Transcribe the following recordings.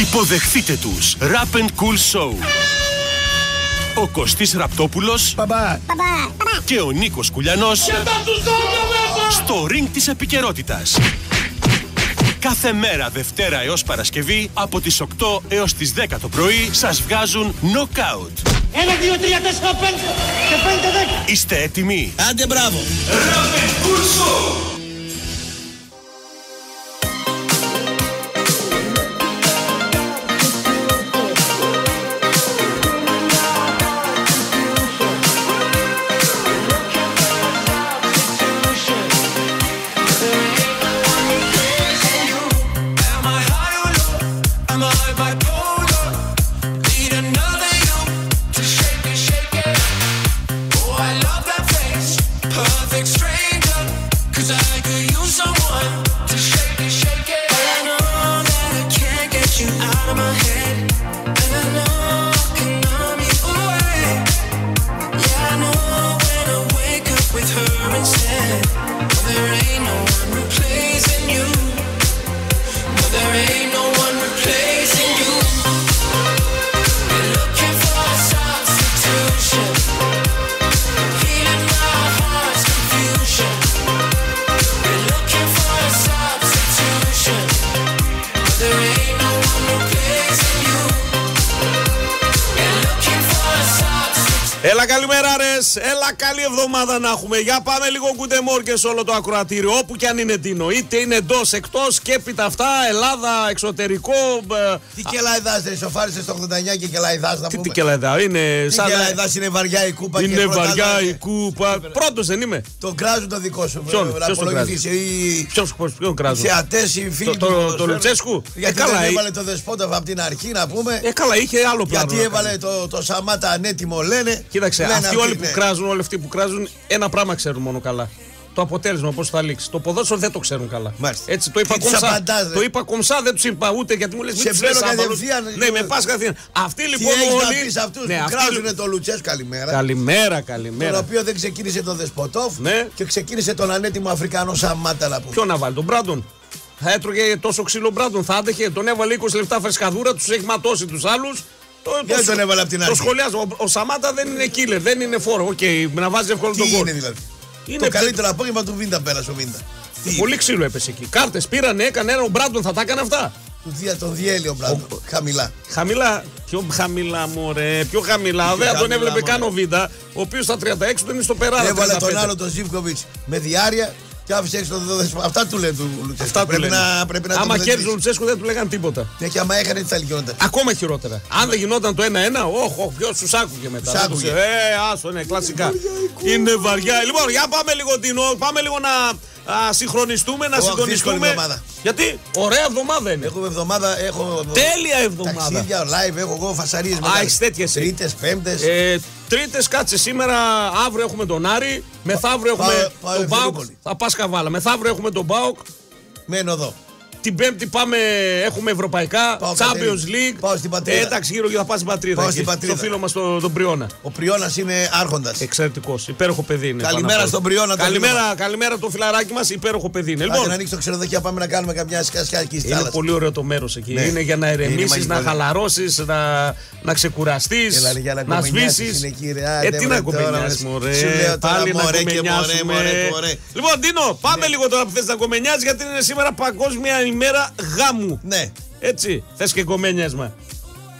Υποδεχτείτε τους Rap and Cool Show. Ο Κωστής Ραπτόπουλος Παπά. και ο Νίκος Κουλιανός στο ring της επικαιρότητας. Κάθε μέρα Δευτέρα έως Παρασκευή από τις 8 έως τις 10 το πρωί σας βγάζουν knockout. Ένα, δύο, τρία, τέσσερα, πέντε και πέντε, δέκα. Είστε έτοιμοι; Άντε μπράβο. Rap and Cool Show. Εβδομάδα και σε όλο το ακροατήριο. Όπου και αν είναι τίνο. Είτε είναι εντός, εκτός και έπειτα αυτά, Ελλάδα, εξωτερικό. ε, Τι κελαϊδάς δεν σοφάρισε στο 89 και κελαϊδάς να Τι, πούμε. τι κελαϊδά, είναι Τι σαν. κελαϊδάς είναι βαριά η κούπα και Είναι βαριά πρωτάθλημα. η κούπα. Πρώτος δεν είμαι. Το κράζουν το δικό σου. Ποιον, να ποιος τον απολογηθείς. Οι Ποιο ποιον κράζω. θεατές, οι φίλοι Το- του το- ποδοσφαίρου. το Λουτσέσκου. Γιατί Ε, καλά, δεν ε. έβαλε το Δεσπότοβ από την αρχή να πούμε. Ε, καλά, είχε άλλο πλάνο. Γιατί να έβαλε κάνει. το, το Σαμάτα ανέτοιμο λένε. Κοίταξε, Λένε αυτοί όλοι ναι. που κράζουν, όλοι αυτοί που κράζουν, ένα πράγμα ξέρουν μόνο καλά. Το αποτέλεσμα πώς θα λήξει. Το ποδόσφαιρο δεν το ξέρουν καλά. Μάλιστα. Έτσι, το είπα Τις τους κομψά. απαντάς, ρε. Το είπα κομψά, δεν τους είπα ούτε γιατί μου λες. Σε φέρω κατευθείαν, Ναι, λοιπόν. με πα κατευθείαν. Αυτοί Τι λοιπόν έχεις να όλοι. πεις αυτούς Ναι, που αυτοί κράζουν λοιπόν- το Λουτσέσκου καλημέρα. Καλημέρα, Τον καλημέρα. οποίο δεν ξεκίνησε τον Δεσποτόφ Ναι. και ξεκίνησε τον ανέτοιμο Αφρικανό Σαμάτα να πούμε. Ποιο να βάλει, τον Μπράντον; Θα έτρωγε τόσο ξύλο Μπράντον, θα άντεχε. Τον έβαλε 20 λεπτά φρεσκαδούρα, τους έχει ματώσει τους άλλους. Το, Γιατί τον έβαλε απ' την Το αρχή; σχολιάζω. Ο, ο Σαμάτα δεν είναι killer, δεν είναι φόρο. Οκ, να βάζει εύκολο Τι τον κόλ. είναι δηλαδή; Είναι το καλύτερο απόγευμα του Βίντα πέρασε ο Βίντα. Τι είναι. Πολύ ξύλο έπεσε εκεί. Κάρτες πήρανε, έκανε ένα. Ο Μπράντον θα τα έκανε αυτά. Του δια τον διέλυε ο Μπράντον. Χαμηλά. Χαμηλά. Πιο χαμηλά, μωρέ. Πιο χαμηλά. Δεν θα τον χαμηλά, έβλεπε μωρέ. καν ο Βίντα, ο οποίος στα 36 του είναι στο περάδα. Έβαλε 35. τον άλλο τον Ζήβκοβιτ με διάρκεια και άφησε έξω τον Δεσποτόφ. Αυτά του λένε του Λουτσέσκου. Αυτά του πρέπει λένε. να, πρέπει να Άμα τον κέρδιζε ο μετρήσει. Λουτσέσκου δεν του λέγανε τίποτα. Ναι, και άμα έκανε τι θα γινόταν. Ακόμα χειρότερα. Αν δεν γινόταν το 1-1, όχι, όχι, ποιος τους άκουγε μετά. Τους Δεν τους- άκουγε. Ε, άσο, ναι, κλασικά. Είναι βαριά. Λοιπόν, για πάμε λίγο, Τίνο, πάμε λίγο να α, συγχρονιστούμε, να Ω, δύσκολη συντονιστούμε. εβδομάδα. Γιατί; Ωραία εβδομάδα είναι. Έχω εβδομάδα, έχω. Τέλεια εβδομάδα. Ταξίδια, live, έχω εγώ φασαρίες Α, έχεις τέτοια εσύ. Τρίτες, πέμπτες. Ε, Τρίτες, κάτσε σήμερα. Αύριο έχουμε τον Άρη. Μεθαύριο έχουμε Πάω- πάω τον Μπάουκ. Ευρωβόλη. Θα πας καβάλα. Μεθαύριο έχουμε τον Μπάουκ. Μένω εδώ. Την Πέμπτη πάμε, έχουμε ευρωπαϊκά. Πάω Champions Κατερίνη. League. Πάω στην πατρίδα. Ε, εντάξει, γύρω γύρω θα πας στην πατρίδα. Πάω εκεί, στην πατρίδα. Στο φίλο μας τον, τον Πριώνα. Ο Πριώνας είναι άρχοντας. Εξαιρετικός. Υπέροχο παιδί είναι. Καλημέρα πάνω απ' στον όλα. Πριώνα, το Καλημέρα, καλημέρα το φιλαράκι μας. Υπέροχο παιδί είναι. Λοιπόν, Λοιπόν, να ανοίξει το ξενοδοχείο, πάμε να κάνουμε καμιά σκασιά εκεί στη είναι θάλασσα. πολύ ωραίο το μέρος εκεί. Ναι. Είναι για να Είναι ηρεμήσει, μαγικό, να ναι. χαλαρώσεις, να, να ξεκουραστείς, Έλα, ρε, για να να κομμενιάσεις σβήσεις. είναι εκεί, ρε. Ε, Άντε, τι βρε, να τώρα, κομμενιάσεις, ρε. μωρέ. Σου λέω τώρα, Πάλι να μωρέ και μωρέ, κομμενιάσουμε. μωρέ, μωρέ. Λοιπόν, Ντίνο, πάμε λίγο τώρα που θες να κομμενιάσεις γιατί είναι σήμερα Παγκόσμια ημέρα γάμου. Ναι, Έτσι, θες και κομμενιάσμα.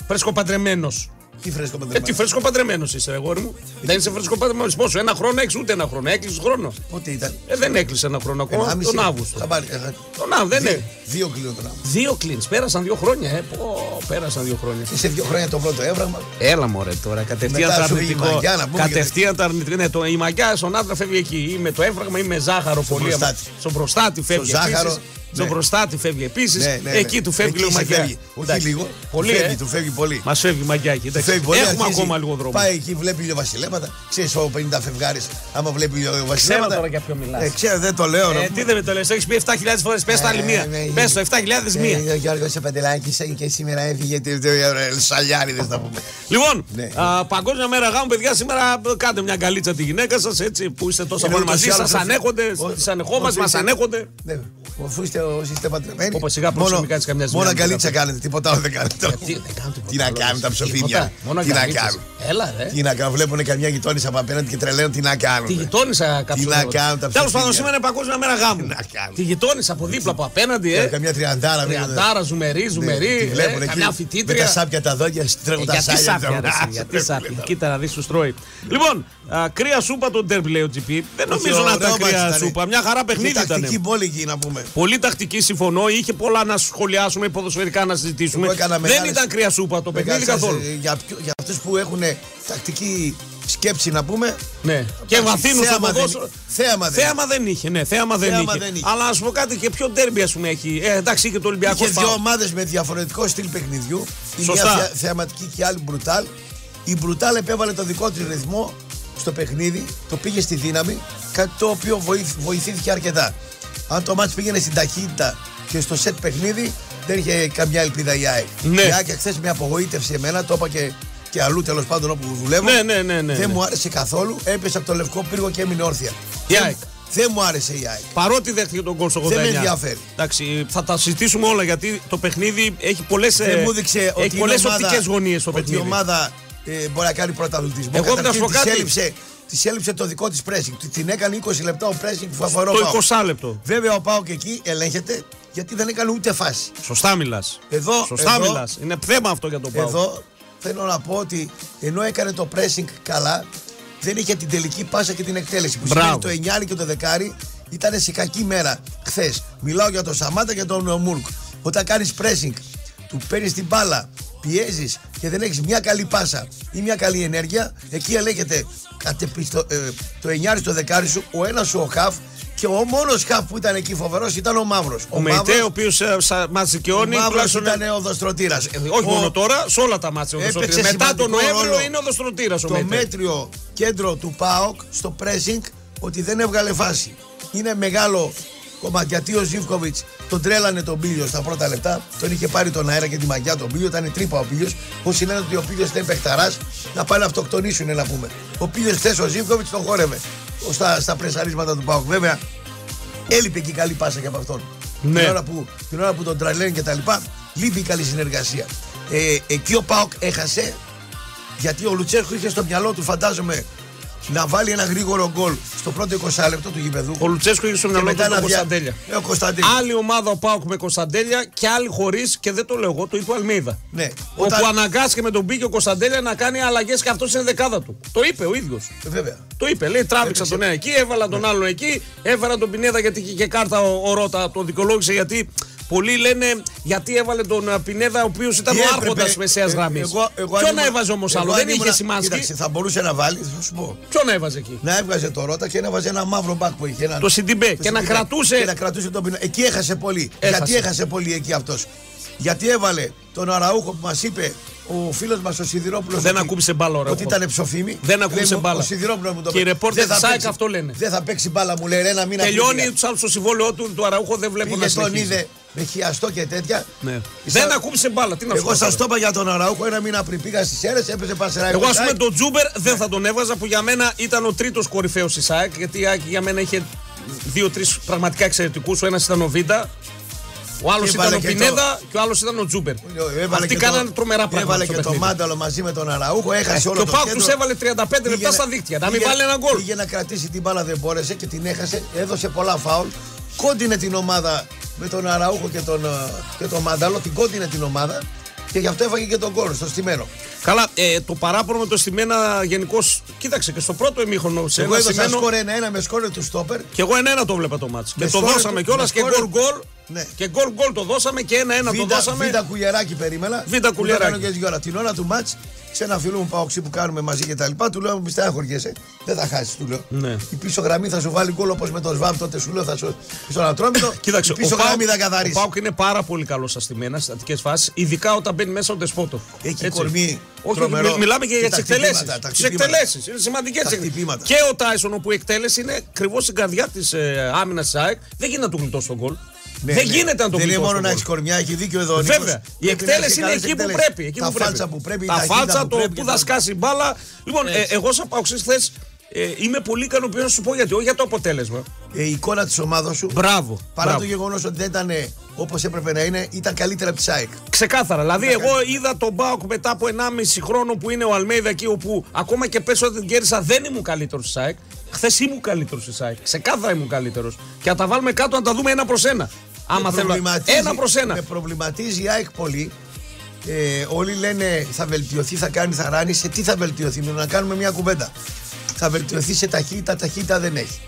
Φρεσκοπαντρεμένος. τι φρέσκο Ε, τι φρέσκο παντρεμένο είσαι, ρε, αγόρι μου. Δεν είσαι φρέσκο παντρεμένο. Πόσο, ένα χρόνο έχεις, ούτε ένα χρόνο. Έκλεισες χρόνο. Πότε ήταν; Ε, δεν έκλεισες ένα χρόνο ακόμα. Ένα τον Αύγουστο. Θα πάρει. ε, Τον Αύγουστο, δεν δύο- είναι. Δύο κλείνω τον Αύγουστο. Δύο κλίντ. Πέρασαν δύο χρόνια, ε. Πω, πέρασαν δύο χρόνια. Και σε δύο χρόνια το πρώτο έβραγμα. Έλα μωρέ τώρα, κατευθείαν Μετά το σου βγει η αρνητικό. μαγιά, να πούμε, Κατευθείαν το αρνητικό. Ναι, το, η μαγιά στον άντρα φεύγει εκεί. Ή με το έβραγμα ή με ζάχαρο πολύ. προστάτη. Στον προστάτη φεύγει. Στο ζάχαρο, επίσης. ναι. Στον προστάτη φεύγει επίσης. Ναι, ναι, ναι. Εκεί του φεύγει Εκεί λίγο σε μαγιά. φεύγει. Όχι Εντάξει. λίγο. Πολύ, του φεύγει, ε. του φεύγει πολύ. Μας φεύγει μαγιά εκεί. εντάξει. Φεύγει πολύ, Έχουμε αρχίζει, ακόμα λίγο δρόμο. Πάει εκεί, βλέπει ηλιοβασιλέματα. Ξέρεις ο 50 φευγάρις, άμα βλέπει ηλιοβασιλέματα. τώρα για ποιο μιλάς. Ε, ξέρω, δεν το λέω. να Ε, πούμε. τι δεν με το λες, έχεις πει 7.000 φορές. Πες τα άλλη μία. Ε, ναι, Πες ναι. το 7.000 μία. Ε, Ο Γιώργος Παντελάκης και σήμερα έφυγε. Σαλιάριδες να πούμε. Λοιπόν, Ναι. α, Παγκόσμια Μέρα Γάμου, παιδιά, σήμερα κάντε μια καλίτσα τη γυναίκα σας, έτσι που είστε τόσα Είναι χρόνια ούτως μαζί, ή άλλως σας αυτό. ανέχονται, Ό- τις ανεχόμαστε, όσο μας είστε- ανέχονται. Ναι. Αφού είστε, όσοι είστε παντρεμένοι. Όπως σιγά πρόσεχε, μην κάνεις καμιάς ζημιά, Μόνο μην αγκαλίτσα κάνεις. κάνετε, τίποτα άλλο δεν κάνετε. Γιατί δεν κάνουν τίποτα Τι να άλλο, κάνουν τα τίποτα. ψοφίδια. Μόνο Τι να αγκαλίτσες. κάνουν. Έλα, ρε. Τι να κάνουν, βλέπουν καμιά γειτόνισσα από απέναντι και τρελαίνουν τι να κάνουν. Τη γειτόνισσα κάποιο. να κάνουν τα Τέλος πάντων, ψοφίδια. σήμερα είναι Παγκόσμια Μέρα Γάμου. Τι να κάνουν. Τη γειτόνισσα από δίπλα από απέναντι, Ε, ε. Καμιά τριαντάρα. μην- Τριαντάρα, ζουμερή, Ναι, ζουμερή. τη ε, βλέπουν εκεί, Καμιά Με φοιτήτρια. τα σάπια τα δόντια, Ε, τρέχουν τα Γιατί σάλια. σάπια, ρε, τρέχουν. εσύ, γιατί σάπια. Κοίτα να δεις τους τρώει. Λοιπόν, α, κρύα σούπα το ντέρμπι λέει ο GP. Δεν νομίζω να ήταν κρύα σούπα. Μια χαρά παιχνίδι ήταν. Τακτική ήταν. πόλη εκεί να πούμε. Πολύ τακτική, συμφωνώ. Είχε πολλά να σχολιάσουμε, ποδοσφαιρικά να συζητήσουμε. Εγώ έκανα Δεν μεγάλες- ήταν κρύα σούπα το παιχνίδι Μεγάλες, καθόλου. ε, Για, ποιο- για αυτούς που έχουν τακτική σκέψη να πούμε. Ναι. Και βαθύνουν στο θέαμα δεν- ποδόσφαιρο. θέαμα δεν Θέαμα δεν είχε, ναι, θέαμα δεν Θέαμα είχε. δεν είχε. Αλλά να σου πω κάτι και ποιο ντέρμπι ας πούμε έχει. Ε, εντάξει, είχε το Ολυμπιακό. Είχε δύο ομάδες με διαφορετικό στυλ παιχνιδιού. Η Σωστά. μία θea- θεαματική και η άλλη μπρουτάλ. Η μπρουτάλ επέβαλε το δικό της ρυθμό στο παιχνίδι, το πήγε στη δύναμη, κάτι το οποίο βοήθ- βοηθήθηκε αρκετά. Αν το μάτς πήγαινε στην ταχύτητα και στο σετ παιχνίδι, δεν είχε καμιά ελπίδα η ΑΕΚ. Ναι. Η ΑΕΚ χθε με απογοήτευσε εμένα, το είπα και, και αλλού τέλος πάντων όπου δουλεύω. Ναι, ναι, ναι, ναι, δεν ναι. μου άρεσε καθόλου, έπεσε από το λευκό πύργο και έμεινε όρθια. Η Δεν- ΑΕΚ. Δεν μου άρεσε η ΑΕΚ. Παρότι δέχτηκε τον γκολ στο 89. Δεν με ενδιαφέρει. Εντάξει, θα τα συζητήσουμε όλα γιατί το παιχνίδι έχει πολλές Δεν μου έδειξε ότι έχει η πολλές ομάδα- οπτικές γωνίες το ότι παιχνίδι. η ομάδα ε, μπορεί να κάνει πρωταθλητισμό. Εγώ Καταρχήν να σου πω της κάτι. έλειψε, της έλειψε το δικό της pressing. Τη- Την έκανε 20 λεπτά ο pressing που αφορά Το 20 λεπτό. Βέβαια ο Πάοκ εκεί ελέγχεται γιατί δεν έκανε ούτε φάση. Σωστά μιλάς. Εδώ- Σωστά εδώ- μιλάς. Είναι θέμα αυτό για τον Πάο. Εδώ θέλω να πω ότι ενώ έκανε το pressing καλά, δεν είχε την τελική πάσα και την εκτέλεση. Που Μπράβο. σημαίνει το 9 και το δεκάρι ήταν σε κακή μέρα χθες. Μιλάω για τον Σαμάτα και τον ε, Μουρκ. Όταν κάνεις pressing, του παίρνεις την μπάλα, πιέζεις και δεν έχεις μια καλή πάσα ή μια καλή ενέργεια, εκεί ελέγχεται κατεπιστο, ε, το 9 στο δεκάρι σου, ο ένας σου ο χαφ και ο μόνος χαφ που ήταν εκεί φοβερός ήταν ο Μαύρος. Ο Μεϊτέ, ο οποίος μα δικαιώνει ο Μαύρος τουλάχιστον. ήταν ο οδοστρωτήρα. Ε, Όχι μόνο τώρα, σε όλα τα μάτια. ο Έπαιξε Δοστρωτήρας. Μετά τον σημαντικό Νοέμβριο ρόλο. είναι ο Δοστρωτήρα ο το Μεϊτέ. μέτριο κέντρο του ΠΑΟΚ στο pressing ότι δεν έβγαλε φάση. Είναι μεγάλο κομμάτι γιατί ο Ζήφκοβιτς τον τρέλανε τον Πίλιο στα πρώτα λεπτά. Τον είχε πάρει τον αέρα και τη μαγιά τον Πίλιο. Ήταν τρύπα ο Πίλιο. Όσοι λένε ότι ο Πίλιο δεν παιχταράς να πάνε να αυτοκτονήσουν να πούμε. Ο Πίλιο χθες ο Ζήφκοβιτς τον χόρευε στα, στα πρεσαρίσματα του ΠΑΟΚ. Βέβαια έλειπε και η καλή πάσα και από αυτόν. Ναι. Την, ώρα που, την ώρα που τον τραλένε και τα λοιπά, λείπει η καλή συνεργασία. Ε, εκεί ο Πάοκ έχασε γιατί ο Λουτσέρκο είχε στο μυαλό του, φαντάζομαι, να βάλει ένα γρήγορο γκολ στο πρώτο 20 λεπτό του γηπεδού. Ο Λουτσέσκο είχε στο Και μυαλό του μετά τον να δια- Κωνσταντέλια. Ε, ο Κωνσταντέλια. Άλλη ομάδα ο Πάουκ με Κωνσταντέλια και άλλη χωρίς και δεν το λέω εγώ, το είπε ο Αλμίδα. Ναι. Όπου Όταν- αναγκάστηκε με τον Μπίκη ο Κωνσταντέλια να κάνει αλλαγές και αυτός είναι δεκάδα του. Το είπε ο ίδιος. Ε, βέβαια. Το είπε, λέει τράβηξα Έπαιξε. τον ένα εκεί, έβαλα τον άλλον εκεί, έφερα τον Πινέδα γιατί είχε και κάρτα ο, ο Ρώτα, το δικολόγησε γιατί πολλοί λένε γιατί έβαλε τον α, Πινέδα ο οποίος ήταν Τι ο έπρεπε- άρχοντας μεσαίας ε, γραμμής. εγώ- εγώ αν Ποιον να ήμουν- έβαζε όμως εγώ άλλο, αν δεν είχε ήμουνα- σημάνσκι. Κοίταξε, θα μπορούσε να βάλει, θα σου πω. Ποιον έβαζε εκεί; Να έβγαζε το Ρότα και να έβαζε ένα μαύρο μπακ που είχε. Έναν... Το Σιντιμπέ. Και να Σιντιμπέ. κρατούσε- Και να κρατούσε τον πινό. Εκεί έχασε πολύ. Έχασε. Γιατί έχασε πολύ εκεί αυτός; Γιατί έβαλε τον Αραούχο που μας είπε ο φίλος μας ο Σιδηρόπουλος. Δεν ακούμπησε μπάλα ο Αραούχο. Ότι ήταν ψοφίμη. Δεν ακούμπησε Λέει μου, μπάλα. Ο Σιδηρόπουλος μου το Και οι είπε. ρεπόρτερ Δεν θα της ΑΕΚ παίξει- αυτό λένε. Δεν θα παίξει μπάλα μου λέει ρε, ένα μήνα. Τελειώνει πριν τους άλλους το συμβόλαιό του, του Αραούχο δεν βλέπω να Πήγε τον συνεχίζει. είδε με χιαστό και τέτοια. Ναι. Ίσα- Δεν ακούμπησε μπάλα, τι να σου Εγώ πω σας τώρα. το είπα για τον Αραούχο ένα μήνα πριν πήγα στις αίρε, έπαιζε πασεράκι. Εγώ, ας πούμε, τον Τζούμπερ δεν θα τον έβαζα που για μένα ήταν ο τρίτος κορυφαίος της ΑΕΚ. Γιατί η ΑΕΚ για μένα είχε δύο-τρεις πραγματικά εξαιρετικούς. Ο ένας ήταν ο Βίντα, ο άλλος Και ήταν έβαλε ο και Πινέδα και ο άλλος ήταν ο Τζούμπερ. Αυτοί κάνανε τρομερά πράγματα. Έβαλε στο και το παιχνίδι. μάνταλο μαζί με τον Αραούχο, έχασε όλο Και ο το Πάουκ κέντρο. τους έβαλε 35 λεπτά Πήγε στα να- δίκτυα. Να μην πήγε- βάλει ένα γκολ. Πήγε να κρατήσει την μπάλα, δεν μπόρεσε και την έχασε. Έδωσε πολλά φάουλ. Κόντινε την ομάδα με τον Αραούχο και τον, ε, και τον Μάνταλο. Την κόντινε την ομάδα και γι' αυτό έφαγε και τον γκολ στο στημένο. Καλά, ε, το παράπονο με το στημένα γενικώ. Κοίταξε και στο πρώτο ημίχρονο σε Εγώ ένα έδωσα στημένο. σκόρ 1-1 με σκόρ του στόπερ. Και εγώ ένα-ένα το βλέπα το μάτς. Και Με το σκόρ δώσαμε του- κιόλας με και σκόρ- γκολ γκολ. Ναι. Και γκολ γκολ το δώσαμε και ένα-ένα το Βίντα, δώσαμε. βίντα κουλιαράκι περίμενα. Βίντα Που το κουλιαράκι. έκανα και δύο ώρα. Την ώρα του μάτς, σε ένα φίλο μου παοξί που κάνουμε μαζί και τα λοιπά, του λέω: Μη στεναχωριέσαι. Δεν θα χάσεις, του λέω. Ναι. Η πίσω γραμμή θα σου βάλει γκολ όπως με το Σβάμ τότε σου λέω θα σου. Στον Ατρόμητο. Κοίταξε, η πίσω ο Πάουκ- γραμμή θα ο καθαρίσει. Πάουκ είναι πάρα πολύ καλός στα στημένα, στις στατικέ φάσεις, ειδικά όταν μπαίνει μέσα ο Δεσπότοφ. Έχει κορμί Όχι, τρομερό. μι- μιλάμε και Και για τα τι εκτελέσεις. χτυπήματα, τα Τις χτυπήματα. εκτελέσεις. Είναι σημαντικές Τα χτυπήματα. Και ο Τάισον, όπου η εκτέλεση είναι ακριβώς στην καρδιά της ε, άμυνας της ΑΕΚ, δεν γίνεται να του γλιτώσει τον γκολ. Ναι, δεν ναι. γίνεται να το Δεν είναι γλιτώσει μόνο τον να γκολ. έχει κορμιά, έχει δίκιο εδώ. ο Νίκος. Βέβαια. Η Πρέπει να εκτέλεση έχει είναι καλές εκεί που εκτελέσεις. πρέπει. Εκεί τα που πρέπει. φάλτσα που πρέπει. η Τα ταχύτητα φάλτσα, που το πρέπει που και θα τα- σκάσει η μπάλα. Λοιπόν, ε, εγώ σαν παοξή χθες Ε, είμαι πολύ ικανοποιημένος να σου πω γιατί, όχι για το αποτέλεσμα. Ε, η εικόνα της ομάδας σου, Μπράβο. παρά μπράβο. το γεγονός ότι δεν ήταν όπως έπρεπε να είναι, ήταν καλύτερα από τη ΣΑΕΚ. Ξεκάθαρα. Δηλαδή, εγώ είδα τον Μπάουκ μετά από 1,5 χρόνο που είναι ο Αλμέιδα εκεί, όπου ακόμα και πέσω ότι την κέρδισα, δεν ήμουν καλύτερος στη ΣΑΕΚ. Χθες ήμουν καλύτερος στη ΣΑΕΚ. Ξεκάθαρα ήμουν καλύτερος. Και να τα βάλουμε κάτω να τα δούμε ένα προς ένα. Άμα Με θέλω. προβληματίζει- Ένα προς ένα. Με προβληματίζει η ΑΕΚ πολύ. Ε, όλοι λένε θα βελτιωθεί, θα κάνει, θα ράνει. Σε τι θα βελτιωθεί, με το να κάνουμε μια κουβέντα. Θα βελτιωθεί σε ταχύτητα, ταχύτητα δεν έχει.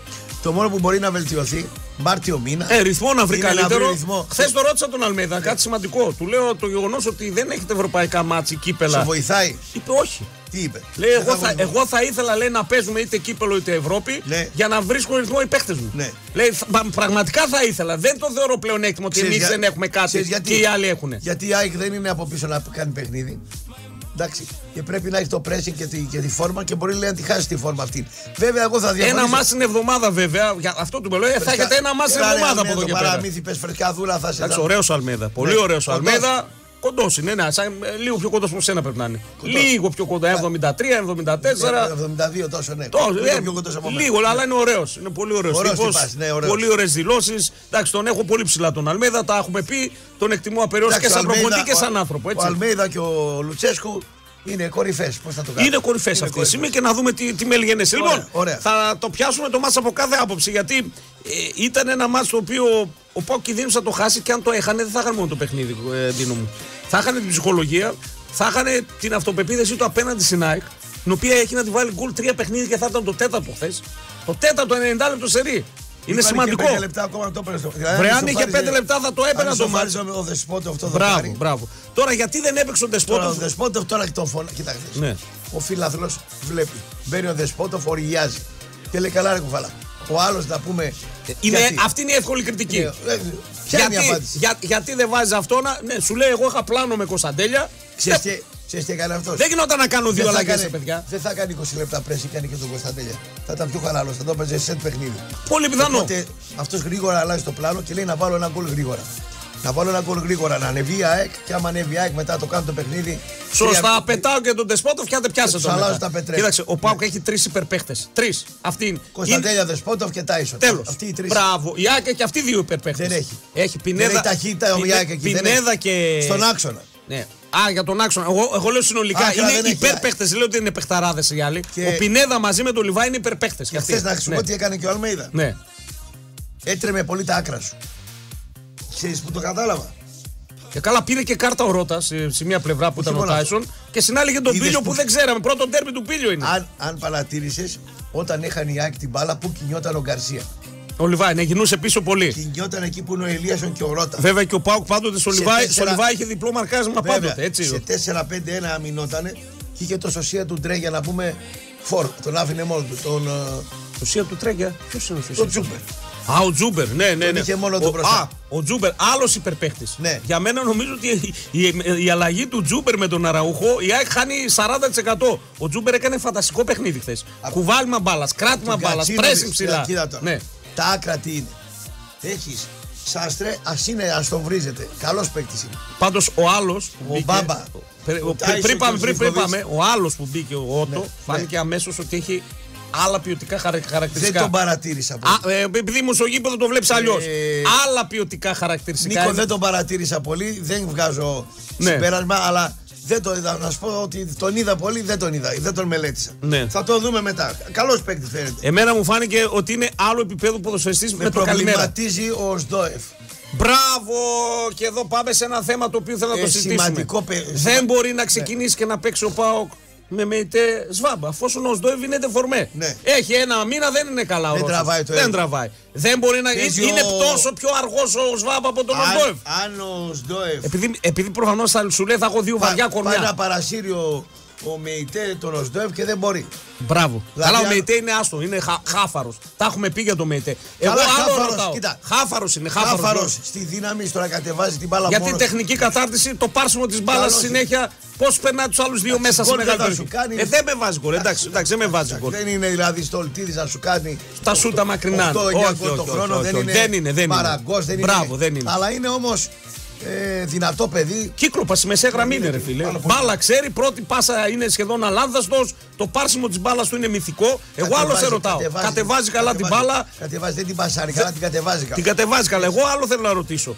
Το μόνο που μπορεί να βελτιωθεί, Μάρτιο μήνα. Ε, ρυθμό να βρει είναι να καλύτερο. βρει ρυθμό. Χθες το ρώτησα τον Αλμέιδα, κάτι σημαντικό. Του λέω το γεγονός ότι δεν έχετε ευρωπαϊκά μάτση κύπελα. Σε βοηθάει. Είπε όχι. Τι είπε; Λέει, Δεν εγώ θα, βρω. εγώ θα ήθελα λέει, να παίζουμε είτε κύπελο είτε Ευρώπη Ναι. για να βρίσκουν ρυθμό οι παίχτε μου. Ναι. Λέει, θα- πα- πραγματικά θα ήθελα. Δεν το θεωρώ πλέον έκτιμο ότι Ξέρεις εμείς για- δεν έχουμε κάτι ξέρεις γιατί. και οι άλλοι έχουν. Γιατί η ΑΕΚ δεν είναι από πίσω να κάνει παιχνίδι. Εντάξει. Και πρέπει να έχει το pressing και τη, και τη φόρμα και μπορεί λέει, να τη χάσει τη φόρμα αυτή. Βέβαια, εγώ θα διαφωνήσω. Ένα μάτς την εβδομάδα βέβαια. Για αυτό του με λέει, θα έχετε ένα μάτς την Έλα, ρε, εβδομάδα από Αλμέδα, εδώ και το πέρα. παραμύθι, πες φρεσκαδούρα θα σε Εντάξει, δω. ωραίος Αλμέδα. Πολύ Ναι. ωραίος Κοντός. Αλμέδα. Κοντός είναι, ναι, σαν, ε, λίγο πιο κοντός από σένα πρέπει να είναι. Λίγο πιο κοντά, 73, 74. 72 τόσο, ναι. Τόσο, Λίγο ε, πιο κοντός από μένα. λίγο, αλλά είναι ωραίος. Είναι πολύ ωραίος Ωραίος τύπος. τυπάς, ναι, ωραίος. πολύ ωραίες δηλώσεις. Εντάξει, τον έχω πολύ ψηλά τον Αλμέδα, τα έχουμε πει. Τον εκτιμώ απεριόριστα και Εντάξει, σαν ο Αλμέιδα- προπονητή και σαν ο- άνθρωπο. Ο Έτσι. Αλμέιδα και ο Λουτσέσκου είναι κορυφές. Πώς θα το κάνουμε. Είναι κορυφές αυτή τη κορυφές. στιγμή και να δούμε τι, τι μελγενέσαι. Ωραία, Λοιπόν, ωραία. θα το πιάσουμε το μάτς από κάθε άποψη γιατί ε, ήταν ένα μάτς το οποίο ο Πάο κινδύνευσε να το χάσει και αν το έχανε δεν θα είχαν μόνο το παιχνίδι, ε, Ντίνο μου. Θα είχαν την ψυχολογία, θα είχαν την αυτοπεποίθηση του απέναντι στην ΑΕΚ, την οποία έχει να τη βάλει γκολ τρία παιχνίδια και θα ήταν το τέταρτο χθες. Το τέταρτο 90 λεπτό σερί. Είναι Είπαν σημαντικό. Και πέντε λεπτά ακόμα να το έπαιρνες στο Βρε, αν είχε πέντε λεπτά θα το έπαιρνα το μάτς. Ο Δεσπότο αυτό το Μπράβο, δοκάρι. μπράβο. Τώρα γιατί δεν έπαιξε ο Τώρα ο Δεσπότοφ; Δεσπότοφ τώρα και τον φωνά. Κοιτάξτε. Ναι. Ο φίλαθλο βλέπει. Μπαίνει ο Δεσπότοφ, οργιάζει. Και λέει καλά, ρε κουφαλά. Ο άλλος να πούμε. Είναι, γιατί. αυτή είναι η εύκολη κριτική. Ε, ε, Ποια είναι η γιατί, απάντηση; για- γιατί δεν βάζεις αυτό να. Ναι, σου λέει, εγώ είχα πλάνο με Κωνσταντέλια. Ξέρεις τι- ξέρεις τι έκανε αυτός; Δεν γινόταν να κάνω δύο Δεν θα αλλαγές, κάνει- παιδιά. Δεν θα κάνει 20 λεπτά πρέση, κάνει και τον Κωνσταντέλια. Θα ήταν πιο χαλαρός, θα το έπαιζε σε παιχνίδι. Πολύ πιθανό. Οπότε αυτός γρήγορα αλλάζει το πλάνο και λέει να βάλω ένα γκολ γρήγορα. Να βάλω ένα γκολ γρήγορα, να ανεβεί η ΑΕΚ και άμα ανέβει η ΑΕΚ μετά το κάνω το παιχνίδι. Σωστά, τρία- πετάω και τον Τεσπότοφ και αν δεν πιάσε τους τον. αλλάζω μετά. τα πετρέλαια. Κοίταξε, ο Πάουκ έχει τρεις υπερπαίχτες. Τρεις. Αυτή είναι. Κωνσταντέλια Δεσπότοφ και Τάισον. Τέλος. Αυτοί οι τρεις. Μπράβο. Η Άκη και αυτή δύο υπερπαίχτες. Δεν έχει. Έχει πινέδα. Δεν έχει ταχύτητα ο Πινέ- ΑΕΚ εκεί. δεν Πινέδα έχει. και. Στον άξονα. Ναι. Α, για τον άξονα. Εγώ, εγώ λέω συνολικά. Άκρα δεν είναι έχει, υπερπαίχτες. Δεν λέω ότι είναι παιχταράδες οι άλλοι. Και- Ο Πινέδα μαζί με τον Λιβά είναι υπερπαίχτες. Και χθες να σου πω τι έκανε και ο Αλμέιδα. Ναι. Έτρεμε πολύ τα άκρα σου. Ξέρεις που το κατάλαβα. Και καλά πήρε και κάρτα ο Ρότας σε, σε μία πλευρά που ήταν ο μόνο Τάισον και συνάλληγε τον Είδες Πίλιο που- που δεν ξέραμε. Πρώτο τέρμι του Πίλιο είναι. Αν, αν παρατήρησες, όταν έχανε η ΑΕΚ την μπάλα, πού κινιόταν ο Γκαρσία. Ο Λιβάη, ναι, γινούσε πίσω πολύ. Κινιόταν εκεί που είναι ο Ελίασον και ο Ρότας. Βέβαια και ο Πάουκ πάντοτε στο Σε Λιβάη, τέσσερα- στο Λιβάη είχε διπλό μαρκάρισμα πάντοτε. Έτσι. σε 4-5-1 αμυνότανε και είχε το σωσία του Ντρέ για να πούμε φορ. Τον άφηνε μόνο του. Τον, ε, Το Σία του Τρέγια. Ποιος είναι ο τον Τζούμπερ. Α, ο Τζούμπερ, ναι, ναι. ναι. είχε μόνο τον ο, μπροστά. Α, ο Τζούμπερ, άλλος υπερπαίχτη. Ναι. Για μένα νομίζω ότι η, η, η αλλαγή του Τζούμπερ με τον Αραούχο, η ΑΕΚ χάνει 40%. Ο Τζούμπερ έκανε φανταστικό παιχνίδι χθες. Κουβάλιμα μπάλας, κράτημα Τον μπάλας, Κατσίνοβιτς, πρέσιν ψηλά. κοίτα, κοίτα τώρα. Ναι. Τα άκρα τι είναι. Έχεις Σάστρε, ας είναι, ας τον βρίζετε. Καλός παίκτης είναι. Πάντως ο άλλος. Ο Μπάμπα. Ο Τάισον Πριν πάμε, και ο πριν, πριν Ζιβκοβίτς. πάμε, ο άλλος που μπήκε, ο Ότο, Ναι, φάνηκε αμέσως ότι έχει άλλα ποιοτικά χαρα- Δεν χαρακτηριστικά. τον παρατήρησα πολύ. Α, ε, επειδή μου στο γήπεδο το βλέπεις αλλιώς. Ε, Άλλα ποιοτικά χαρακτηριστικά. Νίκο, είναι. δεν τον παρατήρησα πολύ. Δεν βγάζω Ναι. συμπέρασμα, αλλά δεν το είδα. Να σου πω ότι τον είδα πολύ, δεν τον είδα. Δεν τον μελέτησα. Ναι. Θα το δούμε μετά. Καλός παίκτη φαίνεται. Εμένα μου φάνηκε ότι είναι άλλο επίπεδο ποδοσφαιριστής με, Με το καλημέρα. προβληματίζει ο Σντόεφ. Μπράβο! Και εδώ πάμε σε ένα θέμα το οποίο θέλω να Ε, το συζητήσουμε. σημαντικό παι- Δεν μπορεί να ξεκινήσει και να παίξει ο Πάοκ με ΜΕΙΤΕ σβάμπα. Αφόσον ο Σντόεβ είναι δεφορμέ. Ναι. Έχει ένα μήνα, δεν είναι καλά ο Δεν Ρώσος. τραβάει το Δεν έργο. τραβάει. Δεν μπορεί να. Παίζει Είναι ο- τόσο πιο αργός ο Σβάμπα από τον Σντόεβ. Αν, αν ο Σντόεφ Επειδή, επειδή προφανώς θα σου λέει θα έχω δύο βαριά πάει κορμιά. να παρασύρει ο, ο Μεϊτέ τον Οσντόεφ και δεν μπορεί. Μπράβο. Δηλαδή, Καλά, ο αν- ΜΕΙΤΕ είναι άστο, είναι χα, χάφαρος. Τα έχουμε πει για το ΜΕΙΤΕ. Εγώ Καλά, άλλο χάφαρος, ρωτάω. κοίτα. Χάφαρος είναι, χάφαρος. Χάφαρος στη δύναμη στο να κατεβάζει την μπάλα Γιατί η μόνος. τεχνική κατάρτιση, το πάρσιμο της μπάλας Καλώς. συνέχεια, πώς περνάει τους άλλους δύο μέσα σε γκολ δεν μεγάλη θα περιοχή. σου κάνει. Ε, δεν με βάζει γκολ. Εντάξει, εντάξει, δεν με βάζει γκολ. Δεν είναι δηλαδή στολτίδης να σου κάνει Τα σούτα μακρινά. 8-9 Όχι, γκολ το όχι, χρόνο όχι, δεν όχι. είναι. Δεν είναι, δεν είναι. Μαραγκός, δεν είναι. Μπράβο, δεν είναι. Αλλά είναι όμως Ε, δυνατό παιδί. Κύκλοπας στη μεσαία γραμμή είναι, ρε φίλε. Πάρα πολύ. Μπάλα ξέρει, πρώτη πάσα είναι σχεδόν αλάνδαστο. Το πάρσιμο της μπάλας του είναι μυθικό. Εγώ άλλο σε Κατεβάζει- ρωτάω. Κατεβάζει, καλά την κατεβάζει- μπάλα, Κατεβάζει, δεν την πασάρει καλά, την κατεβάζει καλά. την κατεβάζει καλά. Εγώ άλλο θέλω να ρωτήσω.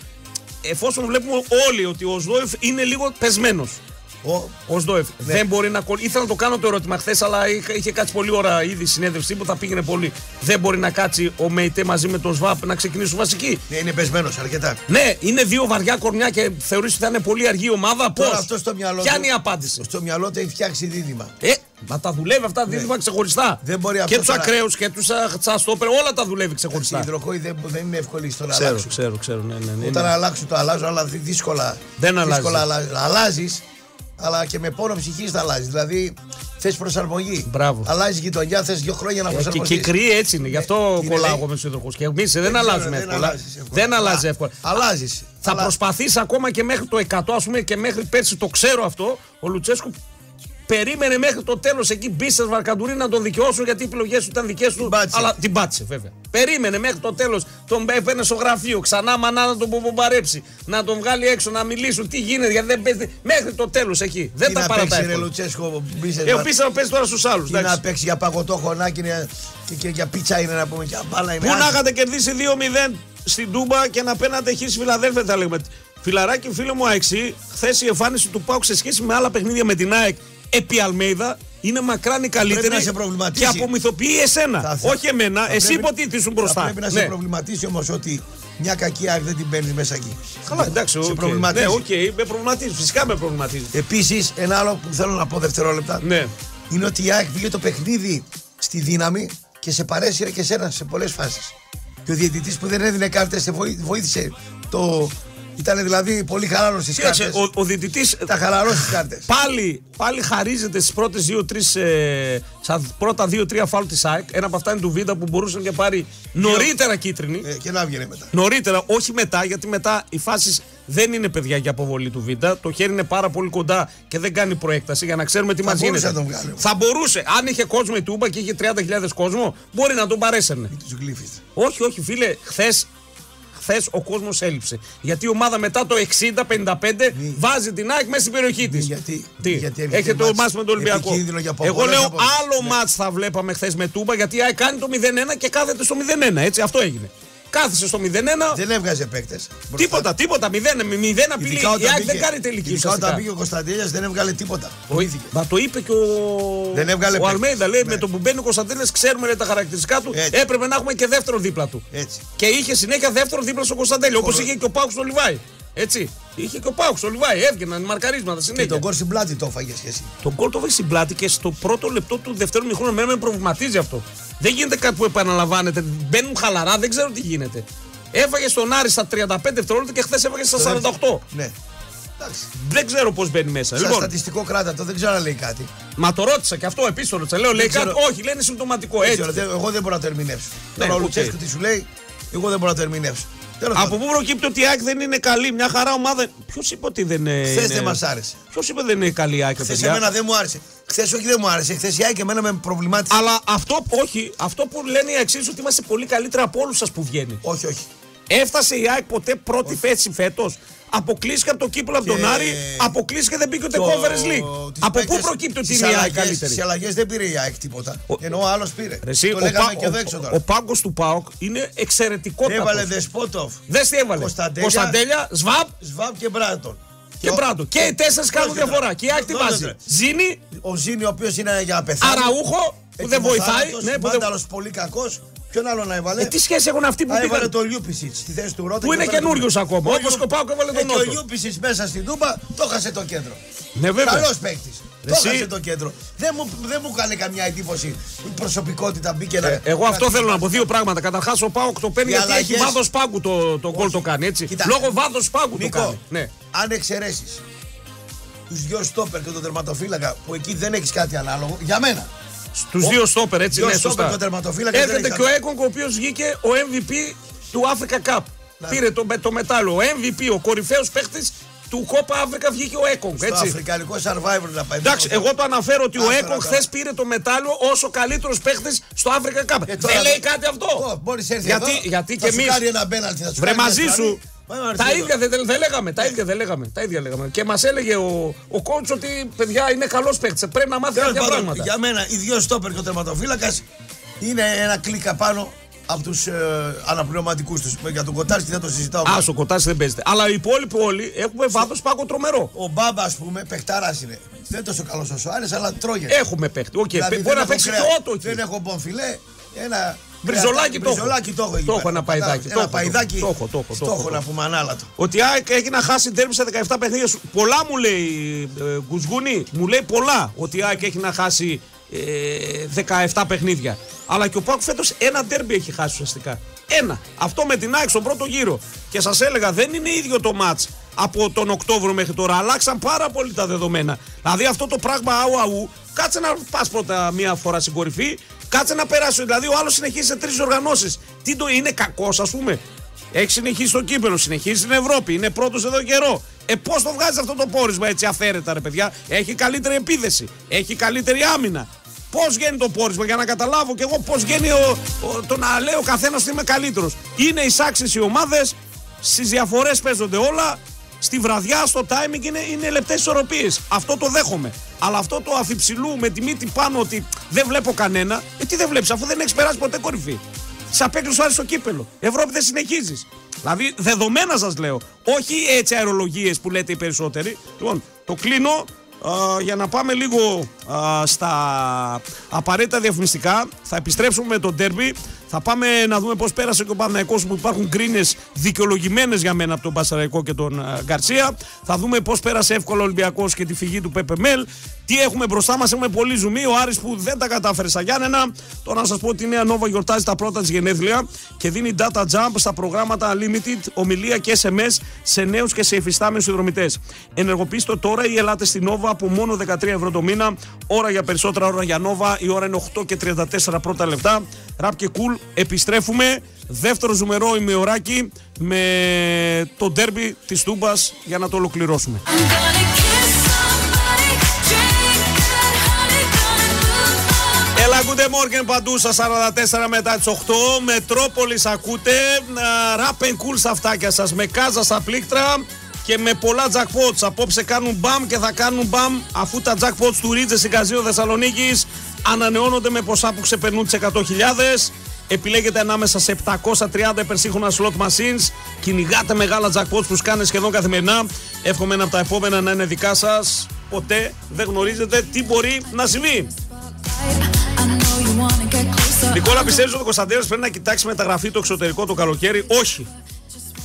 Εφόσον βλέπουμε όλοι ότι ο Σδόεφ είναι λίγο πεσμένος. Ο- Ο Σδόεφ Ναι. δεν μπορεί να κολλήσει. Ήθελα να το κάνω το ερώτημα χθες, αλλά είχε, είχε κάτσει πολλή ώρα ήδη η συνέντευξη που θα πήγαινε πολύ. Δεν μπορεί να κάτσει ο Μεϊτέ μαζί με τον Σβάπ να ξεκινήσουν βασική. Ναι, είναι πεσμένος αρκετά. Ναι, είναι δύο βαριά κορμιά και θεωρείς ότι θα είναι πολύ αργή ομάδα. Πώς; Τώρα αυτό στο μυαλό Ποια του- είναι η απάντηση; Στο μυαλό του έχει φτιάξει δίδυμα. Ε, μα τα δουλεύει αυτά δίδυμα ξεχωριστά. Ναι. Δεν μπορεί και αυτός τους τώρα- ακραίους και τους τσαστόπερ, όλα τα δουλεύει Η ξεχωριστά. υδροκόη δεν, δεν είναι εύκολη στο να Ξέρω, αλλάξουν. ξέρω, ξέρω. Ναι, ναι, ναι, Όταν ναι. αλλάξουν το αλλάζουν, αλλά δυ- δύσκολα. Δεν αλλάζει. δύσκολα αλλάζεις. Αλλά και με πόνο ψυχής θα αλλάζει. Δηλαδή θες προσαρμογή. Μπράβο. Αλλάζει γειτονιά, θες δύο χρόνια να Ε, Και, προσαρμοστείς. και κρύοι έτσι είναι, γι' αυτό είναι, κολλάω λέει. εγώ με τους υδροχού. Και εμείς δεν, αλλάζουμε δεν εύκολα. αλλάζεις εύκολα. Δεν αλλάζει Α, εύκολα. αλλάζεις. Θα Αλλά- προσπαθήσει ακόμα και μέχρι το 100, ας πούμε, και μέχρι πέρσι το ξέρω αυτό. Ο Λουτσέσκου περίμενε μέχρι το τέλος εκεί μπίστε Βαρκαντουρί να τον δικαιώσουν γιατί οι επιλογές του ήταν δικές του. πάτησε. Αλλά την πάτησε βέβαια. Περίμενε μέχρι το τέλος. Τον έπαιρνε στο γραφείο. Ξανά μανά να τον μπομπαρέψει. Να τον βγάλει έξω να μιλήσουν. Τι γίνεται γιατί δεν παίζει. Μέχρι το τέλος εκεί. Δεν Τι τα να παρατάει. παίξει ρε εύκολα. Λουτσέσκο μπίσες, Ε, ο μα- Πίσα να παίζει τώρα στους άλλους. Τι να παίξει για παγωτό χωνάκι είναι- και, και για πίτσα είναι να πούμε. Για μπάλα είναι. Πού να Άσε. είχατε κερδίσει 2-0 στην Τούμπα και να παίρνατε Χ στη Φιλαδέλφια, θα λέγαμε. Φιλαράκι, φίλο μου ΑΕΚτζή, χθες η εμφάνιση του ΠΑΟΚ σε σχέση με άλλα παιχνίδια με την ΑΕΚ επί Αλμέιδα είναι μακράν η καλύτερη. να σε προβληματίσει. Και απομυθοποιεί εσένα. Θα- θα- όχι εμένα. θα Εσύ πρέπει- υποτίθεται ήσουν Θα μπροστά. πρέπει να Ναι. σε προβληματίσει όμως ότι μια κακή ΑΕΚ δεν την παίρνει μέσα εκεί. Καλά, εντάξει, σε οκ. προβληματίζει. Ναι, οκ, με προβληματίζει. Φυσικά με προβληματίζει. Επίσης, ένα άλλο που θέλω να πω δευτερόλεπτα Ναι. είναι ότι η ΑΕΚ πήγε το παιχνίδι στη δύναμη και σε παρέσυρε και σένα σε πολλές φάσεις. Και ο διαιτητής που δεν έδινε κάρτες βοήθησε. Το... Ήταν δηλαδή πολύ χαλαρό στις Κοίταξε, κάρτες. ο, ο διαιτητή Τα χαλαρός στις κάρτες. πάλι, πάλι χαρίζεται στις πρώτες 2-3 ε, στα πρώτα 2-3 φάουλ της ΑΕΚ. Ένα από αυτά είναι του Βίντα που μπορούσε να πάρει νωρίτερα κίτρινη. Ε, και να βγαίνει μετά. Νωρίτερα, όχι μετά, γιατί μετά οι φάσεις δεν είναι παιδιά για αποβολή του Βίντα. Το χέρι είναι πάρα πολύ κοντά και δεν κάνει προέκταση για να ξέρουμε τι Θα μας γίνεται. μπορούσε να τον βγάλει. Θα μπορούσε. Αν είχε κόσμο η Τούμπα και είχε 30.000 κόσμο, μπορεί να τον παρέσαιρνε. Τους γλύφεις. Όχι, όχι, φίλε, χθες. Χθες ο κόσμος έλειψε. Γιατί η ομάδα μετά το 60-55 βάζει την ΑΕΚ μέσα στην περιοχή της. γιατί- Τι, γιατί έρχεται έχετε το μάτς μάτς με τον Ολυμπιακό. επικίνδυνο για Εγώ πολλές λέω απόψεις. άλλο Ναι. μάτς θα βλέπαμε χθες με Τούμπα γιατί η ΑΕΚ κάνει το 0-1 και κάθεται στο 0-1. Έτσι, αυτό έγινε. Κάθισε στο 0-1. Δεν έβγαζε παίκτες. Τίποτα, τίποτα. 0 με 0 απειλή. Η ΑΕΚ δεν κάνει τελική. Ειδικά όταν ουσιαστικά. πήγε ο Κωνσταντέλια δεν έβγαλε τίποτα. Φοβήθηκε. Μα το είπε και ο, Δεν έβγαλε ο παίκτες. Αλμέιδα. Λέει Ναι. με το που μπαίνει ο Κωνσταντέλια, ξέρουμε λέει, τα χαρακτηριστικά του. Έτσι. Έπρεπε να έχουμε και δεύτερο δίπλα του. Έτσι. Και είχε συνέχεια δεύτερο δίπλα στο Κωνσταντέλια. Όπως Κορο- είχε και ο Πάουξ στο Λιβάη. Έτσι. Είχε και ο Πάουξ στο Λιβάη. Έβγαιναν μαρκαρίσματα Και συνέχεια. τον κόρ στην πλάτη το έφαγε και εσύ. Τον γκολ το βάζει στην πλάτη και στο πρώτο λεπτό του δεύτερου μηχρόνου εμένα με προβληματίζει αυτό. Δεν γίνεται κάτι που επαναλαμβάνεται. Μπαίνουν χαλαρά, δεν ξέρω τι γίνεται. Έφαγε στον Άρη στα 35 δευτερόλεπτα και χθες έφαγε στα 48. Ναι. Εντάξει. Δεν ξέρω πώς μπαίνει μέσα. Σαν Λοιπόν, στατιστικό κράτα το δεν ξέρω αν λέει κάτι. μα το ρώτησα και αυτό επίσης το ρώτησα. Λέω, λέει ξέρω. κάτι. Όχι, λένε συμπτωματικό. Δεν Έτσι. ξέρω, δεν- Εγώ δεν μπορώ να το ερμηνεύσω. Ναι, Τώρα ο οκ. Λουτσέσκου τι σου λέει, εγώ δεν μπορώ να το ερμηνεύσω. Τέλος Από πάντων. πού προκύπτει ότι η ΑΕΚ δεν είναι καλή, μια χαρά ομάδα. Ποιος είπε ότι δεν είναι. Χθες δεν μας άρεσε. Ποιος είπε δεν είναι καλή η ΑΕΚ, Χθες παιδιά; εμένα δεν μου άρεσε. Χθε όχι δεν μου άρεσε. Χθες η ΑΕΚ εμένα με προβλημάτισε. Αλλά αυτό, όχι, αυτό που λένε οι αξίες ότι είμαστε πολύ καλύτερα από όλους σας που βγαίνει. Όχι, όχι. Έφτασε η ΑΕΚ ποτέ πρώτη θέση φέτος. Αποκλείστηκε από το κύπελο από τον Και- Άρη, αποκλείστηκε δεν μπήκε ούτε Το- Conference League. τις Από πού παίκτες- προκύπτει ότι στις είναι η ΑΕΚ αλλαγές- καλύτερη; Στις αλλαγές δεν πήρε η ΑΕΚ τίποτα. Ο- Ενώ ο άλλος πήρε. Ρε εσύ, το ο, λέγαμε Πα- και εδώ έξω ο, τώρα. ο πάγκος του ΠΑΟΚ είναι εξαιρετικό. Έβαλε Δεσπότοφ, Δες τι έβαλε. Κωνσταντέλια, Κωνσταντέλια, Σβάμπ Σβάμπ και Μπράντον. Και ο- Μπράντο. Και οι τέσσερις κάνουν Όχι, τώρα. διαφορά. Και η ΑΕΚ τι Δώστε βάζει. τώρα. Ζήνη, Ο Ζήνη, ο οποίος είναι για να πεθάνει. Αραούχο που δεν βοηθάει. Ναι, που δεν... Βάνταλος πολύ κακός. Ποιον άλλο να έβαλε; Ε, τι σχέση έχουν αυτοί που Α, έβαλε πήγαν. τον Λιούπισιτ στη θέση του Ρότα. Που και είναι έβαλε τον- καινούριος ακόμα, Ο όπως Λιου- και ο Πάοκ έβαλε τον Ε, Και ο Νότο. Λιούπισιτ μέσα στην Τούμπα το χάσε το κέντρο. Ναι, βέβαια. Καλός παίκτης. Το Εσύ- χάσε το κέντρο. Δεν μου, δεν μου κάνει καμιά εντύπωση η προσωπικότητα μπήκε να. Ε, Εγώ αυτό θέλω να πω. Δύο πράγματα. Καταρχάς, ο Πάοκ το παίρνει Οι γιατί έχει αλλαγές- βάθος πάγκου το, το γκολ το κάνει. Έτσι. Κοίτα. Λόγω βάθος πάγκου το Νίκο, κάνει. Ναι. αν εξαιρέσεις τους δυο στόπερ και τον τερματοφύλακα που εκεί δεν έχεις κάτι ανάλογο, για μένα. Στους δύο στόπερ, έτσι Δύο ναι, στόπερ σωστά. και ο τερματοφύλακας δεν Έρχεται έχει και ο άλλο. Έκονγκ, ο οποίος βγήκε ο MVP του Africa Cup. Πήρε το, με- το μετάλλιο. Ο MVP, ο κορυφαίος παίχτης του Κόπα Αφρικα βγήκε ο Έκονγκ. Το Έτσι. αφρικανικό survivor να πάει. Εντάξει, εγώ το αναφέρω ότι ο Άστο να Έκονγκ τώρα. χθες πήρε το μετάλλιο όσο καλύτερος παίχτης στο Africa Cup. Ε, τώρα Δεν λέει δεν- κάτι αυτό. Μπορείς έρθει γιατί, εδώ, γιατί θα και σου εμείς. κάνει ένα μπέναλτι, θα σου Βρε κάνει μια μαζί στραβή, σου. Πάμε να Τα έρθει ίδια δεν, δεν λέγαμε, τα ίδια δεν λέγαμε. Τα ίδια λέγαμε. Και μας έλεγε ο, ο coach ότι παιδιά είναι καλός παίκτη. Πρέπει να μάθει Τέλος κάποια πάντων, πράγματα. Για μένα, οι δυο στόπερ και ο τερματοφύλακας είναι ένα κλικ πάνω από τους ε, αναπληρωματικούς τους. Για τον Κοτάρσκι δεν το συζητάω. Α, ο Κοτάρσκι δεν παίζεται. Αλλά οι υπόλοιποι όλοι έχουμε βάθος πάγκο τρομερό. Ο Μπάμπα, ας πούμε, παιχτάρα είναι. Δεν είναι τόσο καλός όσο ο Άρης, αλλά τρώγεται. Έχουμε παίχτη. Οκ, Δηλαδή, μπορεί δεν να έχω παίξει κρέα- και Ότο εκεί. Δεν έχω μπον φιλέ. Ένα. Μπριζολάκι κρεατάκι, το έχω. μπριζολάκι το έχω. εκεί Το έχω πέρα. ένα παϊδάκι, Κατάλαβες, το Ένα έχω, το έχω, παϊδάκι. το έχω, το έχω, το Στο έχω, έχω το να έχω. πούμε ανάλατο. Ότι η ΑΕΚ έχει να χάσει τέρμι σε 17 παιχνίδια. σου. Πολλά μου λέει ε, Γκουσγούνι, μου λέει πολλά ότι η ΑΕΚ έχει να χάσει ε, 17 παιχνίδια. Αλλά και ο Πάκου φέτος ένα τέρμι έχει χάσει ουσιαστικά. Ένα. Αυτό με την ΑΕΚ στον πρώτο γύρο. Και σας έλεγα, δεν είναι ίδιο το ματ από τον Οκτώβριο μέχρι τώρα. Αλλάξαν πάρα πολύ τα δεδομένα. Δηλαδή αυτό το πράγμα αου αου, κάτσε να πας πρώτα μία φορά στην κορυφή, κάτσε να περάσει. Δηλαδή ο άλλος συνεχίζει σε τρεις οργανώσεις. Τι το είναι κακός, ας πούμε. Έχει συνεχίσει το κύπελο, συνεχίζει στην Ευρώπη, είναι πρώτος εδώ καιρό. Ε, πώς το βγάζει αυτό το πόρισμα έτσι αφαίρετα, ρε παιδιά. Έχει καλύτερη επίδεση, έχει καλύτερη άμυνα. Πώς βγαίνει το πόρισμα για να καταλάβω και εγώ πώς βγαίνει ο, ο- το να λέει ο καθένας ότι είμαι καλύτερος. Είναι εισάξει οι ομάδες, στις διαφορές παίζονται όλα. Στη βραδιά, στο timing είναι, είναι λεπτές ισορροπίες. Αυτό το δέχομαι. Αλλά αυτό το αφιψηλού με τη μύτη πάνω ότι δεν βλέπω κανένα, ε, τι δεν βλέπεις, αφού δεν έχεις περάσει ποτέ κορυφή. Σε απέκλεισε ο στο κύπελο. Ευρώπη δεν συνεχίζεις. Δηλαδή, δεδομένα σας λέω. Όχι έτσι αερολογίες που λέτε οι περισσότεροι. Λοιπόν, το κλείνω α, για να πάμε λίγο α, στα απαραίτητα διαφημιστικά. Θα επιστρέψουμε με το ντέρμπι. Θα πάμε να δούμε πώς πέρασε και ο Παναθηναϊκός που υπάρχουν γκρίνες δικαιολογημένες για μένα από τον Πασαραϊκό και τον α, Γκαρσία. Θα δούμε πώς πέρασε εύκολα ο Ολυμπιακός και τη φυγή του Πέπε Μέλ. Τι έχουμε μπροστά μας, έχουμε πολύ ζουμί. Ο Άρης που δεν τα κατάφερε στα Γιάννενα. Τώρα να σας πω ότι η Νέα Νόβα γιορτάζει τα πρώτα της γενέθλια και δίνει data jump στα προγράμματα Unlimited, ομιλία και SMS σε νέους και σε εφιστάμενου συνδρομητές. Ενεργοποιήστε το τώρα ή ελάτε στην Nova από μόνο 13 ευρώ το μήνα. Ώρα για περισσότερα ώρα για Nova. Η ώρα είναι 8 και 34 πρώτα λεπτά. Ραπ και cool. Επιστρέφουμε. Δεύτερο ζουμερό ημεωράκι με το ντέρμπι της Τούμπας για να το ολοκληρώσουμε. Gonna move on. Έλα, good morning παντού στα 44 μετά τις 8. Μετρόπολης ακούτε. Ραπ and cool στα αυτάκια σας. Με κάζα στα πλήκτρα και με πολλά jackpots. Απόψε κάνουν μπαμ και θα κάνουν μπαμ αφού τα jackpots του Ρίτζε Συγκαζίου Θεσσαλονίκης ανανεώνονται με ποσά που ξεπερνούν τις 100.000. Επιλέγετε ανάμεσα σε 730 υπερσύγχρονα slot machines. Κυνηγάτε μεγάλα jackpots που σκάνε σχεδόν καθημερινά. Εύχομαι ένα από τα επόμενα να είναι δικά σας. Ποτέ δεν γνωρίζετε τι μπορεί να συμβεί. I know you wanna get closer. Νικόλα, πιστεύεις ότι ο Κωνσταντέλια πρέπει να κοιτάξει μεταγραφή το εξωτερικό το καλοκαίρι; Όχι.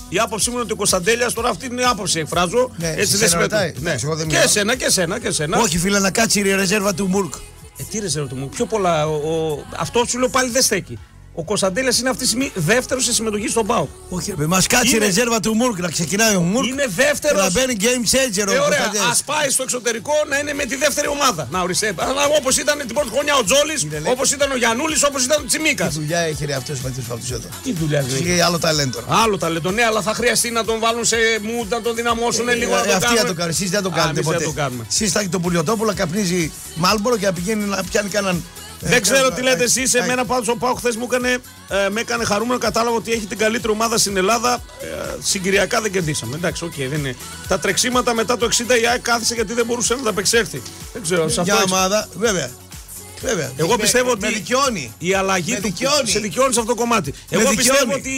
Η άποψή μου είναι ότι ο Κωνσταντέλιας, τώρα αυτή είναι η άποψη, εκφράζω. Ναι, έτσι σε δεν σένα συμμετέχει. ρωτάει. Ναι. Εντάξει, εγώ δεν Και μιλάω. εσένα, και εσένα, και εσένα. Όχι, φίλε, να κάτσει η ρεζέρβα του Μουρκ. Ε, τι ρε ζέρο του μου, πιο πολλά. Ο, ο- αυτός σου λέω πάλι δεν στέκει. Ο Κωνσταντέλια είναι αυτή τη στιγμή δεύτερος σε συμμετοχή στον Πάο. Όχι, ρε, μας κάτσει η Είναι- ρεζέρβα του Μουρκ να ξεκινάει ο Μουρκ. Είναι και δεύτερος. να μπαίνει game changer ο Ε, ωραία, Κωνσταντέλιας. ας πάει στο εξωτερικό να είναι με τη δεύτερη ομάδα. Να οριστεί. Όπως ήταν την πρώτη χρονιά ο Τζόλης, Είναι, λέει. όπως ήταν ο Γιανούλη, όπως ήταν ο Τσιμίκας. Τι δουλειά έχει ρε αυτός με τους αυτούς εδώ. Τι δουλειά λέει. Έχει άλλο ταλέντο. Άλλο ταλέντο, ναι, αλλά θα χρειαστεί να τον βάλουν σε mood, να τον δυναμώσουν λίγο. να Ε, τον Αυτοί κάνουν. θα το κάνουν, εσείς δεν το Α, κάνετε εμείς ποτέ. Δεν το κάνουμε. Εσείς θα έχετε τον Πουλιοτόπουλο, καπνίζει μάλμπορο και να πηγαίνει να πιάνει κανέναν... ε, Δεν ξέρω κανένα- τι λέτε εσείς. ε, Εμένα πάντως ο ΠΑΟΚ χθες μου έκανε, ε, με έκανε χαρούμενο. Κατάλαβα ότι έχει την καλύτερη ομάδα στην Ελλάδα. Ε, συγκυριακά δεν κερδίσαμε. Εντάξει, οκ, δεν είναι. Τα τρεξίματα μετά το 60 η ΑΕΚ κάθισε γιατί δεν μπορούσε να τα απεξέλθει. Δεν ξέρω. Σε αυτό Μια έχεις- ομάδα, βέβαια. Βέβαια. Εγώ Με- πιστεύω ότι Με δικαιώνει. η αλλαγή Με του δικαιώνει. σε δικαιώνει σε αυτό το κομμάτι. Εγώ δικαιώνει. πιστεύω ότι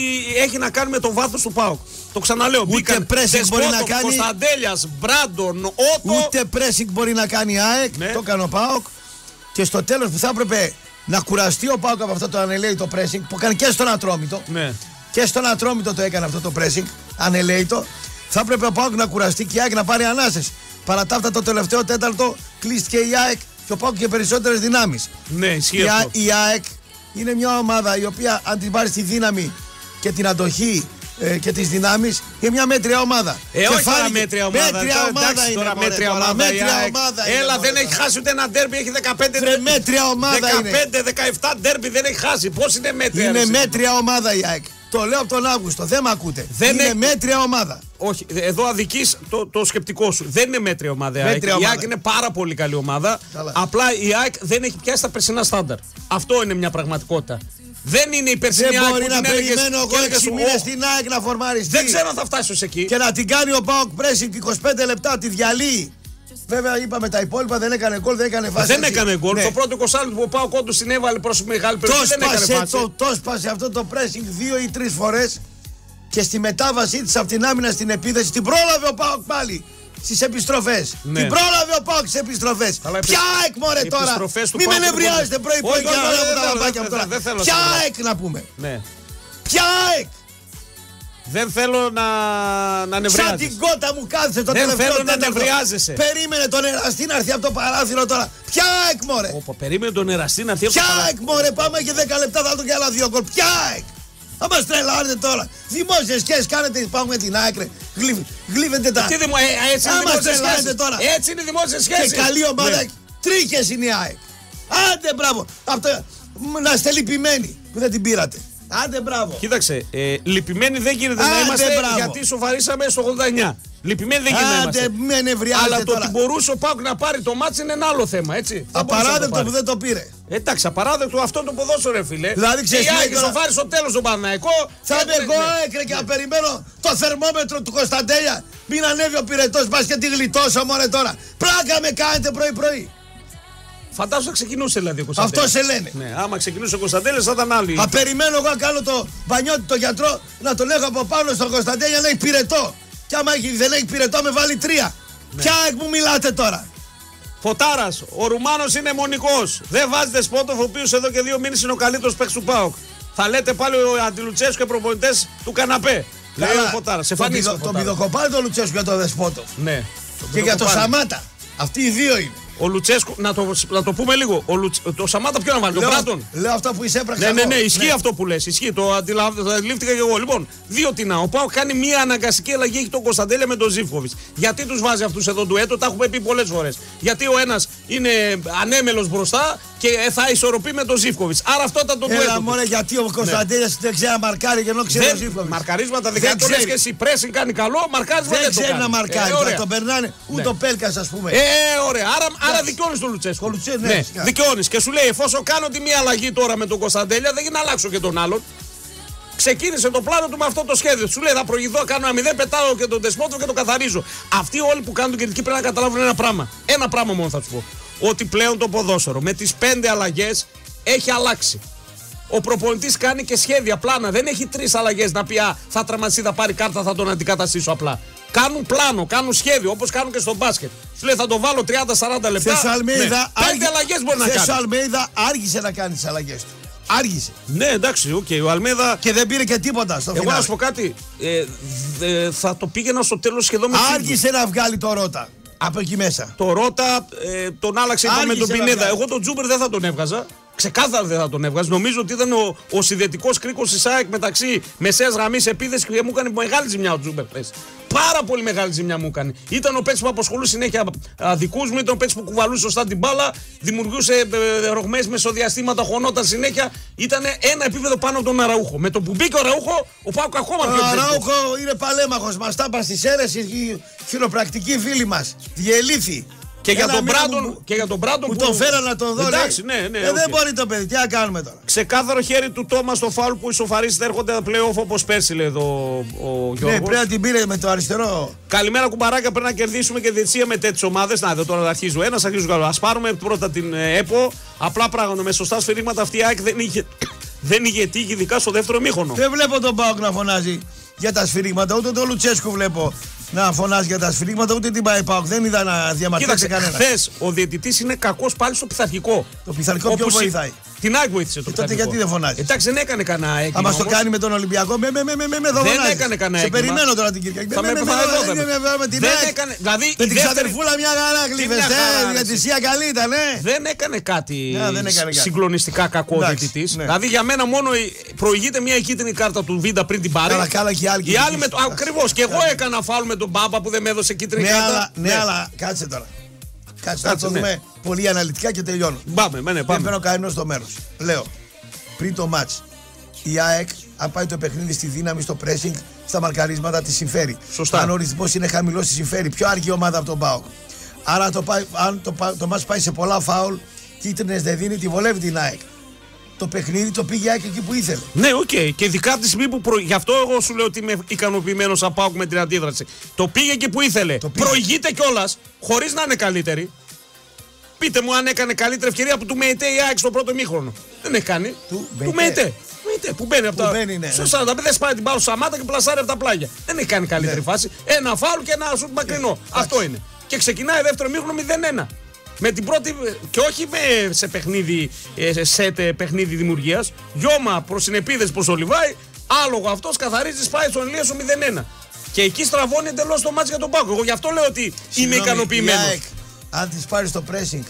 έχει να κάνει με το βάθος του ΠΑΟΚ. Το ξαναλέω. Ούτε μπήκαν pressing μπορεί να Ντεσπόντοφ, κάνει. Κωνσταντέλιας, Μπράντον, Ότο. Ούτε pressing μπορεί να κάνει η ΑΕΚ. Ναι. Το έκανε ο ΠΑΟΚ. Και στο τέλος που θα έπρεπε να κουραστεί ο ΠΑΟΚ από αυτό το ανελαίητο pressing που έκανε και στον Ατρόμητο. Ναι. Και στον Ατρόμητο το έκανε αυτό το pressing. Ανελαίητο. Θα έπρεπε ο ΠΑΟΚ να κουραστεί και η ΑΕΚ να πάρει ανάσες. Παρά τα αυτά το τελευταίο τέταρτο κλείστηκε η ΑΕΚ και ο ΠΑΟΚ είχε περισσότερες δυνάμεις. Ναι, ισχύει Η, Α- αυτό. η ΑΕΚ είναι μια ομάδα η οποία αν την πάρει τη δύναμη και την αντοχή ε, και τις δυνάμεις είναι μια μέτρια ομάδα. Ε, Και όχι τώρα φάνηκε- μέτρια ομάδα. Μέτρια Τώρα, ομάδα εντάξει, είναι. τώρα μωρέ, μέτρια τώρα, ομάδα. η μέτρια ΑΕΚ. ομάδα είναι, Έλα, μωρέ, δεν έχει τώρα. χάσει ούτε ένα ντέρμπι, έχει 15. Ρε, μέτρια ομάδα είναι. 15-17 ντέρμπι δεν έχει χάσει. Πώς είναι μέτρια. ρε, Είναι εσύ; μέτρια ομάδα η ΑΕΚ. Το λέω από τον Αύγουστο, δεν με ακούτε. Δεν είναι έχει- μέτρια ομάδα. Όχι, εδώ αδική το, το σκεπτικό σου. Δεν είναι μέτρια ομάδα. η ΑΕΚ. Μέτρια Η ομάδα. ΑΕΚ είναι πάρα πολύ καλή ομάδα. Καλά. Απλά η ΑΕΚ δεν έχει πιάσει τα περσινά στάνταρ. Αυτό είναι μια πραγματικότητα. Δεν είναι η περσινή Δεν ΑΕΚ μπορεί που να την έλεγες περιμένω και εγώ έλεγες, 6 «Ω, μήνες στην ΑΕΚ να φορμαριστεί. Δεν ξέρω αν θα φτάσεις ως εκεί. Και να την κάνει ο Πάοκ Πρέσινγκ 25 λεπτά, τη διαλύει. Βέβαια είπαμε τα υπόλοιπα δεν έκανε γκολ, δεν έκανε φάση. Δεν έτσι. έκανε γκολ. Ναι. Το πρώτο 20 που ο Πάοκ όντως την έβαλε προς μεγάλη Το περιοχή. Δεν έκανε σπάσε, φάση. το, το σπάσε αυτό το pressing δύο ή τρεις φορές και στη μετάβασή της από την άμυνα στην επίθεση την πρόλαβε ο Πάοκ πάλι στις επιστροφές. Ναι. Την πρόλαβε ο Πάοκ στις επιστροφές. Αλλά επι- Ποια ΑΕΚ μωρέ οι τώρα. επιστροφές του Μην με ΠΑΟΚ δεν νευριάζετε μπορούν. πρωί-πρωί Όχι, και όχι, να δεν τα θέλω, λαμπάκια δεν μου τώρα. θέλω, δεν θέλω να Ποια σε ΑΕΚ να πούμε. Ναι. Ποια ΑΕΚ. Δεν θέλω να, να Σαν νευριάζεις. την κότα μου κάθισε το Δεν τελευταίο θέλω να τέταρτο. νευριάζεσαι. Περίμενε τον εραστή να έρθει από το παράθυρο τώρα. Ποια ΑΕΚ μωρέ. Ωπα, περίμενε τον εραστή να έρθει από Ποια το παράθυρο. ΑΕΚ μωρέ, πάμε και 10 λεπτά θα το και άλλα δύο γκολ. Ποια ΑΕΚ. Θα μας τρελάρετε τώρα. Δημόσιες σχέσεις κάνετε, πάμε με την ΑΕΚ ρε. Γλύβ- Γλύβετε τα... Τι δημο... ε, έτσι είναι Άμα δημόσιες τρελαίνετε σχέσεις. τώρα. Έτσι είναι δημόσιες σχέσεις. Και καλή ομάδα. Ναι. Τρίχες είναι η ΑΕΚ. Άντε μπράβο. Αυτό, μ, να είστε λυπημένοι που δεν την πήρατε. Άντε μπράβο. Κοίταξε, ε, λυπημένοι δεν γίνεται να Άντε, είμαστε μπράβο. γιατί σοφαρίσαμε στο 89. Λυπημένοι δεν γίνεται να Άντε είμαστε. με νευριάζετε Αλλά το τώρα. ότι μπορούσε ο Πάουκ να πάρει το μάτσο είναι ένα άλλο θέμα, έτσι. Θα μπορούσε να το Απαράδεκτο πάρει. που δεν το πήρε. Εντάξει, απαράδεκτο αυτό το ποδόσφαιρο, ρε φίλε. Δηλαδή, ξέρεις η τι ΑΕΚ λέει τώρα- σοφάρει στο τέλος τον Παναναϊκό. Θα είμαι εγώ έκρε και να περιμένω το θερμόμετρο του Κωνσταντέλια. Μην ανέβει ο πυρετός μα και τη γλιτώσω μωρέ τώρα. Πλάκα με κάνετε πρωί-πρωί. Φαντάζομαι θα ξεκινούσε δηλαδή ο Κωνσταντέλης. Αυτό σε λένε. Ναι, άμα ξεκινούσε ο Κωνσταντέλης θα ήταν άλλη. Θα περιμένω εγώ να κάνω το μπανιότι το γιατρό να τον έχω από πάνω στον Κωνσταντέλια να έχει πυρετό. Και άμα έχει, δεν έχει πυρετό με βάλει τρία. Ναι. Ποια εκ μου μιλάτε τώρα. Φωτάρας, ο Ρουμάνος είναι μονικός. Δεν βάζετε Σπότοφ, ο οποίος εδώ και δύο μήνες είναι ο καλύτερος παίκτης του Πάοκ. Θα λέτε πάλι ο Αντιλουτσέσκου και προπονητές του καναπέ. Λέει ο Φωτάρας. Σε τον φανεί. πηδο- τον πηδοκοπάρει τον Λουτσέσκου για τον Δεσπότο. Ναι. Και για τον Πηδοκοπάρη. Σαμάτα. Αυτοί οι δύο είναι. Ο Λουτσέσκου, να το, να το πούμε λίγο. Ο, Λουτς, το Σαμάτα ποιο να βάλει, τον Λέω, Μπράτον. λέω αυτό που εισέπραξα. Ναι, ναι, εγώ. ναι, ισχύει αυτό που λες. Ισχύει. Το αντιλα- το αντιλήφθηκα και εγώ. Λοιπόν, δύο τινά. Ο Πάο κάνει μία αναγκαστική αλλαγή. Έχει τον Κωνσταντέλια με τον Ζήφκοβιτς. Γιατί τους βάζει αυτούς εδώ του έτο, τα έχουμε πει πολλές φορές. Γιατί ο ένας είναι ανέμελος μπροστά και ε, θα ισορροπεί με τον Ζήφκοβιτς. Άρα αυτό ήταν το Έλα ντουέτο. μωρέ γιατί ο Κωνσταντέλια δεν ξέρει να μαρκάρει και ενώ ξέρει ο Δεν, Ζήφκοβιτς. μαρκαρίσματα Δεν δικά του λες ξέρει. και εσύ πρέσιν κάνει καλό, μαρκάρισμα δεν, Δεν το ξέρει κάνει. να μαρκάρει. Ε, θα ωραία. τον περνάνε ούτε Ναι. ο Πέλκας ας πούμε. Ε, ωραία. Άρα, άρα δικαιώνεις τον Λουτσέσκο. Ο Λουτσέ- ναι, φυσικά. δικαιώνεις. Και σου λέει, εφόσον κάνω τη μία αλλαγή τώρα με τον Κωνσταντέλια, δεν γίνεται να αλλάξω και τον άλλον. Ξεκίνησε το πλάνο του με αυτό το σχέδιο. Σου λέει, θα προηγηθώ, κάνω ένα μηδέν, πετάω και τον Δεσπότο και τον καθαρίζω. Αυτοί όλοι που κάνουν την κριτική πρέπει να καταλάβουν ένα πράγμα. Ένα πράγμα μόνο θα του πω. Ότι πλέον το ποδόσφαιρο με τις πέντε αλλαγές έχει αλλάξει. Ο προπονητής κάνει και σχέδια, πλάνα. Δεν έχει τρεις αλλαγές να πει Α, θα τραυματιστεί, θα πάρει κάρτα, θα τον αντικαταστήσω απλά. Κάνουν πλάνο, κάνουν σχέδιο όπως κάνουν και στο μπάσκετ. Σου λέει θα το βάλω 30-40 λεπτά. Χθε ο Αλμέιδα. Ναι. Πέντε αλλαγές μπορεί να Χθες κάνει. ο Αλμέιδα άργησε να κάνει τις αλλαγές του. Άργησε. Ναι, εντάξει, οκ. Ο Αλμέιδα. Και δεν πήρε και τίποτα στο Εγώ να φινάλε. σου πω κάτι. Ε, δε- θα το πήγαινα στο τέλος σχεδόν με φίλους. Άργησε να βγάλει τον Ρότα από εκεί μέσα. Τον Ρότα ε, τον άλλαξε είπα, με Άργησε τον να Πινέδα. βγάλει. Εγώ τον Τζούμπερ δεν θα τον έβγαζα. Ξεκάθαρα δεν θα τον έβγαζα. Νομίζω ότι ήταν ο, ο συνδετικός κρίκος της ΑΕΚ μεταξύ μεσαίας γραμμής επίθεσης και μου έκανε μεγάλη ζημιά ο Τζούμπερ. χθες. Πάρα πολύ μεγάλη ζημιά μου έκανε. Ήταν ο παίκτης που απασχολούσε συνέχεια δικούς μου, ήταν ο παίκτης που κουβαλούσε σωστά την μπάλα, δημιουργούσε ε, ρωγμές μεσοδιαστήματα, χωνόταν συνέχεια. Ήταν ένα επίπεδο πάνω από τον Αραούχο. Με το που μπήκε ο Αραούχο, ο Πάουκ ακόμα πιο Ο επιθετικός. Αράουχο είναι παλέμαχος. Μας τα είπα στις αίρε οι χειροπρακτικοί φίλοι μας. Διελήθη. Και για, Ένα τον μήνα Μπράντον, που- και για τον Μπράντον Που τον φέραν να τον δω. Εντάξει, λέει. ναι, ναι. Ε, οκ. Δεν μπορεί το παιδί. Τι να κάνουμε τώρα. Ξεκάθαρο χέρι του Τόμα στο φάουλ που ισοφαρίζεται έρχονται τα playoff όπως πέρσι λέει εδώ ο Ναι, Γιώργος. πρέπει να την πήρε με το αριστερό. Καλημέρα κουμπαράκια, πρέπει να κερδίσουμε και διετσία με τέτοιες ομάδες. Να εδώ τώρα αρχίζω ένα, αρχίζω καλό. Α πάρουμε πρώτα την ε, ΕΠΟ. Απλά πράγματα με σωστά σφυρίγματα αυτή η ΑΕΚ δεν είχε, δεν είχε τύχει, ειδικά στο δεύτερο μήχρονο. Δεν βλέπω τον Πάοκ να φωνάζει για τα σφυρίγματα. Ούτε τον Λουτσέσκου βλέπω να φωνάζει για τα σφυρίγματα. Ούτε την πάει Πάοκ. Δεν είδα να διαμαρτύρεται Κοίταξε, κανένας. χθες ο διαιτητής είναι κακός πάλι στο πειθαρχικό. Το πειθαρχικό ποιον Όπου συ- βοηθάει; Την ΑΕΚ βοήθησε το Και τότε πειθαρχικό. γιατί δεν φωνάζεις; Εντάξει, δεν έκανε κανένα Αν έκκλημα. μας το όμως. κάνει με τον Ολυμπιακό, με, με, με, με, με, με, Δεν έκανε κανένα Σε έγκλημα. περιμένω τώρα την Κυριακή. Θα με με, με, θα εδώ, με, θα με. με, με, με την Δεν ΑΕΚ. έκανε- δηλαδή, Με η την δεύτερη- ξαδερφούλα μια χαρά γλύφες. μια χαρά, Ε, ρε, η διατησία καλή ήταν, ε. Δεν έκανε κάτι Ναι, δεν έκανε κάτι. συγκλονιστικά κακό ο Εντάξει, διαιτητής. ναι. Δηλαδή για μένα μόνο η- προηγείται μια κίτρινη κάρτα του Βίντα πριν την πάρει. Καλά, καλά και οι άλλοι Οι άλλοι με κερδίσουν. το. Ακριβώς. Και εγώ έκανα φάουλ με τον Μπάμπα που δεν με έδωσε κίτρινη Ναι, κάρτα. αλλά, ναι, αλλά κάτσε τώρα. Κάτσε, θα Κάτσε, το ναι. δούμε πολύ αναλυτικά και τελειώνω. Πάμε, ναι, ναι, Δεν πάμε. παίρνω κανένας στο μέρος. Λέω, πριν το match, η ΑΕΚ, αν πάει το παιχνίδι στη δύναμη, στο pressing, στα μαρκαρίσματα, τη συμφέρει. Σωστά. Αν ο ρυθμός είναι χαμηλός, τη συμφέρει. Πιο αργή ομάδα από τον ΠΑΟΚ. Άρα το πάει, αν το, πα- το ματς πάει σε πολλά φάουλ, κίτρινες δεν δίνει, τη βολεύει την ΑΕΚ. Το παιχνίδι το πήγε ΑΕΚ εκεί που ήθελε. Ναι, οκ. Και ειδικά από τη στιγμή που. Προ... Γι' αυτό εγώ σου λέω ότι είμαι ικανοποιημένος από ΠΑΟΚ με την αντίδραση. Το πήγε και που ήθελε. Το πήγε. Προηγείται κιόλας, χωρίς να είναι καλύτερη. Πείτε μου αν έκανε καλύτερη ευκαιρία που του Μεϊτέ η ΑΕΚ στο πρώτο ημίχρονο. Δεν έχει κάνει. Του του Μεϊτέ. Μεϊτέ. Μεϊτέ που μπαίνει από Που τα. μπαίνει, ναι, Στο ναι. 45 δεν σπάει την μπάλα στο Σαμάτα και πλασάρει από τα πλάγια. Δεν έχει κάνει καλύτερη φάση. Ένα φάουλ και ένα σουτ μακρινό. Αυτό είναι. Και ξεκινάει δεύτερο ημίχρονο 0-1. Με την πρώτη. και όχι με, σε παιχνίδι, ε, σε σετ ε, παιχνίδι δημιουργίας. Γιώμα προς συνεπίδες προς ο Λιβάη. Άλογο αυτός καθαρίζεις, σπάει στον Ηλία στο 0-1. Και εκεί στραβώνει εντελώς το μάτι για τον Πάκο. Εγώ γι' αυτό λέω ότι είμαι Συγγνώμη, ικανοποιημένος. η ΑΕΚ, Αν τη πάρεις στο pressing,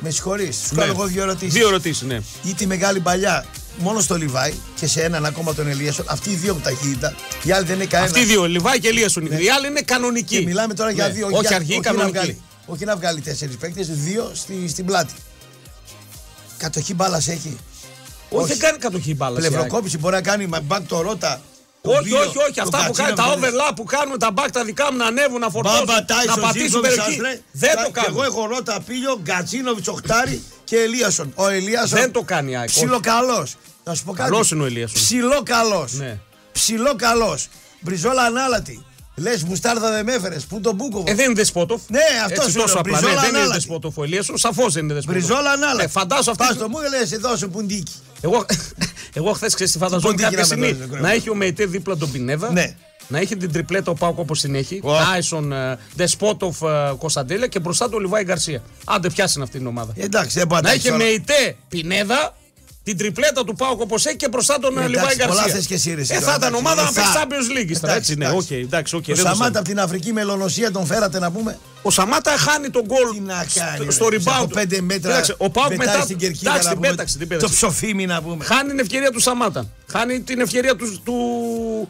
με συγχωρείς, σου Ναι. κάνω εγώ δύο ερωτήσεις. Δύο ερωτήσεις, ναι. Ή τη μεγάλη παλιά μόνο στο Λιβάη και σε έναν ακόμα τον Ελίασον. Αυτοί οι δύο που ταχύτητα. Οι άλλοι δεν είναι κανένας. Αυτοί οι δύο, Λιβάη και Ελία σου. Οι άλλοι είναι κανονικοί. Και μιλάμε τώρα για Ναι. δύο. Όχι για, αργοί, όχι να κανονικοί. βγάλει, όχι να βγάλει τέσσερις παίκτες, δύο στη, στην πλάτη. Κατοχή μπάλας έχει. Όχι, δεν κάνει κατοχή μπάλας. Πλευροκόπηση μπορεί να κάνει με back το ρότα. τον Όχι, Μπίλο, όχι, όχι. τον Αυτά που κάνει, τα Κατσίνοβιτ. overlap που κάνουν τα back τα δικά μου να ανέβουν, να φορτώσουν, Μπάμπα να Τάισον, πατήσουν Ζήφκοβιτς, περιοχή. Άστρε. Δεν Τα- το και Εγώ κάνουν. έχω ρότα πίλιο, Γκατσίνοβιτς, Οχτάρι και Ελίασον. Ο Ελίασον. Δεν το κάνει η ΑΕΚ, όχι. Ψιλοκαλός. Να σου πω κάτι. Καλός είναι ο Ελίασον. Ψιλοκαλός. Ναι. Ψιλοκαλός. Μπριζόλα ανάλατη. Λες μουστάρδα δεν με έφερες. Πού τον Μπούκοβο. Ε, δεν είναι δεσπότοφ. Ναι, αυτός Έτσι σου τόσο λέω, απλά. Ναι, Μπριζόλα δεν είναι ανάλατη. δεσπότοφ ο Ελίας, σαφώς δεν είναι δεσπότοφ. Μπριζόλα ανάλατη. Ε, φαντάσου αυτή. Πας το μου λες εδώ σου πουντίκι. Εγώ, εγώ χθες ξέρεις τι φανταζόμουν ποντίκι κάποια να με στιγμή δώσεις, δεν να ξέρω. έχει ο Μεϊτέ δίπλα τον Πινέβα. Ναι. Να έχει την τριπλέτα ο Πάουκ όπως την έχει. Ω. Τάισον, ε, Δεσπότοφ, ε, Κωνσταντέλια και μπροστά του ο Λιβάη Γκαρσία. Άντε, πιάσουν αυτή την ομάδα. Εντάξει, δεν μπορεί Να τα έχει έχεις όλα. Μεϊτέ Πινέδα, την τριπλέτα του Πάουκ όπως έχει και μπροστά τον ε, Εντάξει, Λιβάη πολλά Γκαρσία. θες και εσύ, ρε, εσύ, ε, τώρα, θα ήταν εντάξει, ομάδα να ε, παίξει θα. Champions League. τώρα, Εντάξει, Έτσι, ναι, εντάξει. οκ, εντάξει, οκ. Ο δεν το Σαμάτα ξέρω. από την Αφρική μελονοσία τον φέρατε να πούμε; Ο Σαμάτα χάνει τον γκολ Τι να κάνει. στο, ρε, στο rebound. Από πέντε μέτρα. Κοίταξε, ο Πάουκ πετάει μετά. στην κερκίδα Εντάξει, να την πούμε. πέταξε, την Το πέταξε. ψοφίμι να πούμε. Χάνει την ευκαιρία του Σαμάτα. Χάνει την ευκαιρία του, του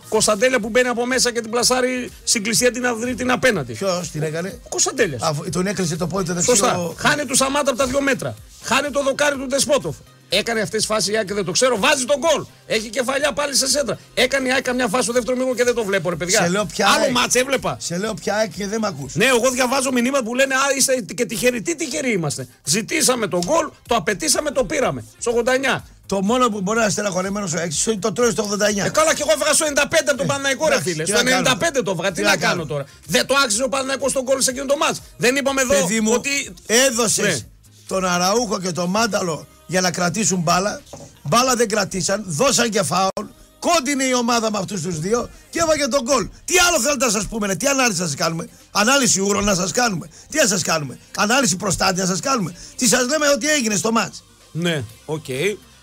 Κωνσταντέλια που μπαίνει από μέσα και την πλασάρει στην κλεισία την αδρή την απέναντι. Ποιος την έκανε; Ο Κωνσταντέλιας. Αφού τον έκλεισε το πόδι το δεξιό. Σωστά. Χάνει του Σαμάτα από τα δύο μέτρα. Χάνει το δοκάρι του Ντεσπότοφ. Έκανε αυτές τι φάσεις η Άκη δεν το ξέρω. Βάζει τον γκολ. Έχει κεφαλιά πάλι σε σέντρα. Έκανε η Άκη καμιά φάση στο δεύτερο μήνυμα και δεν το βλέπω, ρε παιδιά. Σε λέω πια, Άλλο ε. μάτς έβλεπα. Σε λέω πια και δεν με ακούς. Ναι, εγώ διαβάζω μηνύματα που λένε Α, είστε και τυχεροί. Τι τυχεροί είμαστε. Ζητήσαμε τον γκολ, το απαιτήσαμε, το πήραμε. Στο 89. Το μόνο που μπορεί να είναι στεναχωρημένος ο έξι το τρώει στο 89. Ε, καλά, και εγώ έβγα στο 95 από τον Παναγικό, ρε εντάξει, φίλε. τι Στο να κάνω 95 το έβγα. Τι Τι να να κάνω κάνω. τώρα. Δεν το άξιζε ο Παναγικό στον γκολ σε εκείνο το μάτς. Δεν είπαμε εδώ Παιδί μου, ότι. έδωσες Ναι. τον Αραούχο και τον Μάνταλο για να κρατήσουν μπάλα. Μπάλα δεν κρατήσαν, δώσαν και φάουλ. Κόντυνε η ομάδα με αυτούς τους δύο και έφαγε το γκολ. Τι άλλο θέλετε να σας πούμε, ναι, τι ανάλυση να σας κάνουμε. Ανάλυση ούρων να σας κάνουμε. Τι να σας κάνουμε. Ανάλυση προστάτη να σας κάνουμε. Τι σας λέμε ότι έγινε στο ματς. Ναι, οκ.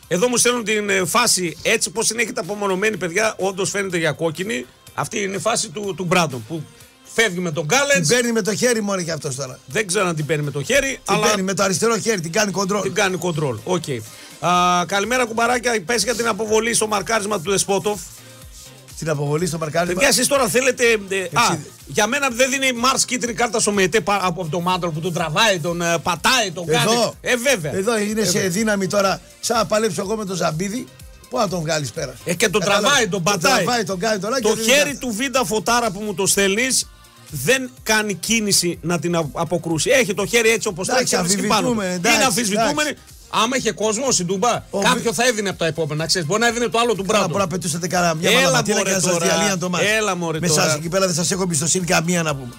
Εδώ μου στέλνουν την ε, φάση έτσι πώς την έχετε απομονωμένη, παιδιά. Όντως φαίνεται για κόκκινη. Αυτή είναι η φάση του, του Μπράντον που φεύγει με τον Την Γκάλεντ. παίρνει με το χέρι μόνο και αυτός τώρα. Δεν ξέρω αν την παίρνει με το χέρι, Την αλλά παίρνει με το αριστερό χέρι, την κάνει κοντρόλ. την κάνει κοντρόλ. Οκ. Α, καλημέρα κουμπαράκια. Πες για την αποβολή στο μαρκάρισμα του Δεσπότοφ. Στην αποβολή στο μαρκάρισμα. Παιδιά, εσείς τώρα θέλετε. ε, α, Εξή- για μένα δεν δίνει Μάρς κίτρινη κάρτα στο ΜΕΤΕ πα- από τον Μάντρο που τον τραβάει, τον ε, πατάει, τον κάνει. Εδώ, Ε, βέβαια. εδώ είναι σε δύναμη τώρα. Σαν να παλέψω εγώ με τον Ζαμπίδη. Πού να τον βγάλεις πέρα. Ε, και τον Κατάλαβες. τραβάει, τον πατάει. τραβάει, τον κάνει τώρα το και δεν χέρι είναι του Βίντα Φωτάρα που μου το στέλνεις δεν κάνει κίνηση να την α- αποκρούσει. Έχει το χέρι έτσι όπως Εντάξει, τρέχει και βρίσκει πάνω. του. αμφισβητούμενη, εντάξει, Είναι αμφισβητούμενη. εντάξει. Άμα είχε κόσμο στην Τούμπα, Ο κάποιο Βι- θα έδινε από τα επόμενα. Ξέρεις, μπορεί να έδινε το άλλο του Καλά, Μπράντον. μπορεί να πετούσατε κανένα μια Έλα, μαλαματίνα μωρέ, και να σας τώρα. διαλύαν το μάτι. Έλα, μωρέ, Με τώρα. εσά εκεί πέρα δεν σας έχω εμπιστοσύνη καμία να πούμε.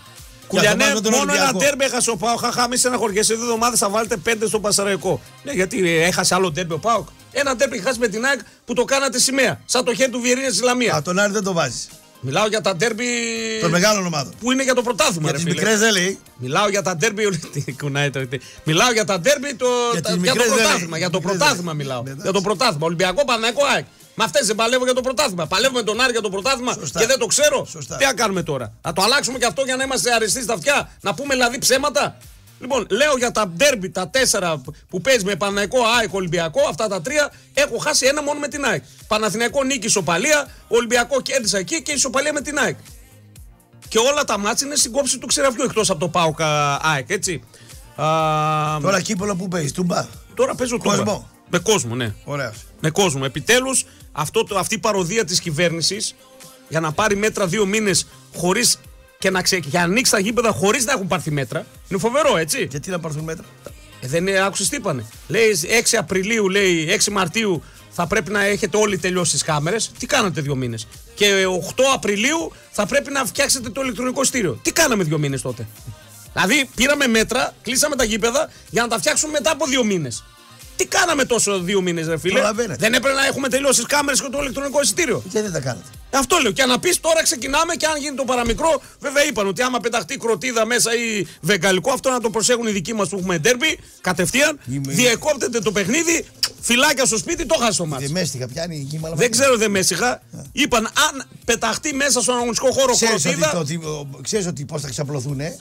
Κουλιανέ, Για το μάτι με τον μόνο ένα Ολυμπιακό. τέρμπι έχασε ο Πάοκ. Χαχά, μη στεναχωριέσαι. Δύο εβδομάδες θα βάλετε πέντε στο Πασαραϊκό. Ναι, γιατί ε, έχασε άλλο τέρμπι ο Πάοκ. Ένα τέρμπι έχει χάσει με την ΑΕΚ που το κάνατε σημαία. Σαν το χέρι του Βιερίνια στη Λαμίας. Α, τον Άρη δεν το βάζεις. Μιλάω για τα ντέρμπι Των μεγάλων ομάδων. που είναι για το πρωτάθλημα. Για ρε τις φίλε. μικρές δεν λέει. Μιλάω για τα ντέρμπι. Τι κουνάει το. τι. Μιλάω για τα ντέρμπι το, Για τα- τις για το μικρές δεν πρωτάθλημα. λέει. Για το Μικρές πρωτάθλημα δεν λέει. μιλάω. Ναι, Για το πρωτάθλημα. Ολυμπιακό Παναγικό ΑΕΚ. Με αυτές δεν παλεύω για το πρωτάθλημα. Παλεύουμε τον Άρη για το πρωτάθλημα Σωστά. και δεν το ξέρω. Σωστά. Τι να κάνουμε τώρα. Να το αλλάξουμε και αυτό για να είμαστε αριστείς στα αυτιά. Να πούμε δηλαδή ψέματα. Λοιπόν, λέω για τα ντέρμπι, τα τέσσερα που παίζεις με Παναθηναϊκό, ΑΕΚ, Ολυμπιακό, αυτά τα τρία, έχω χάσει ένα μόνο με την ΑΕΚ. Παναθηναϊκό νίκη ισοπαλία, Ολυμπιακό κέρδισα εκεί και ισοπαλία με την ΑΕΚ. Και όλα τα μάτια είναι στην κόψη του ξεραφιού εκτός από το ΠΑΟΚ α, ΑΕΚ, έτσι. Α, Τώρα κύπελο που παίζεις, τούμπα; τώρα παίζω τούμπα. Κόσμο. Με κόσμο, ναι. Ωραία. Με κόσμο. Επιτέλους, αυτή η παροδία της κυβέρνησης για να πάρει μέτρα δύο μήνες χωρίς και να, ξε... για να ανοίξει τα γήπεδα χωρίς να έχουν πάρθει μέτρα. Είναι φοβερό, έτσι. Γιατί να πάρθουν μέτρα; Ε, δεν άκουσες τι είπανε; Λέει 6 Απριλίου, λέει 6 Μαρτίου θα πρέπει να έχετε όλοι τελειώσει τις κάμερες. Τι κάνατε δύο μήνες; Και 8 Απριλίου θα πρέπει να φτιάξετε το ηλεκτρονικό στήριο. Τι κάναμε δύο μήνες τότε; Δηλαδή πήραμε μέτρα, κλείσαμε τα γήπεδα για να τα φτιάξουμε μετά από δύο μήνες. Τι κάναμε τόσο δύο μήνες, ρε φίλε; Προλαβαίνετε. Δεν έπρεπε να έχουμε τελειώσει τις κάμερες και το ηλεκτρονικό εισιτήριο. Και δεν τα κάνετε. Αυτό λέω. Και να πεις τώρα ξεκινάμε και αν γίνει το παραμικρό, βέβαια είπαν ότι άμα πεταχτεί κροτίδα μέσα ή βεγγαλικό, αυτό να το προσέχουν οι δικοί μας που έχουμε ντέρμπι, κατευθείαν. Είμαι- Διεκόπτεται το παιχνίδι, φυλάκια στο σπίτι, το χάσει το μάτς. Δημέστηκα πιάνει η γύμα Δεν ξέρω, δεν με έσυχα. Είπαν αν πεταχτεί μέσα στον αγωνιστικό χώρο Ξέρεις ότι, κροτίδα, το, ότι, ξέρεις ότι πώς θα ξαπλωθούν, ε;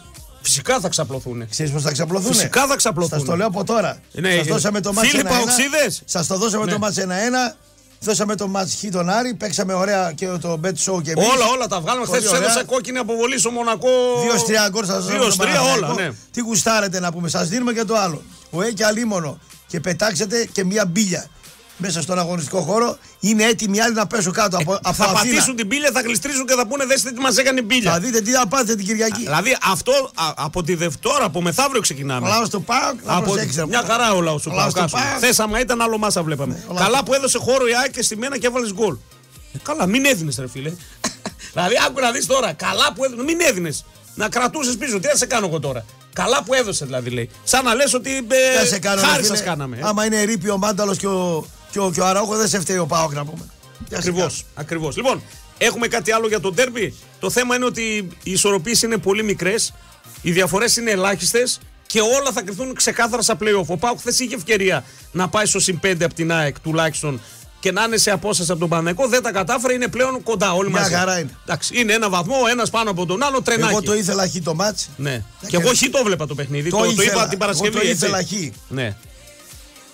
Φυσικά θα ξαπλωθούν. Ξέρεις πώς θα ξαπλωθούν. Φυσικά θα ξαπλωθούν. Σας το λέω από τώρα. Ναι, σας ε, δώσαμε το μάτς φίλοι 1-1. παοξίδες. Σας το δώσαμε Ναι. το μάτς 1-1. Δώσαμε το μάτς χ τον Άρη. Παίξαμε ωραία και το bet show και εμείς. Όλα, όλα τα βγάλαμε. Χθες Πολύ τους έδωσα ωραία. κόκκινη αποβολή στο Μονακό. Δύο στρία γκολ σας δώσαμε. Δύο τον στρία, Παναθηναϊκό. όλα, ναι. Τι γουστάρετε να πούμε. Σας δίνουμε και το άλλο. Ο Έκη Αλίμονο και πετάξετε και μια μπίλια μέσα στον αγωνιστικό χώρο. Είναι έτοιμοι άλλοι να πέσουν κάτω από, από Ε, Θα Αθήνα. πατήσουν την πύλια, θα γλιστρήσουν και θα πούνε δέστε τι μας έκανε η πύλια. Θα δείτε τι θα πάτε την Κυριακή. Δηλαδή αυτό α, από τη Δευτέρα, από μεθαύριο ξεκινάμε. Ο λαός του ΠΑΟΚ να Από προσέξει. μια χαρά ο λαός του Ο λαός του Παοκ. ΠΑΟΚ. Θε άμα ήταν άλλο μάσα βλέπαμε. ο λαός Καλά του που έδωσε χώρο η ΑΕΚ και στη μένα και έβαλες γκολ. Ε, καλά, μην έδινες, ρε φίλε. δηλαδή, άκου να δεις τώρα. Καλά που έδωσε. Μην έδινες. Να κρατούσες πίσω. Τι θα σε κάνω εγώ τώρα. Καλά που έδωσε, δηλαδή λέει. Σαν να λες ότι ε, Τι θα σε κάνω, χάρη ρε φίλε. σας κάναμε. ε. Άμα είναι ρήπη ο Μάνταλος και ο, και ο, και ο Αραούχο, δεν σε φταίει ο Πάοκ να πούμε. Τι θα σε Ακριβώς. κάνω. Ακριβώς. Λοιπόν, έχουμε κάτι άλλο για το ντέρμπι. Το θέμα είναι ότι οι ισορροπίες είναι πολύ μικρές, οι διαφορές είναι ελάχιστες και όλα θα κρυθούν ξεκάθαρα στα playoff. Ο Πάουκ χθες είχε ευκαιρία να πάει στο συν 5 από την ΑΕΚ τουλάχιστον και να είναι σε απόσταση από τον Παναγικό. Δεν τα κατάφερε, είναι πλέον κοντά όλοι Μια μαζί. χαρά είναι. Εντάξει, είναι ένα βαθμό, ένας πάνω από τον άλλο, τρενάκι. Εγώ το ήθελα χ το μάτς. Ναι. Θα Και εγώ κερδίσω. χι το βλέπα το παιχνίδι. Το Το, το, ήθελα. είπα την Παρασκευή. Εγώ το έτσι. ήθελα χ. Ναι.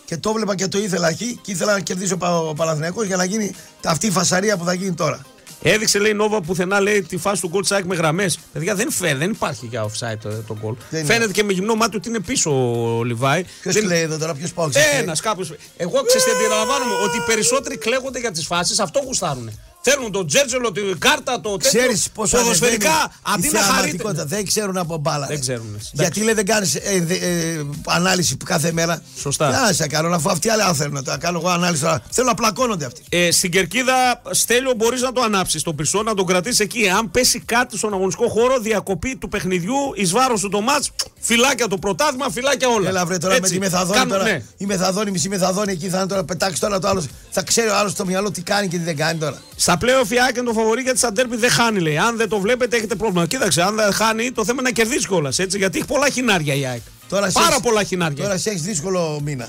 Και το έβλεπα και το ήθελα χ και ήθελα να κερδίσει ο, Πα- ο Παναθηναϊκός για να γίνει αυτή η φασαρία που θα γίνει τώρα. Έδειξε λέει η Νόβα πουθενά λέει τη φάση του γκολ τη ΑΕΚ με γραμμές. Παιδιά δεν φαίνεται, δεν υπάρχει για offside το, το γκολ. Δεν είναι. Φαίνεται και με γυμνό μάτι ότι είναι πίσω ο Λιβάη. Ποιος Δεν- κλαίει εδώ τώρα, ποιος πάω Ένας κάποιο. Εγώ ξέρω τι αντιλαμβάνομαι ότι οι περισσότεροι κλαίγονται για τις φάσεις, αυτό γουστάρουν. Θέλουν τον Τζέρτζελο, την κάρτα, το τέτοιο. Ξέρεις πόσο Ποδοσφαιρικά, αντί να χαρείτε. θεαματικότητα. Δεν ξέρουν από μπάλα. Δεν ρε. ξέρουν. Γιατί λέει δεν κάνεις ανάλυση ανάλυση κάθε μέρα. Σωστά. Τι να σε κάνω, αφού αυτοί άλλοι αν θέλουν να τα κάνω εγώ ανάλυση τώρα. Θέλω να πλακώνονται αυτοί. Ε, στην κερκίδα, Στέλιο, μπορείς να το ανάψεις το πυρσό, να τον κρατήσεις εκεί. Αν πέσει κάτι στον αγωνιστικό χώρο, διακοπή του παιχνιδιού, εις βάρος του το μάτς, φυλάκια το πρωτάθλημα, φυλάκια όλα. Έλα βρε τώρα Έτσι. με τη μεθαδόνη Κάνουν- τώρα. ναι. Η μεθαδόνη, μισή μεθαδόνη εκεί θα είναι τώρα πετάξεις τώρα το άλλο. Θα ξέρει ο άλλος στο μυαλό τι κάνει και τι δεν κάνει τώρα. Στα playoff η ΑΕΚ είναι το φαβορή γιατί στα ντέρμπι δεν χάνει, λέει. Αν δεν το βλέπετε, έχετε πρόβλημα. Κοίταξε, αν δεν χάνει, το θέμα είναι να κερδίσει κιόλας. Γιατί έχει πολλά χινάρια η ΑΕΚ. Τώρα σε Πάρα έχεις- πολλά χινάρια. Τώρα σε έχεις δύσκολο μήνα.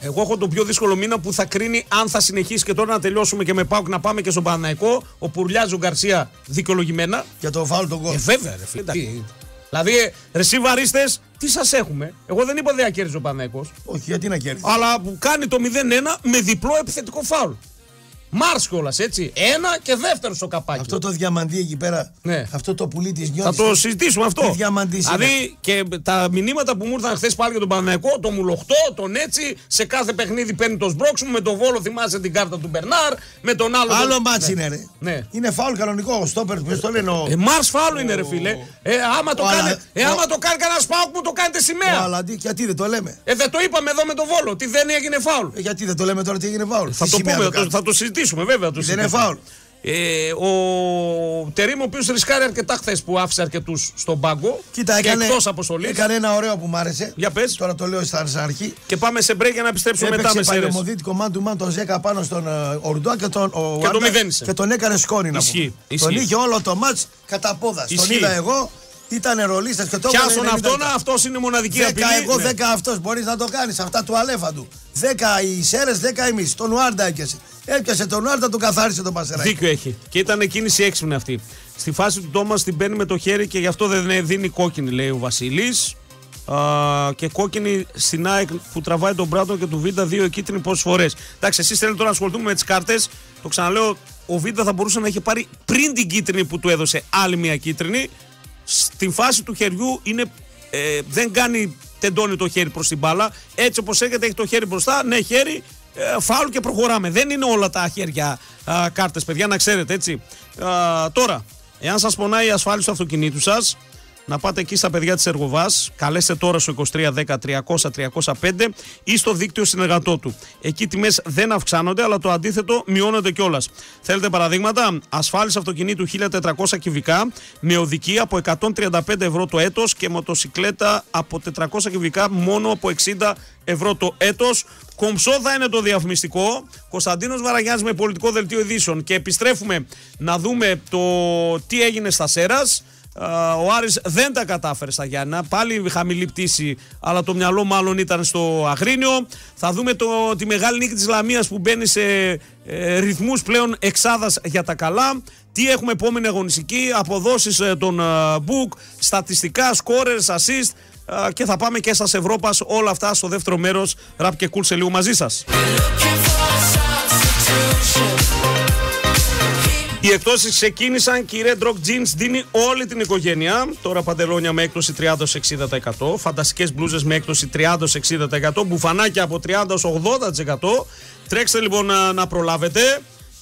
Εγώ έχω το πιο δύσκολο μήνα που θα κρίνει αν θα συνεχίσει και τώρα να τελειώσουμε και με Πάουκ να πάμε και στον Παναναϊκό. Ο Πουρλιάζο Γκαρσία δικαιολογημένα. Για το φάουλ τον Ε, γκολ. βέβαια, ρε φίλε. Τι- Δηλαδή, ε, ρε εσύ βαρίστες, τι σας έχουμε; Εγώ δεν είπα δεν ακέρδιζε ο Παναναϊκός. Όχι, γιατί να κέρδισε. Αλλά που κάνει το 0-1 με διπλό επιθετικό φάουλ. Μάρς κιόλας, έτσι. Ένα και δεύτερο στο καπάκι. Αυτό το διαμαντί εκεί πέρα. Ναι. Αυτό το πουλί της Θα νιώθει. το συζητήσουμε αυτό. Τι διαμαντής είναι. Δηλαδή και τα μηνύματα που μου ήρθαν χθες πάλι για τον Παναγιακό, το μουλοχτό, τον έτσι, σε κάθε παιχνίδι παίρνει το σμπρόξιμο, με τον Βόλο θυμάσαι την κάρτα του Μπερνάρ, με τον άλλο. Άλλο τον... μάτσι Ναι. είναι ρε. Ναι. Είναι φάουλ κανονικό. Ο στόπερ, ποιος το λένε. Ο, Ε, Μάρς φάουλ είναι ρε φίλε. Ε, άμα το Ο κάνει, Αλα- ε, ο- άμα το κάνει κανένας σπάουκ μου το κάνετε ο σημαία. Αλαντί, γιατί δεν το λέμε; Ε, δεν το είπαμε εδώ με τον Βόλο, τι δεν έγινε φάουλ. Ε, γιατί δεν το λέμε τώρα τι έγινε φάουλ; Θα Τι το σημαία πούμε, κάνει; το, θα το συζητήσουμε βέβαια. Το Δεν είναι συζητήσουμε. φάουλ. Ε, ο Τερήμ, ο οποίος ρισκάρει αρκετά χθες που άφησε αρκετούς στον πάγκο. Κοίτα, και έκανε, εκτός αποστολής. έκανε ένα ωραίο που μ' άρεσε. Για πες. Τώρα το λέω στα στην αρχή. Και πάμε σε break για να επιστρέψουμε μετά Έπαιξε με σέρες. παλαιομοδίτικο man to man τον Ζέκα πάνω στον ε, Ορντουά και τον, ο Και το Άρντα μηδένισε. και τον έκανε σκόνη να Ισχύει, πούμε. ισχύει. Τον είχε όλο το μάτς κατά πόδα. Τον Ισχύει. είδα εγώ, ήταν ρολίστας και το Πιάσον έβαλε 90 αυτόν, λεπτά. αυτός είναι μοναδική Δέκα απειλή. εγώ, Ναι. δέκα αυτός μπορείς να το κάνεις Αυτά του αλέφαντου. Δέκα οι Σέρες, δέκα εμείς. Τον Ουάρντα έπιασε. Έπιασε τον Ουάρντα, τον καθάρισε τον Πασεράκη. Δίκιο έχει. Και ήταν κίνηση έξυπνη αυτή. Στη φάση του Τόμας την παίρνει με το χέρι και γι' αυτό δεν δίνει κόκκινη, λέει ο Βασίλη. Και κόκκινη στην ΑΕΚ που τραβάει τον Μπράτον και του Βίντα δύο κίτρινοι πόσες φορές. Εντάξει, εσείς θέλετε τώρα να ασχοληθούμε με τις κάρτες. Το ξαναλέω, ο Βίντα θα μπορούσε να είχε πάρει πριν την κίτρινη που του έδωσε άλλη μια κίτρινη. Στην φάση του χεριού είναι, ε, δεν κάνει τεντώνει το χέρι προς την μπάλα. Έτσι όπως έρχεται έχει το χέρι μπροστά. Ναι, χέρι, ε, φάουλ και προχωράμε. Δεν είναι όλα τα χέρια α, κάρτες, παιδιά, να ξέρετε έτσι. Α, τώρα, εάν σας πονάει η ασφάλιση του αυτοκινήτου σας, να πάτε εκεί στα παιδιά της Εργοβάς. Καλέστε τώρα στο 2310 300 305 ή στο δίκτυο συνεργατό του. Εκεί οι τιμές δεν αυξάνονται, αλλά το αντίθετο μειώνονται κιόλας. Θέλετε παραδείγματα, ασφάλιση αυτοκινήτου 1400 κυβικά με οδική από 135 ευρώ το έτος και μοτοσυκλέτα από 400 κυβικά μόνο από 60 ευρώ το έτος. Κομψό θα είναι το διαφημιστικό. Κωνσταντίνος Βαραγιάννης με πολιτικό δελτίο ειδήσεων. Και επιστρέφουμε να δούμε το τι έγινε στα Σέρας. Ο Άρης δεν τα κατάφερε στα Γιάννα. Πάλι χαμηλή πτήση, αλλά το μυαλό μάλλον ήταν στο Αγρίνιο. Θα δούμε το, τη μεγάλη νίκη της Λαμίας που μπαίνει σε ε, ρυθμούς πλέον εξάδας για τα καλά. Τι έχουμε επόμενη αγωνιστική, αποδόσεις ε, των ε, Μπουκ, στατιστικά, σκόρερς, assist ε, και θα πάμε και στα Ευρώπας όλα αυτά στο δεύτερο μέρος. Ραπ και κουλ σε λίγο μαζί σας. Οι εκτόσει ξεκίνησαν και η Red Rock Jeans δίνει όλη την οικογένεια. Τώρα παντελόνια με έκπτωση 30-60%. Φανταστικές μπλούζες με έκπτωση 30-60%. Μπουφανάκια από 30-80%. Τρέξτε λοιπόν να, να προλάβετε.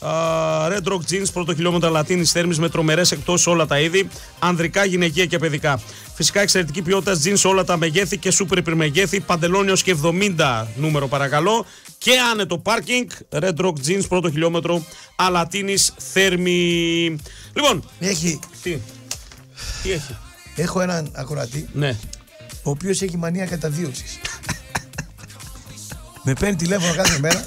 Α, Red Rock Jeans, πρώτο χιλιόμετρο Λατίνης Θέρμης με τρομερές εκτόσεις όλα τα είδη. Ανδρικά, γυναικεία και παιδικά. Φυσικά εξαιρετική ποιότητα jeans σε όλα τα μεγέθη και σούπερ υπερμεγέθη. Παντελόνι έως και 70 νούμερο παρακαλώ. Και άνετο πάρκινγκ. Red Rock Jeans, πρώτο χιλιόμετρο Αλατίνη Θέρμη. Λοιπόν, Έχει, τι, τι έχει; έχω έναν ακροατή Ναι. ο οποίος έχει μανία καταδίωξη. Με παίρνει τηλέφωνο κάθε μέρα.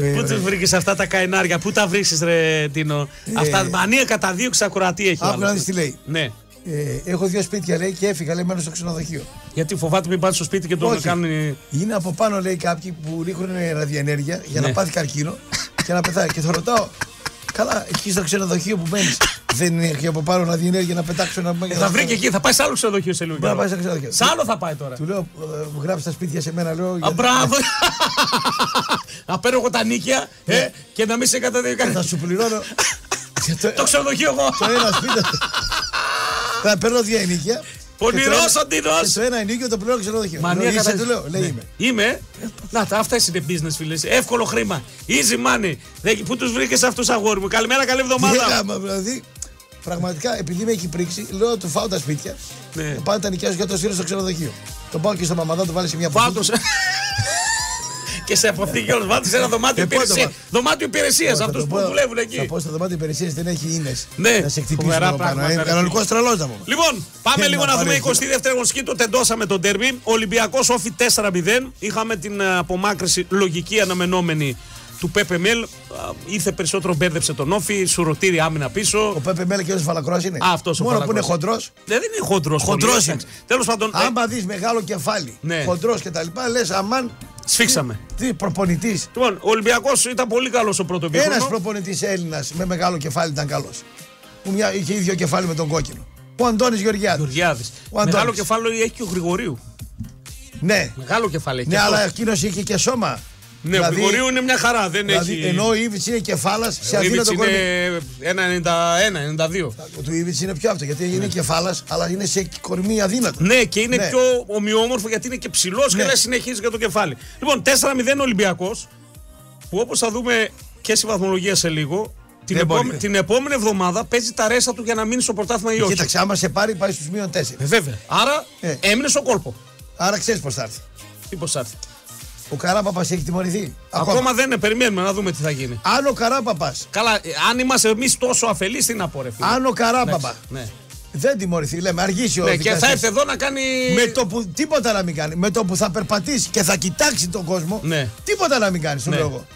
Και Πού τους βρήκες αυτά τα καενάρια, πού τα βρίσκεις, ρε Τίνο; Αυτά μανία καταδίωξη ακροατή έχει. ο Άκου να άλλος. δεις τι λέει. Ναι. Ε, έχω δύο σπίτια λέει και έφυγα λέει μένω στο ξενοδοχείο. Γιατί φοβάται μην πάτε στο σπίτι και τον Όχι. κάνουν. Είναι από πάνω λέει κάποιοι που ρίχνουν ραδιενέργεια για Ναι. να πάθει καρκίνο και να πεθάει. Και θα ρωτάω, καλά, εκεί στο ξενοδοχείο που μένει, δεν έχει από πάνω ραδιενέργεια να πετάξω να πούμε. Ε, θα βρει και εκεί, θα πάει σε άλλο ξενοδοχείο σε λίγο. Μπορεί να καιρό. πάει στο ξενοδοχείο. Σ' άλλο θα πάει τώρα. Του λέω, ε, μου γράψει τα σπίτια σε μένα, λέω. Α, για- μπράβο! Να παίρνω εγώ τα νίκια ε, και να μην σε καταδείξει Θα κανένα. σου πληρώνω. και το, Το ξενοδοχείο εγώ. το ένα σπίτι. Θα παίρνω δύο ενίκια. Πονηρός Και ο Τίνος. Και το ένα ενίκιο το πληρώνω ξενοδοχείο. Μανία Λέω, Είσαι, κατά- του λέω, λέει Ναι. είμαι. Είμαι. Να τα, αυτά είναι business φίλε. Εύκολο χρήμα. Easy money. Δεν- Πού τους βρήκες αυτούς αγόρι μου. Καλημέρα, καλή Τι εβδομάδα. έκανα, δηλαδή, πραγματικά επειδή με έχει πρίξει, λέω του φάω τα σπίτια. Ναι. Ναι. Πάνε τα νοικιάζω για το στείλω στο ξενοδοχείο. Τον πάω και στο μαμαδά, του βάλει σε μια Πάντω. αποθήκη. και σε αποθήκη όλος βάτε σε ένα δωμάτιο Ε, πότε υπηρεσία. βάζω. Δωμάτιο υπηρεσίας. Θα Αυτούς το που πω- δουλεύουν Θα εκεί. πω στο δωμάτιο υπηρεσίας δεν έχει ίνες. Ναι, Να σε χτυπήσουν φοβερά από πάνω. πράγματα, Είναι ρε κανονικός φίλε. τρελός να πούμε. Λοιπόν, πάμε Και λίγο να να δούμε πάρει 22η αγωνιστική. Το τεντώσαμε τον τέρμι. Ολυμπιακός όφη 4-0. Είχαμε την ε, απομάκρυση λογική αναμενόμενη του Πέπε Μέλ. Α, Ήρθε περισσότερο, μπέρδεψε τον όφη. Σουρωτήρι άμυνα πίσω. Ο Πέπε Μέλε και ο Φαλακρό είναι. Α, αυτός ο Μόνο που Φαλακρός. είναι χοντρός. Δεν είναι χοντρός. Χοντρός είναι. Τέλος πάντων, ε, Άμα δεις μεγάλο κεφάλι, Ναι. χοντρός κτλ. Λες αμάν. Σφίξαμε. Τι προπονητής. Λοιπόν, ο Ολυμπιακός ήταν πολύ καλός ο πρώτο Ένας μήχρονο. προπονητής Έλληνας με μεγάλο κεφάλι ήταν καλός. Που μια, είχε ίδιο κεφάλι με τον κόκκινο. Ο Αντώνης Γεωργιάδης. Γεωργιάδης. Ο Αντώνης. Μεγάλο κεφάλαιο έχει και ο Γρηγορίου. Ναι, Μεγάλο κεφάλαιο έχει. ναι, και αλλά αυτός. εκείνος είχε και σώμα. Ναι, ο Γρηγορίου είναι μια χαρά. Δεν δηλαδή, έχει. ενώ ο Ήβιτ είναι κεφάλας σε ο Ήβιτς αδύνατο είναι κορμί. 1,91-92. Ο του Ήβιτ είναι πιο αυτό γιατί είναι κεφάλας, αλλά είναι σε κορμί αδύνατο. Ναι, και είναι Ναι. πιο ομοιόμορφο γιατί είναι και ψηλός και Ναι. δεν συνεχίζει για το κεφάλι. Λοιπόν, 4-0 Ολυμπιακός, που όπως θα δούμε και στη βαθμολογία σε λίγο, την, Δεν μπορεί. επόμε- την επόμενη εβδομάδα παίζει τα ρέστα του για να μείνει στο πρωτάθλημα ή όχι. Κοίταξε, άμα σε πάρει, πάει στους μείον 4. Ε, βέβαια. Άρα Ε. έμεινε στο κόλπο. Άρα ξέρεις πώς θα έρθει. Τι πώς έρθει. Ο Καράπαπας έχει τιμωρηθεί. Ακόμα. δεν είναι, περιμένουμε να δούμε τι θα γίνει. Αν ο Καράπαπα, Καλά, ε, αν είμαστε εμείς τόσο αφελείς, τι να πω, ρε φίλε. αν ο Καράπαπας Ναι. δεν τιμωρηθεί, λέμε, αργήσει ο ναι, και δικαστής. θα έρθει εδώ να κάνει. Με το που τίποτα να μην κάνει. Με το που θα περπατήσει και θα κοιτάξει τον κόσμο. Ναι. Τίποτα να μην κάνει, σου Ναι. λέω εγώ.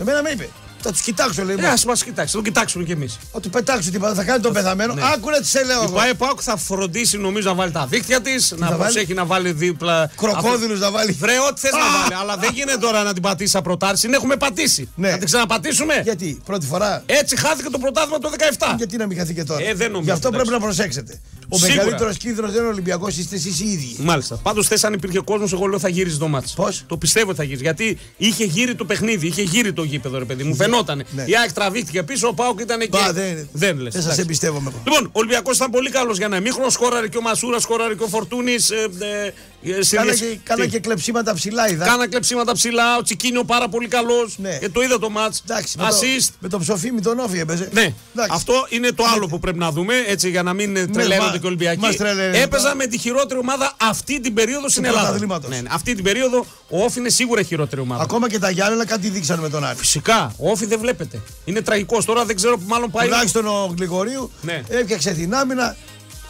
Εμένα με είπε. Θα τους κοιτάξω, λέει. Ε, ας μας κοιτάξει, θα τον κοιτάξουμε κι εμείς. Θα του πετάξω τίποτα. Θα κάνει τον πεθαμένο. Ναι. Άκουρε τι σε λέω Η εγώ. ΠαΕ ΠΑΟΚ θα φροντίσει νομίζω να βάλει τα δίκτυα της, να θα προσέχει να βάλει δίπλα. Κροκόδηλου να βάλει. Βρε, ό,τι θες να βάλει. Αλλά δεν γίνεται τώρα να την πατήσει σαν προτάρση. Την έχουμε πατήσει. Ναι. Να την ξαναπατήσουμε. Γιατί, πρώτη φορά; Έτσι χάθηκε το πρωτάθλημα το 17. Γιατί να μην χαθεί και τώρα; Ε, δεν νομίζω, Γι' αυτό εντάξει. πρέπει να προσέξετε. Ο Σίγουρα. μεγαλύτερος κίνδυνος δεν είναι ο Ολυμπιακός, είστε εσείς οι ίδιοι. Μάλιστα. Πάντως θες αν υπήρχε κόσμος, εγώ λέω θα γύριζε το μάτσο. Πώς; Το πιστεύω ότι θα γύριζε. Γιατί είχε γύρει το παιχνίδι, είχε γύρει το γήπεδο, ρε παιδί μου. Είχε φαινόταν. Ναι. Η ΑΕΚ τραβήχτηκε πίσω, ο Πάοκ ήταν εκεί. Μπα, δεν- δεν λες. δεν σας εντάξει. εμπιστεύομαι εγώ. Λοιπόν, ο Ολυμπιακός ήταν πολύ καλός για ένα μήχρονο. Σκόραρε και ο Μασούρα, σκόραρε και ο Φορτούνης. Ε, ε, ε, σε Κάνα διεσ- και, κάνα Τι; και κλεψίματα ψηλά είδα. Κάνα κλεψίματα ψηλά. Ο Τσικίνιο πάρα πολύ καλός. Ναι. Και το είδα το μάτς. Εντάξει, με το, Assist. με το ψοφίμι τον Όφη έπαιζε. Ναι, Εντάξει. αυτό είναι το άλλο που πρέπει να δούμε, έτσι για να μην ε, τρελαίνονται μα- και οι Ολυμπιακοί. μας τρελαίνουν. Έπαιζα με τη χειρότερη ομάδα αυτή την περίοδο στην Ελλάδα. πρωταθλήματος. Ναι, ναι. Αυτή την περίοδο ο Όφη είναι σίγουρα η χειρότερη ομάδα. Ακόμα και τα Γιάννενα κάτι δείξαν με τον Άρη. Φυσικά, ο Όφη δεν βλέπετε. Είναι τραγικός. Τώρα δεν ξέρω, μάλλον πάει. Τουλάχιστον ο Γλυγορίου Ναι. έφτιαξε την άμυνα.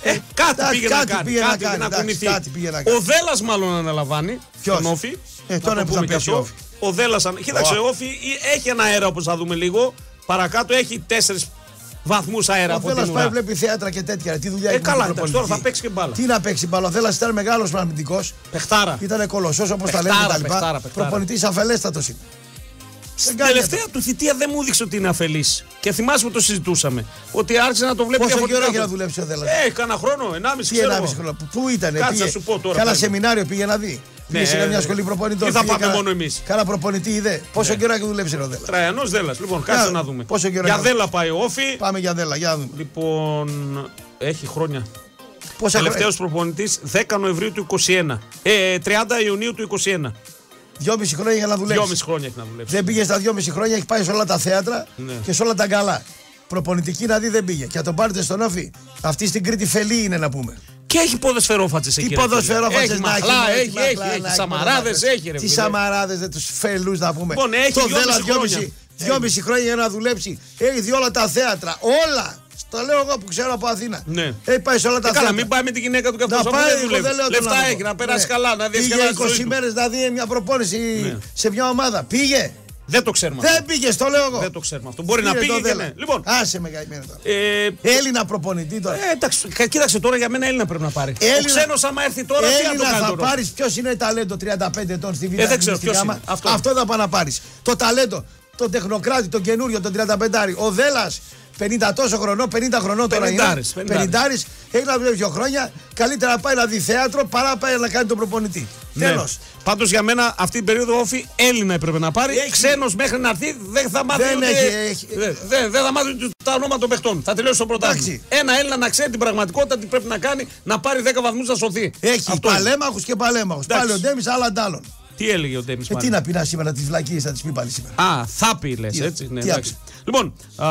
Ε, κάτι εντάξει, πήγε να κάτι κάνει. πήγε να κάτι κάνει, πήγε να εντάξει, κουνηθεί. κάτι πήγε να κάνει. Ο Δέλλα μάλλον αναλαμβάνει. Ποιος; Τον Όφη. Ε, τώρα Να το που θα πούμε και πέσει αυτό. ο Όφη. Ο Δέλλα. Κοίταξε, ο Όφη έχει ένα αέρα όπως θα δούμε λίγο. Παρακάτω έχει τέσσερις βαθμούς αέρα Ο από Θέλας την πάει, ουρά. βλέπει θέατρα και τέτοια. Τι δουλειά Ε, έχει με καλά, τον εντάξει, τώρα προπονητή. θα παίξει και μπάλα. Τι να παίξει μπάλα. Ο Θέλας ήταν μεγάλος αμυντικό. Πεχτάρα. Ήταν κολοσσός όπως τα λένε Παιχτάρα, τα λοιπά. παιχτάρα, παιχτάρα. Προπονητής αφελέστατος είναι. Στην κάνει τελευταία του θητεία δεν μου έδειξε ότι είναι αφελής. Και θυμάσαι που το συζητούσαμε. Ότι άρχισε να το βλέπει Πόσο διαφορετικά. καιρό έχει να το- δουλέψει ο Θέλα. Ε, κάνα χρόνο, 1,5 Τι ξέρω. ένα εγώ. χρόνο. Πού ήταν, Κάτσε πήγε. να σου πω τώρα, Κάνα παιδί. σεμινάριο πήγε να δει. Ναι, Πήγε σε ε, μια σχολή προπονητών. τι θα πήγε πάμε κάνα- μόνο εμείς. Ναι. Κάνα προπονητή είδε. Πόσο καιρό έχει δουλέψει ο Δέλας. Τραϊανό Δέλλα. Λοιπόν, κάτσε Για- να δούμε. πόσο καιρό Για είναι Δέλλα πάει ο Όφη. Πάμε για Δέλα, για να δούμε. Λοιπόν, έχει χρόνια. Πόσα Τελευταίος χρόνια. προπονητής 10 Νοεμβρίου του 21. Ε, 30 Ιουνίου του 21. Δυόμιση χρόνια για να δουλέψει. Δυόμιση χρόνια έχει να δουλέψει. Δεν πήγε στα δυόμιση χρόνια, έχει πάει σε όλα τα θέατρα Ναι. και σε όλα τα καλά. Προπονητική να δει δεν πήγε. Και να τον πάρετε στον όφη. Αυτή στην Κρήτη φελή είναι να πούμε. Και έχει ποδοσφαιρόφατσες εκεί. Τι ρε ποδοσφαιρόφατσε φίλε. να Έχει έχει. μαχλά, μωρέ, έχει, τι έχει, μαχλά έχει. να έχει, Σαμαράδες μωρέ. έχει, ρε Τι φίλε. σαμαράδες, δεν τους φελούς να πούμε. Λοιπόν, έχει το δυόμιση Δέλα χρόνια. δυόμιση, δυόμιση χρόνια για να δουλέψει. Έχει δει όλα τα θέατρα. Όλα. Το λέω εγώ που ξέρω από Αθήνα. Ναι. Έχει πάει σε όλα τα Ε, Καλά, θέατρα. μην πάει με τη γυναίκα του και αυτός Να που πάει, δεν εγώ δουλεύει. δεν λέω τον Λεφτά άνθρωπο. έχει, να περάσει Ναι. καλά, να Πήγε διασκεδάσει. τη ζωή 20 του. μέρες να δει μια προπόνηση Ναι. σε μια ομάδα. Πήγε. Δεν το ξέρουμε. αυτό. Δεν πήγες, το λέω εγώ. Δεν το ξέρουμε αυτό. Μπορεί να Πήρε πήγε το και Δέλα. ναι. Λοιπόν, Άσε με καημένο τώρα. ε, Έλληνα προπονητή τώρα. Ε, εντάξει, κα- κοίταξε τώρα για μένα Έλληνα πρέπει να πάρει. Έλληνα- Ο ξένος, άμα έρθει τώρα, τι να το Έλληνα κάνει θα τώρα; πάρεις. Ποιος είναι ταλέντο 35 ετών στη Β' Ε, δεν ξέρω στην ποιος Γάμα. είναι. Αυτό. Αυτό θα πάει να πάρεις. Το ταλέντο, τον τεχνοκράτη, τον καινούριο, τον 35. Ο Δέλλα 50 τόσο χρονών, 50 χρονών τώρα είναι. Πενηντάρης, πενηντάρης. 50 έχει να βλέπει δύο χρόνια. Καλύτερα να πάει να δει θέατρο παρά να πάει να κάνει τον προπονητή. Ναι. Τέλος. Πάντως για μένα αυτή την περίοδο όφη Έλληνα έπρεπε να πάρει. Έχει. Ξένος μέχρι να έρθει δεν θα μάθει. Δεν ούτε- έχει, έχει. Δεν, δεν- δεν θα μάθει ούτε τα ονόματα των παιχτών. Θα τελειώσει το πρωτάθλημα. Εντάξει. Ένα Έλληνα να ξέρει την πραγματικότητα τι πρέπει να κάνει να πάρει 10 βαθμούς να σωθεί. Έχει Αυτό είναι. παλέμαχους και παλέμαχους. Εντάξει. Πάλι ο Ντέμις, άλλα αντάλλων. Τι έλεγε ο Ντέμι Ε, τι να πει να σήμερα τις βλακίες θα τις πει πάλι σήμερα. Α, θα πει λε, Τι- έτσι. Ναι, τι εντάξει. Λοιπόν, α,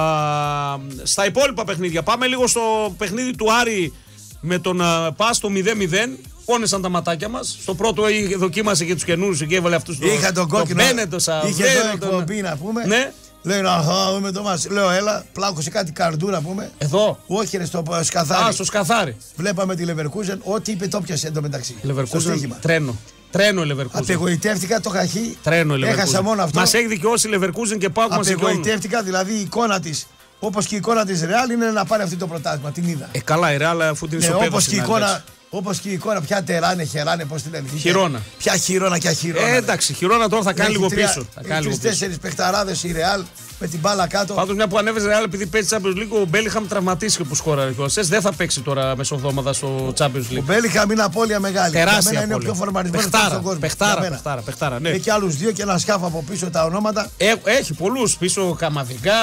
στα υπόλοιπα παιχνίδια. Πάμε λίγο στο παιχνίδι του Άρη με τον α, Πας στο 0-0. Πόνεσαν τα ματάκια μας. Στο πρώτο ε, δοκίμασε και τους καινούριου και έβαλε αυτούς Είχα τον κόκκινο. Μπένετο, είχε εδώ εκπομπή να πούμε. Ναι, Λέει να δούμε το μας. Λέω έλα, πλάκωσε κάτι καρντού να πούμε. εδώ. Όχι ρε στο σκαθάρι. Α, στο σκαθάρι. Βλέπαμε τη Leverkusen, ό,τι είπε το πιασε εντωμεταξύ. Στο Leverkusen, στοίχημα. τρένο. Τρένο η Leverkusen. Απεγοητεύτηκα το χαχί. Τρένο η Leverkusen. Έχασα μόνο αυτό. Μας έχει δικαιώσει η Leverkusen και πάω μα Απεγοητεύτηκα, δηλαδή η εικόνα της, όπως και η εικόνα της Ρεάλ, είναι να πάρει αυτό το πρωτάθλημα. Την είδα. Ε, καλά, η Ρεάλ αφού την Ναι, ισοπαίδωσε. όπως και η να εικόνα. εντάξει. Όπως και η εικόνα, ποια τεράνε, χεράνε, πώς τη λένε. Χειρόνα. Ποια χειρόνα και αχυρώνα. Ε, εντάξει, χειρόνα τώρα θα κάνει λίγο πίσω. Θα κάνει λίγο πίσω. Τρει-τέσσερι παιχταράδες η Ρεάλ με την μπάλα κάτω. Πάντως, μια που ανέβησε Real επειδή παίζει Champions League, ο Μπέλιχαμ τραυματίστηκε που σκόραρε και ο Σες δεν θα παίξει τώρα μεσοβδόμαδα στο Champions Ο League. Μπέλιχαμ είναι απώλεια μεγάλη. Για Τεράστια μένα είναι ο απώλεια. πιο φορμαρισμένος Παιχτάρα, στον κόσμο. παιχτάρα, Για μένα. παιχτάρα, παιχτάρα, ναι. Έχει και άλλους δύο και ένα σκάφο από πίσω τα ονόματα. Ε, έχει πολλούς πίσω, καμαδικά,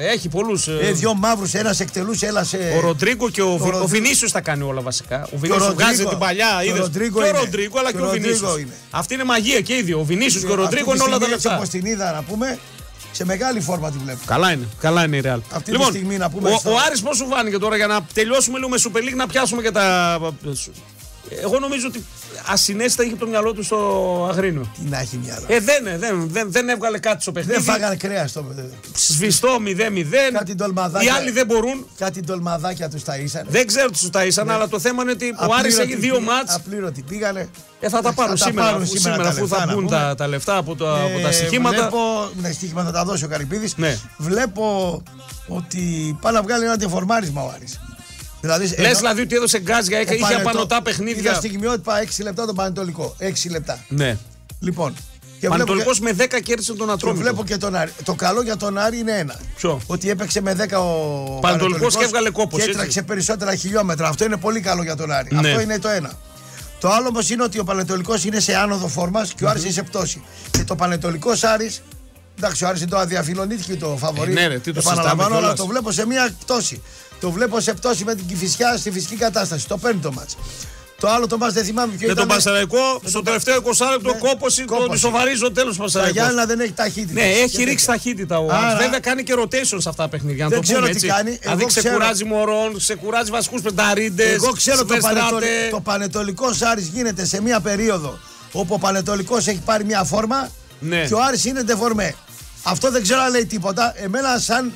ε, έχει πολλούς. Ε, δύο μαύρους, ένας εκτελούσε, ένας σε. Ο Ροντρίγκο και ο, Βι... Ροντρίγκο. ο Βινίσιος τα κάνει όλα βασικά. Ο Και ο Βινίσιος βγάζει Ροντρίγκο. την παλιά. Και ο είδες. Ροντρίγκο Και ο είναι. Ροντρίγκο αλλά Και και ο ο Ροντρίγκο Βινίσιος. είναι. Αυτή είναι μαγεία και οι δύο. Ο Βινίσιος και ο Ροντρίγκο είναι όλα τα λεφτά. Όπως την είδα να πούμε, σε μεγάλη φόρμα τη βλέπω. Καλά είναι, καλά είναι η Real. Αυτή τη στιγμή να πούμε ο, στο- ο Άρης πώς σου φάνηκε τώρα για να τελειώσουμε λίγο με Super League να πιάσουμε και τα... Εγώ νομίζω ότι ασυνέστητα είχε το μυαλό του στο Αγρίνιο. Τι να έχει μυαλό. Ε, δεν, δεν, δεν, δεν έβγαλε κάτι στο παιχνίδι. Δεν φάγανε κρέας στο Σβηστό 0-0. Κάτι ντολμαδάκια. Οι άλλοι δεν μπορούν. Κάτι ντολμαδάκια τους τα ήσανε. Δεν ξέρω τι τους τα ήσαν, αλλά το θέμα είναι ότι ο Άρης Απλήρωτοι έχει δύο πήγα- μάτς. Απλήρωτοι πήγανε. Ε, θα τα πάρουν τα σήμερα, πάρουν αφού, σήμερα σήμερα, τα αφού θα λεφτά, να μπουν πούμε. τα, τα λεφτά από, το, από τα Ε, στοιχήματα. Βλέπω, ναι, στοίχημα θα τα δώσει ο Καρυπίδης. Ναι. Βλέπω ότι πάει να βγάλει ένα τεφορμάρισμα ο Άρης. Δηλαδή, Λες ενώ- δηλαδή ότι έδωσε γκάζια, ο είχε Πανετό- απανοτά Είδα παιχνίδια. στιγμιότυπα 6 λεπτά τον Πανετολικό. 6 λεπτά. Ναι. Λοιπόν. Και βλέπω, Πανετολικός και, με 10 κέρδισε τον και Ατρόμητο. βλέπω και τον Άρη. Το καλό για τον Άρη είναι ένα. Ποιο; Ότι έπαιξε με 10 ο Πανετολικός και έβγαλε κόπος, Και έτσι. έτραξε περισσότερα χιλιόμετρα. Αυτό είναι πολύ καλό για τον Άρη. Ναι. Αυτό είναι το ένα. Το άλλο όμως είναι ότι ο Πανετολικός είναι σε άνοδο φόρμας και ο Άρης είναι σε πτώση. Και το Πανετολικός Άρη Εντάξει, ο Άρης το αδιαφιλονίθηκε το φαβορή. Ε, ναι, ρε, τι το Επαναλαμβάνω, συζητάμε αλλά κιόλας. το βλέπω σε μια πτώση. Το βλέπω σε πτώση με την Κηφισιά στη φυσική κατάσταση. Το παίρνει το μάτς. Το άλλο το μάτς δεν θυμάμαι ποιο Με τον ήταν. Πασαραϊκό, στο τελευταίο 20 λεπτό Ναι, κόποση, τον κόπωση. σοβαρίζω τέλος Τα Πασαραϊκό. Γιάννα δεν έχει ταχύτητα. Ναι, έχει Και ρίξει τέτοια. ταχύτητα ο Άρα- Άρης. Βέβαια κάνει και rotation σε αυτά τα παιχνίδια. Να Δεν το πούμε ξέρω τι έτσι. κάνει. Δηλαδή Εγώ ξέρω- ξεκουράζει μωρών, ξεκουράζει βασικούς πενταρίντε. Εγώ ξέρω το, πανετολ... το Πανετολικός Άρης γίνεται σε μια περίοδο όπου ο Πανετολικός έχει πάρει μια φόρμα Ναι. και ο Άρης είναι ντεφορμέ. Αυτό δεν ξέρω αν λέει τίποτα. Εμένα, σαν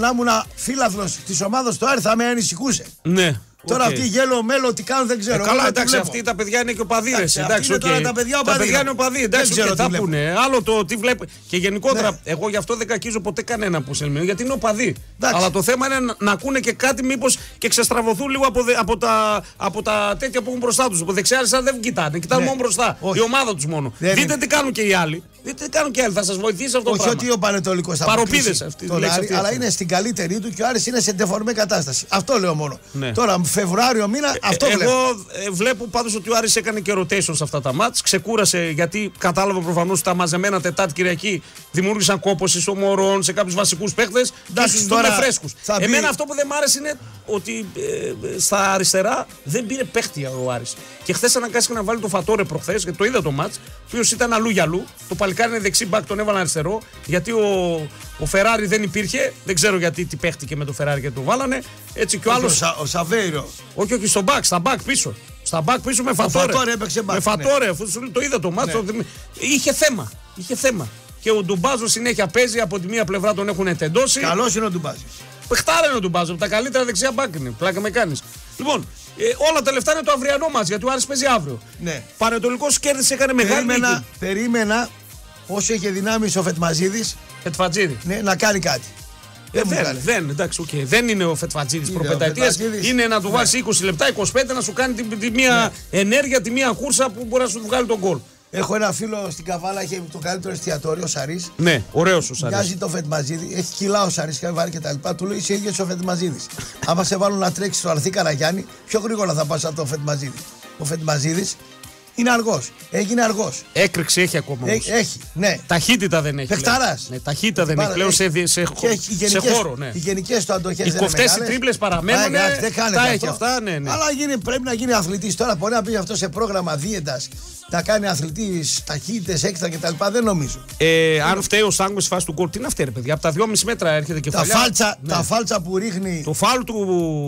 να ήμουν φίλαθλος της ομάδας του Άρη, θα με ανησυχούσε. Ναι. Τώρα οκ. αυτοί γέλο μέλλον τι κάνουν δεν ξέρω. Ε, Εγώ καλά, δεν τη εντάξει, βλέπω. αυτοί τα παιδιά είναι και οπαδί. ρε, Εντάξει, Εντάξει, αυτοί είναι οκ. τώρα τα παιδιά οπαδί. Τα παιδιά είναι οπαδί. Δεν Εντάξει, ξέρω οκ, τι θα βλέπουν. πούνε. Άλλο το τι βλέπει. Και γενικότερα, Ναι. εγώ γι' αυτό δεν κακίζω ποτέ κανένα που σε Ελμίνο, γιατί είναι οπαδί. Εντάξει. Αλλά το θέμα είναι να, να ακούνε και κάτι, μήπως και ξεστραβωθούν λίγο από, δε- από, τα, από τα τέτοια που έχουν μπροστά τους. Από δεξιά αριστερά δεν κοιτάνε. Κοιτάνε Ναι. μόνο μπροστά. Όχι. Η ομάδα τους μόνο. Δεν Δείτε είναι. τι κάνουν και οι άλλοι. Δείτε τι κάνουν και οι άλλοι. Θα σας βοηθήσει αυτό το Όχι πράγμα. ότι ο Πανετολικός θα Παροπίδες αποκλείσει αυτή, τον λέξη Άρη, αυτή αλλά αυτή. είναι στην καλύτερη του και ο Άρης είναι σε ντεφορμέ κατάσταση. Αυτό λέω μόνο. Ναι. Τώρα, Φεβρουάριο μήνα, αυτό Ε, βλέπω. Εγώ ε, βλέπω πάντως ότι ο Άρης έκανε και rotation σε αυτά τα μάτς. Ξεκούρασε γιατί κατάλαβα προφανώς ότι τα μαζεμένα Τετάρτη Κυριακή δημιούργησαν κόποση στο Μωρόν, σε κάποιους βασικούς παίχτες. Και Εντάξει, στου τώρα δούμε φρέσκους. θα μπει- Εμένα αυτό που δεν μ' άρεσε είναι ότι ε, ε, στα αριστερά δεν πήρε παίχτη ο Άρης. Και χθες αναγκάστηκε να βάλει το Φατόρε προχθές, γιατί το είδα το μάτς, ο οποίος ήταν αλλού για αλλού. Το παλικάρι είναι δεξί μπακ, τον έβαλαν αριστερό. Γιατί ο, ο Φεράρι δεν υπήρχε. Δεν ξέρω γιατί τι παίχτηκε με το Φεράρι και το βάλανε. Έτσι και ο Ο, άλλο. Σα- ο Σαβέιρο. Όχι, όχι, στο back, στα back πίσω. Στα back πίσω με φατόρε. Φατόρε έπαιξε back, Με φατόρε, αφού σου λέει, το είδα το μάτσο. Είχε θέμα. Είχε θέμα. Και ο Ντουμπάζο συνέχεια παίζει. Από τη μία πλευρά τον έχουν τεντώσει. Καλός είναι ο Ντουμπάζης. Πεχτάρα είναι ο Ντουμπάζο. Από τα καλύτερα δεξιά μπακ είναι. Πλάκα με κάνεις. Λοιπόν, ε, όλα τα λεφτά είναι το αυριανό μα γιατί ο Άρης παίζει αύριο. Ναι. Πανετολικός κέρδισε, έκανε μεγάλη Περίμενα, νίκη. περίμενα όσο είχε δυνάμει ο Φετμαζίδης Φετφατζίδη. ναι, να κάνει κάτι. Ε, μου δεν, έκανε. δεν, εντάξει, οκ. δεν είναι ο Φετφατζίδης Είναι ο προπενταετία. Φετφατζίδης. Είναι να του Ναι. βάζει 20 λεπτά, 25 να σου κάνει τη, τη μία ενέργεια, τη μία κούρσα που μπορεί να σου βγάλει τον γκολ. Έχω ένα φίλο στην Καβάλα, έχει το καλύτερο εστιατόριο, ο Σαρής. Ναι, ωραίος ο Σαρής. Μοιάζει το Φετμαζίδη, έχει κιλά ο Σαρής και βάλει και τα λοιπά. Του λέει είσαι ίδιος ο Φετμαζίδης. Άμα σε βάλουν να τρέξεις στο Αρθή Καραγιάννη, πιο γρήγορα θα πας από το Φετμαζίδη. Ο Φετμαζίδης είναι αργός. Έγινε αργός. Έκρηξη έχει ακόμα. όμως. Έχει, ναι. Ταχύτητα δεν έχει. Παιχταράς. πλέον. Ναι, ταχύτητα δεν έχει Πάρα- πλέον σε, έχει- δι- σε, και χω- έχει οι σε γενικές- χώρο. Ναι. Οι γενικές του αντοχές Οι δεν κοφτές, είναι οι μεγάλες. τρίπλες παραμένουν, Α, εντάξει, δεν κάνετε τα αυτό. έχει αυτά, ναι, ναι. Αλλά γίνει, πρέπει να γίνει αθλητής. Τώρα μπορεί να πει αυτό σε πρόγραμμα δίαιτας να κάνει αθλητής ταχύτητες, έξτρα κτλ. Δεν νομίζω. Ε, αν φταίει ο Σάγκος στη φάση του γκολ, τι να φταίει, ρε παιδιά. Από τα 2,5 μέτρα έρχεται και Τα φάλτσα, τα φάλτσα που ρίχνει Το φάουλ του.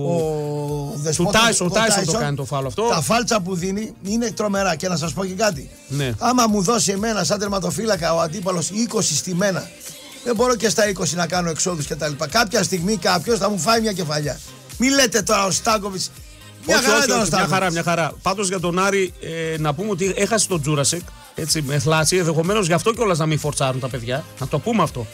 ο δεσπότας- Τάισον, ο ο Τάισον το Τάισον, κάνει το φάουλ αυτό. Τα φάλτσα που δίνει είναι τρομερά. Και να σας πω και κάτι. Ναι. Άμα μου δώσει εμένα σαν τερματοφύλακα ο αντίπαλος 20 στη μένα, δεν μπορώ και στα 20 να κάνω εξόδους κτλ. Κάποια στιγμή κάποιος θα μου φάει μια κεφαλιά. Μην λέτε τώρα ο Στάκοβιτς. Μια όχι, χαρά όχι, ήταν ο όχι, μια χαρά, Στάκοβιτς. μια χαρά. Πάντως για τον Άρη, ε, να πούμε ότι έχασε τον Τζούρασεκ. Έτσι, με θλάση. Ενδεχομένως γι' αυτό κιόλας να μην φορτσάρουν τα παιδιά. Να το πούμε αυτό.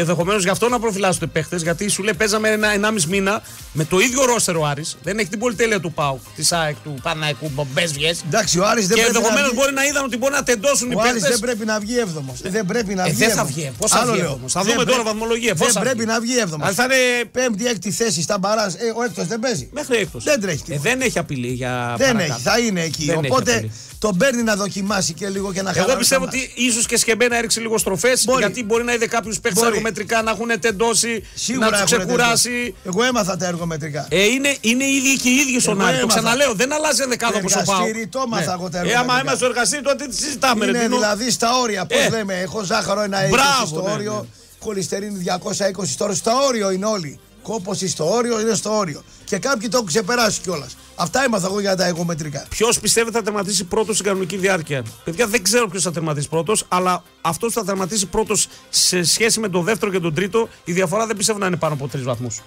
Ενδεχομένως γι' αυτό να προφυλάσσονται παίχτες. Γιατί σου λέει παίζαμε ένα, ενάμιση μήνα με το ίδιο ρόστερο Άρης. Δεν έχει την πολυτέλεια του Πάουκ, της ΑΕΚ, του Παναϊκού, μπομπέ βγες. Εντάξει, ο Άρης δεν Και πρέπει να ενδεχομένως βγει. μπορεί να είδαν ότι μπορεί να τεντώσουν οι Ο Άρης παίχτες. δεν πρέπει να βγει έβδομος. Δεν πρέπει να Ε, βγει. δεν θα έβδομος. βγει. Πώς θα Άλλο βγει λέω. έβδομος. Θα Δεν δούμε τώρα πρέ- βαθμολογία. Πώς Δεν θα πρέπει βγει. να βγει έβδομος. Αλλά θα είναι Πέμπτη, έκτη θέση στα μπαράζ. Ε, ο έκτος δεν παίζει. μέχρι έκτος. Δεν τρέχει Ε, τίποτα. δεν έχει απειλή για. Δεν παρακάτω. έχει, θα είναι εκεί. Δεν έχει Οπότε απειλή. τον παίρνει να δοκιμάσει και λίγο και να χαλαρώσει. Εγώ πιστεύω τα μάτια. ότι ίσως και σκεμμένα έριξε λίγο στροφές. Μπορεί. Γιατί μπορεί να είδε κάποιους παίχτε Μπορεί. αργομετρικά να έχουν τεντώσει, Σίγουρα να του έχουν ξεκουράσει. τέτοιο. Εγώ έμαθα τα εργομετρικά. Ε, είναι, είναι οι ίδιοι και οι ίδιοι στον Εγώ Άρη. Το έμαθα. ξαναλέω, δεν αλλάζει ενδεκάδο όπω ο Πάο. Εργαστήρι, το έμαθα εγώ τα Ε, άμα εργομετρικά. είμαστε στο εργαστήρι, τότε τι συζητάμε. ρε, είναι Τίνο. δηλαδή στα όρια. Πώς Ε. λέμε, έχω ζάχαρο ένα 20 Μπράβο, στο ναι, όριο. ναι. Χολυστερίνη 220 τώρα. Στο όριο είναι όλοι. Κόποση στο όριο είναι στο όριο. Και κάποιοι το έχουν ξεπεράσει κιόλας. Αυτά έμαθα εγώ για τα εγωμετρικά. Ποιος πιστεύει θα τερματίσει πρώτος στην κανονική διάρκεια; Παιδιά, δεν ξέρω ποιος θα τερματίσει πρώτος, αλλά αυτός θα τερματίσει πρώτος σε σχέση με τον δεύτερο και τον τρίτο. Η διαφορά δεν πιστεύω να είναι πάνω από τρεις βαθμούς.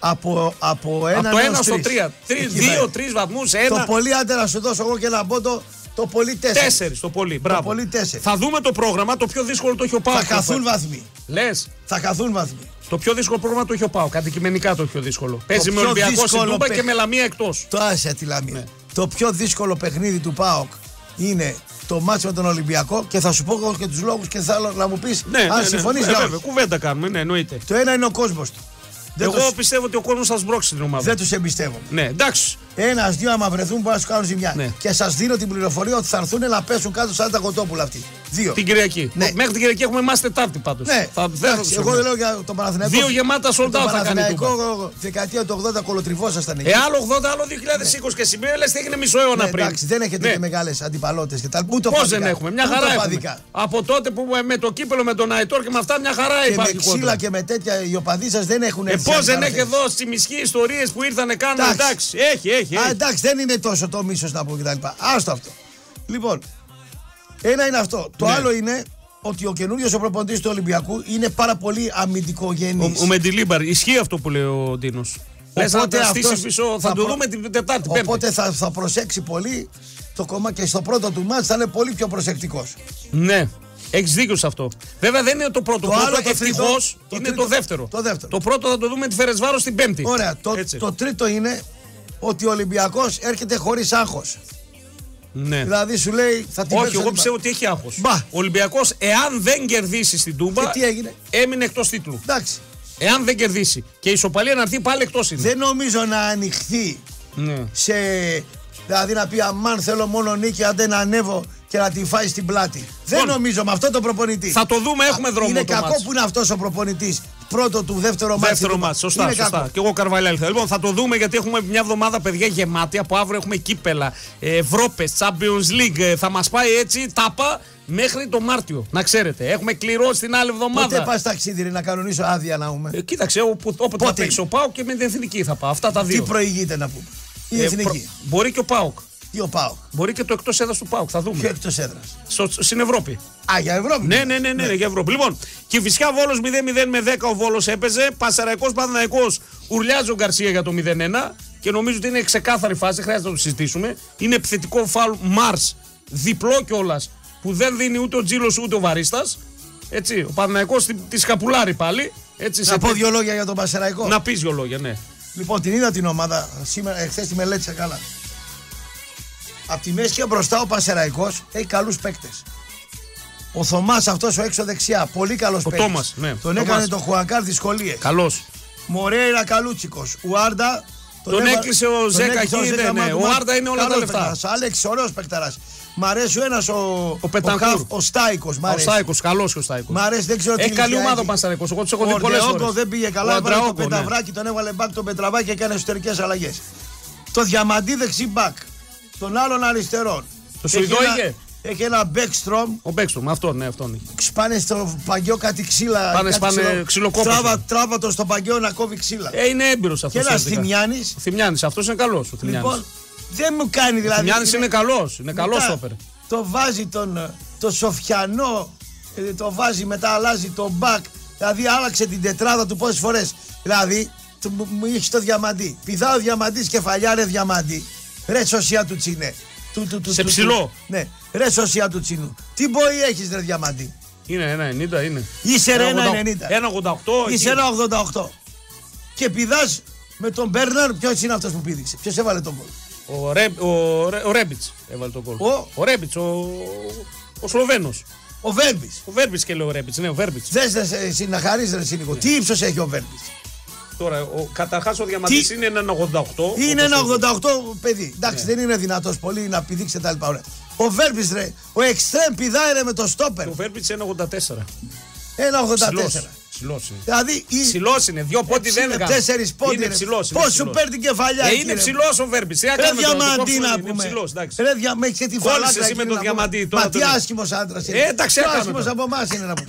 Από, από ένα Από το έως 1 στο τρεις. 3. Εκεί Δύο, μένει. τρεις βαθμούς, Το ένα. πολύ άντε να σου δώσω εγώ και ένα πόντο. Το πολύ τέσσερις. Τέσσερις το πολύ. Μπράβο. πολύ τέσσερις. Θα δούμε το πρόγραμμα. Το πιο δύσκολο το έχει ο Πάο. Θα χαθούν βαθμοί. Λες. Θα χαθούν βαθμοί. Το πιο δύσκολο πρόγραμμα το έχει ο Πάο. Αντικειμενικά το πιο δύσκολο. Παίζει με πιο Ολυμπιακό στην δύσκολο Τούμπα παιχ- και με Λαμία εκτός. Το άσε τη Λαμία. Ναι. Το πιο δύσκολο παιχνίδι του ΠΑΟΚ είναι το μάτς με τον Ολυμπιακό και θα σου πω εγώ και τους λόγους και θέλω να μου πεις Ναι, αν ναι, ναι. συμφωνείς Ε, ή όχι. βέβαια, κουβέντα κάνουμε, ναι, εννοείται. Το ένα είναι ο κόσμος του. Δεν Εγώ τους- πιστεύω ότι ο κόσμος θα σμπρώξει την ομάδα. Δεν τους εμπιστεύω. Ναι, εντάξει. Ένα-δύο, άμα βρεθούν, μπορεί να σου κάνουν ζημιά. Ναι. Και σας δίνω την πληροφορία ότι θα έρθουν να πέσουν κάτω σαν τα κοτόπουλα αυτοί. Δύο. Την Κυριακή. Ναι. Μέχρι την Κυριακή έχουμε εμά Τετάρτη πάντως. Ναι, θα, δεν θα εντάξει, τους εγώ έχουμε. δεν λέω για τον Παναθηναϊκό. Δύο γεμάτα sold out Το θα κάνει η Παναθηναϊκό δεκαετία του 80 κολοτριβόσασταν εκεί. Ε, άλλο 80, άλλο 2020 και σήμερα λε τι έγινε μισό αιώνα Ναι, πριν. εντάξει, δεν έχετε Ναι. και μεγάλες αντιπαλότητες και τα λοιπά. Ούτε Πώς οπαδικά. δεν έχουμε, μια Ούτε χαρά έχουμε. οπαδικά. Από τότε που με το κύπελο με τον Αϊτόρ και με αυτά μια χαρά Και με υπάρχει ξύλα κόντρα. και με τέτοια οι οπαδοί σας δεν έχουν Ε, έτσι πώς δεν αντιπαραθέσεις. έχει εδώ στη μισχή ιστορίες που ήρθανε κάνανε. Εντάξει. Εντάξει, έχει, έχει. Α, έχει. εντάξει, δεν είναι τόσο το μίσος να πω κτλ. Άστο αυτό. Λοιπόν, ένα είναι αυτό. Το Ναι. άλλο είναι ότι ο καινούριος ο προπονητής του Ολυμπιακού είναι πάρα πολύ αμυντικογενής. Ο, ο Μεντιλίμπαρ, ισχύει αυτό που λέει ο Ντίνος. Λες να Οπότε τα στήσεις αυτός πίσω, θα, θα το προ- δούμε την Τετάρτη, Πέμπτη. Οπότε θα, θα προσέξει πολύ το κομμάτι και στο πρώτο του μάτς θα είναι πολύ πιο προσεκτικός. Ναι. Έχεις δίκιο σε αυτό. Βέβαια δεν είναι το πρώτο. Το πρώτο άλλο, το ευτυχώς τρίτο, το είναι τρίτο. το δεύτερο. Το δεύτερο. Το πρώτο θα το δούμε τη Φερεσβάρο στην Πέμπτη. Ωραία. Το, Έτσι. το τρίτο είναι ότι ο Ολυμπιακός έρχεται χωρίς άγχος. Ναι. Δηλαδή σου λέει θα την Όχι, παίξω εγώ την πιστεύω ότι έχει άγχος. Μπα. Ο Ολυμπιακός, εάν δεν κερδίσει στην Τούμπα, Και τι έγινε; έμεινε εκτός τίτλου. Εντάξει. Εάν δεν κερδίσει. Και η ισοπαλία να έρθει πάλι εκτός είναι. Δεν νομίζω να ανοιχθεί Ναι. σε. Δηλαδή να πει αμάν θέλω μόνο νίκη, άντε να ανέβω και να τη φάει στην πλάτη. Δεν Λοιπόν, νομίζω με αυτό το προπονητή. Θα το δούμε, έχουμε δρόμο. Είναι το κακό μάτς. που είναι αυτός ο προπονητής. Πρώτο του, δεύτερο ματς. Δεύτερο στην ματς, Τούμπα. σωστά, Είναι σωστά. κακό. Και εγώ Καρβαλιά ήρθα. Λοιπόν, θα το δούμε γιατί έχουμε μια εβδομάδα παιδιά γεμάτη. Από αύριο έχουμε κύπελλα, ε, Ευρώπε, Champions League. Ε, Θα μας πάει έτσι τάπα μέχρι το Μάρτιο. Να ξέρετε. Έχουμε κληρώσει την άλλη Πότε εβδομάδα. πας ταξίδι ρε, να κανονίσω άδεια να έχουμε. Ε, κοίταξε, όπου, όποτε θα Πότε παίξει ο είναι; ΠΑΟΚ και με την εθνική θα πάω. Αυτά τα Τι δύο. προηγείται να πούμε; Η Ε, εθνική. προ- Μπορεί και ο ΠΑΟΚ. Τι ο ΠΑΟΚ. Μπορεί και το εκτός έδρας του ΠΑΟΚ. Θα Ποιο δούμε. εκτός έδρας; Στο, στην Ευρώπη. Α, για Ευρώπη. Ναι, ναι, ναι, ναι, για Ευρώπη. Λοιπόν, και φυσικά Βόλο 0-0 με 10 ο Βόλος έπαιζε. Πασαραϊκός Παναναϊκό ουρλιάζει ο Γκαρσία για το 0-1. Και νομίζω ότι είναι ξεκάθαρη φάση, χρειάζεται να το συζητήσουμε. Είναι επιθετικό φάουλ Μάρς, διπλό κιόλας, που δεν δίνει ούτε ο Τζίλος ούτε ο Βαρίστας. Έτσι, ο Παναναϊκό τη, τη σκαπουλάρει πάλι. Έτσι, σε Να πω τε- δύο λόγια για τον Πασεραϊκό. να πεις δύο λόγια, ναι. Λοιπόν, την είδα την ομάδα σήμερα, εχθέ τη μελέτησα καλά. Απ' τη μέση και μπροστά ο Πασεραϊκό έχει καλούς παίκτες. Ο Θωμάς αυτός ο έξω δεξιά, πολύ καλός παίκτης. Τόμας, ναι, Τον Θωμάς. έκανε τον Χουανκάρ δυσκολίες. Καλώ. Μορέιρα Καλούτσικος. Ουάρντα. Τον έβα- έκλεισε ο τον Ζέκα έκλεισε ο εκεί, Ζέκα ναι, ναι. Μάτου Ο Μάτου. Άρντα είναι όλα τα Καλός λεφτά. παικταράς. Άλεξ, ωραίος παικταρά. Μ' αρέσει ο ένας ο. Ο Πετανκούρ. χαφ, Ο Στάικος. Μ' Ο αρέσει. Στάικος, καλός και ο Στάικος. Μ' αρέσει, δεν ξέρω τι Έχει καλή ηλικία ομάδα ο έχει. Πανσαραϊκό. Εγώ τους έχω Ο δει πολλές Ντεόγκο φορέ. δεν πήγε καλά. Έβαλε το πενταβράκι, τον έβαλε μπακ τον Πετραβάκι και έκανε εσωτερικές αλλαγές. Το διαμαντί δεξί μπακ. Τον άλλον αριστερό. Το Σουηδό Έχει ένα- είχε; Έχει ένα Μπέκστρομ. Ο Μπέκστρομ, αυτό, ναι, αυτόν. Σπάνε στο παγκαίο κάτι ξύλα. Πάνε, κάτι σπάνε ξυλο- ξυλοκόπος. Τράβα, τράβα το στο παγκαίο να κόβει ξύλα. Ε, είναι έμπειρος αυτός. και ένα Θημιάνης. Θημιάνης, αυτός είναι καλός. Ο Θημιάνης. Λοιπόν, δεν μου κάνει δηλαδή. Θημιάνης είναι καλός. Είναι καλός Μετά στόπερ. Το βάζει τον ε, το Σοφιανό, ε, το βάζει μετά αλλάζει τον μπακ. Δηλαδή άλλαξε την τετράδα του πόσες φορές. Δηλαδή του- μου, μου είχε το διαμαντί. Πηδά ο διαμαντής κεφαλιά, ρε διαμαντί. Ρε σωσιά του τσίνε. Του, του, του, Σε του- ψηλό. του- ναι, ρε σωσιά του τσίνου. Τι μπορεί έχεις, ρε διαμαντί. Είναι ένα 90, είναι. Είσαι ρε Ένα 1,90. 1,88. Είσαι ένα 88. Και πηδάς με τον Μπέρναρ, ποιος είναι αυτός που πήδηξε; Ποιος έβαλε τον κόλ. Ο, Ρε, ο, Ρε- ο Ρέμπιτς έβαλε τον κόλ. Ο- ο Ρέμπιτς, ο, ο Σλοβαίνος. Ο Βέρμπη. Ο Βέρμπιτ και λέει ο Ρέμπιτς. Ναι, ο Βέρμπιτς. Δες δες εσύ να χαρείς ρε Σίνικο. Τι ύψος έχει ο Βέρμπης. Τώρα, ο, καταρχάς ο διαμαντής Τι- είναι ένα 88. Είναι ένα όπως 88 παιδί. Εντάξει Ναι. δεν είναι δυνατός πολύ να πηδήξει τα λοιπά. Ωραία. Ο Βέρμπης ρε, ο εξτρέμ πηδάει ρε με το στόπερ. Ο Βέρμπιτς είναι 84. Ένα 84. Ψηλός είναι. Δηλαδή η... Ψηλός είναι, δυο πόντι δεν είναι έκανε. τέσσερις πόντι. Είναι ρε. ψηλός. Πώς σου παίρνει την κεφαλιά Ε, εκεί, είναι ρε. ψηλός ο Βέρμπιτς. Ρε διαμαντή να πούμε. ψηλός, εντάξει. Ρε δια... με έχεις και τη Κόλλησες φαλάκρα εσύ εκεί με να το πούμε. διαμαντή, τώρα Μα τι το- άσχημος άντρας είναι. Ε, εντάξει, Πιο έκαμε άσχημος το. από εμάς είναι να πούμε.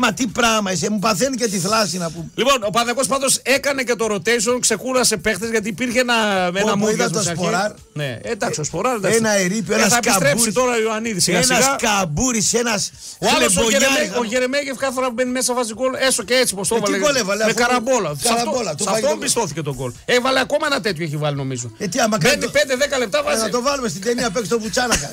Μα τι πράγμα είσαι, μου παθαίνει και τη θλάση να πούμε. Λοιπόν, ο Παναγό πάντως έκανε και το rotation, ξεκούρασε παίχτες γιατί υπήρχε ένα, ένα Όπου μούγκα είδα στο το Σποράρ. Ναι, εντάξει, ο Σποράρ. εντάξει. Ένα ερείπιο, Ε, ένας Θα επιστρέψει καμπούρης. τώρα ο Ιωαννίδης σιγά σιγά. Ένας καμπούρης, ένας Ο άλλος ο, χλεμπονιάρης, Γερεμέ, ο Γερεμέγεφ κάθε φορά που μπαίνει μέσα βάζει γκολ, έστω και έτσι πώ το Ε, τι έβαλε. γκολ έβαλε, Με αφού- καραμπόλα. Σε καραμπόλα, αυτό- του Σε φάγε αυτόν το γκολ. πιστώθηκε το γκολ. Έβαλε ακόμα ένα τέτοιο έχει βάλει νομίζω. Ε, τι, άμα κάνει Μπαίνει το- 5-10 λεπτά Ε, βάζει. να το βάλουμε στην ταινία παίξει το βουτσάνα.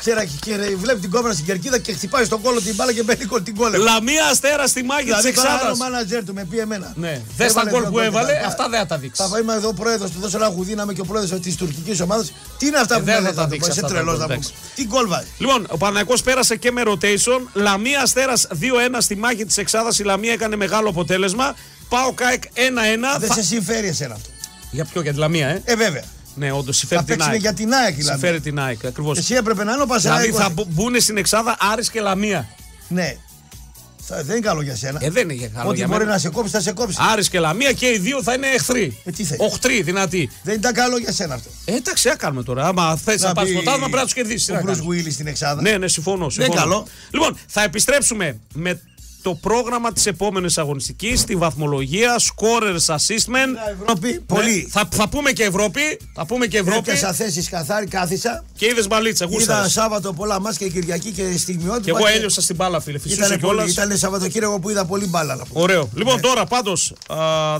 Ξέρα και, και ρε, βλέπει την κόμμα στην κερκίδα και χτυπάει στον κόλλο την μπάλα και μπαίνει κόλ την κόλλε. Λαμία αστέρα στη μάχη της Δηλαδή τώρα Εξάδας. ο μάνατζερ του με πει εμένα. Ναι, δες τα Έβαλε γκολ δύο που γκολ έβαλε, μετά. αυτά δεν θα τα δείξεις. Θα είμαι εδώ πρόεδρος, του δώσω ένα γουδί να είμαι και ο πρόεδρος της τουρκικής ομάδας. Τι είναι αυτά Ε, που δεν με θα λες τα να το πω, δείξει Είσαι αυτά τα τρελός γκολ, να πούμε. εντάξει. Τι γκολ βάζει. Λοιπόν, ο Παναγό πέρασε και με rotation. Λαμία Αστέρας 2-1 στη μάχη της Εξάδας. Η Λαμία έκανε μεγάλο αποτέλεσμα. Πάω ΚΑΕΚ 1-1. Δεν Θα- σε συμφέρει εσένα αυτό. Για ποιο, για τη Λαμία, ε; Ε, βέβαια. Ναι, όντως συμφέρει Θα την παίξουμε ΑΕΚ. για την ΑΕΚ, δηλαδή. Συμφέρει την ΑΕΚ, ακριβώς. Εσύ έπρεπε να είναι ο Πασαράκος. Δηλαδή θα μπου- μπουν στην Εξάδα Άρης και Λαμία. Ναι. Θα- Δεν είναι καλό για σένα. Ε, δεν είναι για καλό Ό,τι για μπορεί μένα. να σε κόψει, θα σε κόψει. Άρης και Λαμία και οι δύο θα είναι εχθροί. Ε, τι θες. Οχτροί, δυνατοί. Δεν ήταν καλό για σένα αυτό. Ε, εντάξει, τι να κάνουμε τώρα. Άμα θες να πάρεις πει πρωτάθλημα, πρέπει να τους κερδίσεις. Τι Ο να Bruce κάνεις. Willis στην Εξάδα. Ναι, ναι, συμφωνώ. συμφωνώ. καλό. Λοιπόν, θα επιστρέψουμε με το πρόγραμμα της επόμενης αγωνιστικής, τη βαθμολογία, scorers assessment. Ευρώπη, πολύ. Ναι, θα, θα πούμε και Ευρώπη. Θα πούμε και Ευρώπη. Έπιασα θέσεις καθάρι, κάθισα. Και είδες μπαλίτσα. Είδα Γούσταρες. Σάββατο πολλά μας και Κυριακή και στιγμιότυπα. Και εγώ έλειωσα στην μπάλα, φίλε. Φυσούσε Ήταν, κιόλας. πολύ, ήταν Σαββατοκύριακο που είδα πολύ μπάλα να πω. Ωραίο. Λοιπόν, Ναι. τώρα πάντως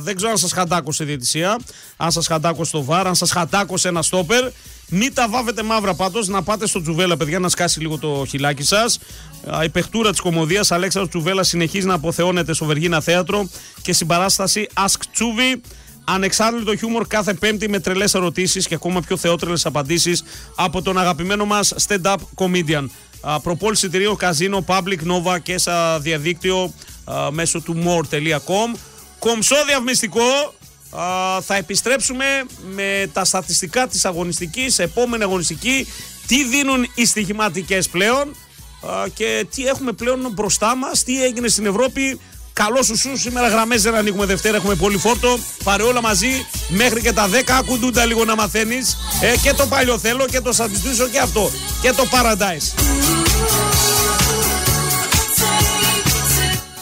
δεν ξέρω αν σας χαντάκωσε η διαιτησία, αν σας χαντάκωσε το βάρ, αν σας χαντάκωσε ένα στόπερ. Μην τα βάβετε μαύρα πάντως, να πάτε στο Τζουβέλα, παιδιά, να σκάσει λίγο το χιλάκι σας. Η παιχτούρα της κομμωδία Αλέξανδρος Τζουβέλα συνεχίζει να αποθεώνεται στο Βεργίνα Θέατρο και στην παράσταση Ask Τσούβι. Ανεξάρτητο χιούμορ κάθε Πέμπτη με τρελές ερωτήσεις και ακόμα πιο θεότρελες απαντήσεις από τον αγαπημένο μας stand-up comedian. Α, Προπόληση εταιρείο Casino, Public Nova και σε διαδίκτυο α, μέσω του more.com. Κομψό διαφημιστικό. Α, θα επιστρέψουμε με τα στατιστικά της αγωνιστικής, επόμενη αγωνιστική, τι δίνουν οι στοιχηματικές πλέον α, και τι έχουμε πλέον μπροστά μας, τι έγινε στην Ευρώπη. Καλό σου σου, σήμερα γραμμές δεν ανοίγουμε Δευτέρα, έχουμε πολύ φόρτο. Πάρε όλα μαζί μέχρι και τα 10, άκου ντούντα λίγο να μαθαίνεις. Ε, και το παλιό θέλω και το σαντιστούσιο και αυτό. Και το Paradise.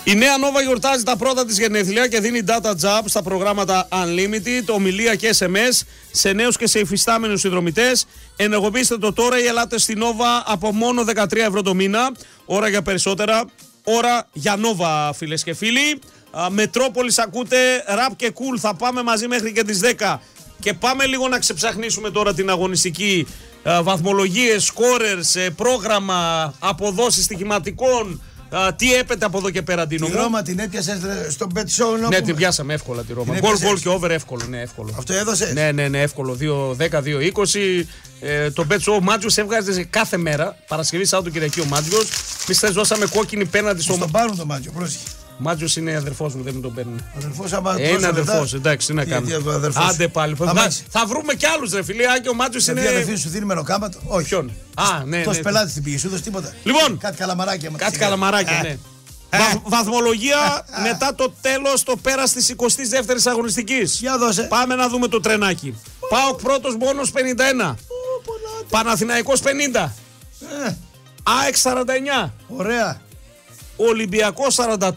Η νέα Nova γιορτάζει τα πρώτα της γενέθλια και δίνει data job στα προγράμματα Unlimited, ομιλία και SMS σε νέους και σε υφιστάμενους συνδρομητές. Ενεργοποιήστε το τώρα ή ελάτε στη Nova από μόνο 13 ευρώ το μήνα. Ώρα για περισσότερα, ώρα για Nova φίλες και φίλοι. Α, Μετρόπολης ακούτε, ραπ και cool θα πάμε μαζί μέχρι και τις 10. Και πάμε λίγο να ξεψαχνίσουμε τώρα την αγωνιστική α, βαθμολογίες, σκόρερς, ε, πρόγραμμα, αποδόσεις στοιχηματικών, Α, τι έπεται από εδώ και πέρα, Ντίνο Τη μου; Ρώμα την έπιασες στο Bet Show. να Ναι, πούμε. την πιάσαμε εύκολα τη Ρώμα. Την Γκολ, έπιασες. γκολ και over εύκολο. Ναι, εύκολο. Αυτό έδωσες; Ναι, ναι, ναι, εύκολο. 2-10-2-20. Ε, το Bet Show ο Μάτζιος έβγαζε κάθε μέρα. Παρασκευή, Σάββατο, Κυριακή ο Μάτζιος. Εμείς χθε δώσαμε κόκκινη πέναντι στο. Στον πάρουν το μάτσο, πρόσεχε. Μάτζιος είναι αδερφός μου, δεν μου τον παίρνουν. Αδερφός άμα Ε, είναι αδερφός, εντάξει, τι να Τι- κάνουμε. τι ο αδερφός σου. Άντε πάλι. Άμα Θα, είσαι- θα βρούμε κι άλλους, ρε φίλε. Αν και ο Μάτζιος Σε είναι. ποια αδερφή σου δίνει μεροκάματο; Όχι. Ποιον; Α, ναι. Τόσο ναι. πελάτη την πήγες, σου δώσει τίποτα. Λοιπόν. Κάτι καλαμαράκια. μα Κάτι τι καλαμαράκια, Ε. ναι. Βαθ- βαθμολογία μετά το τέλος, το πέρας της 22η αγωνιστικής. Για δώσε. Πάμε να δούμε το τρενάκι. Πάω πρώτος μόνος 51. Παναθηναϊκός 50. Ε, ΑΕΚ 49. Ωραία. Ολυμπιακός 44.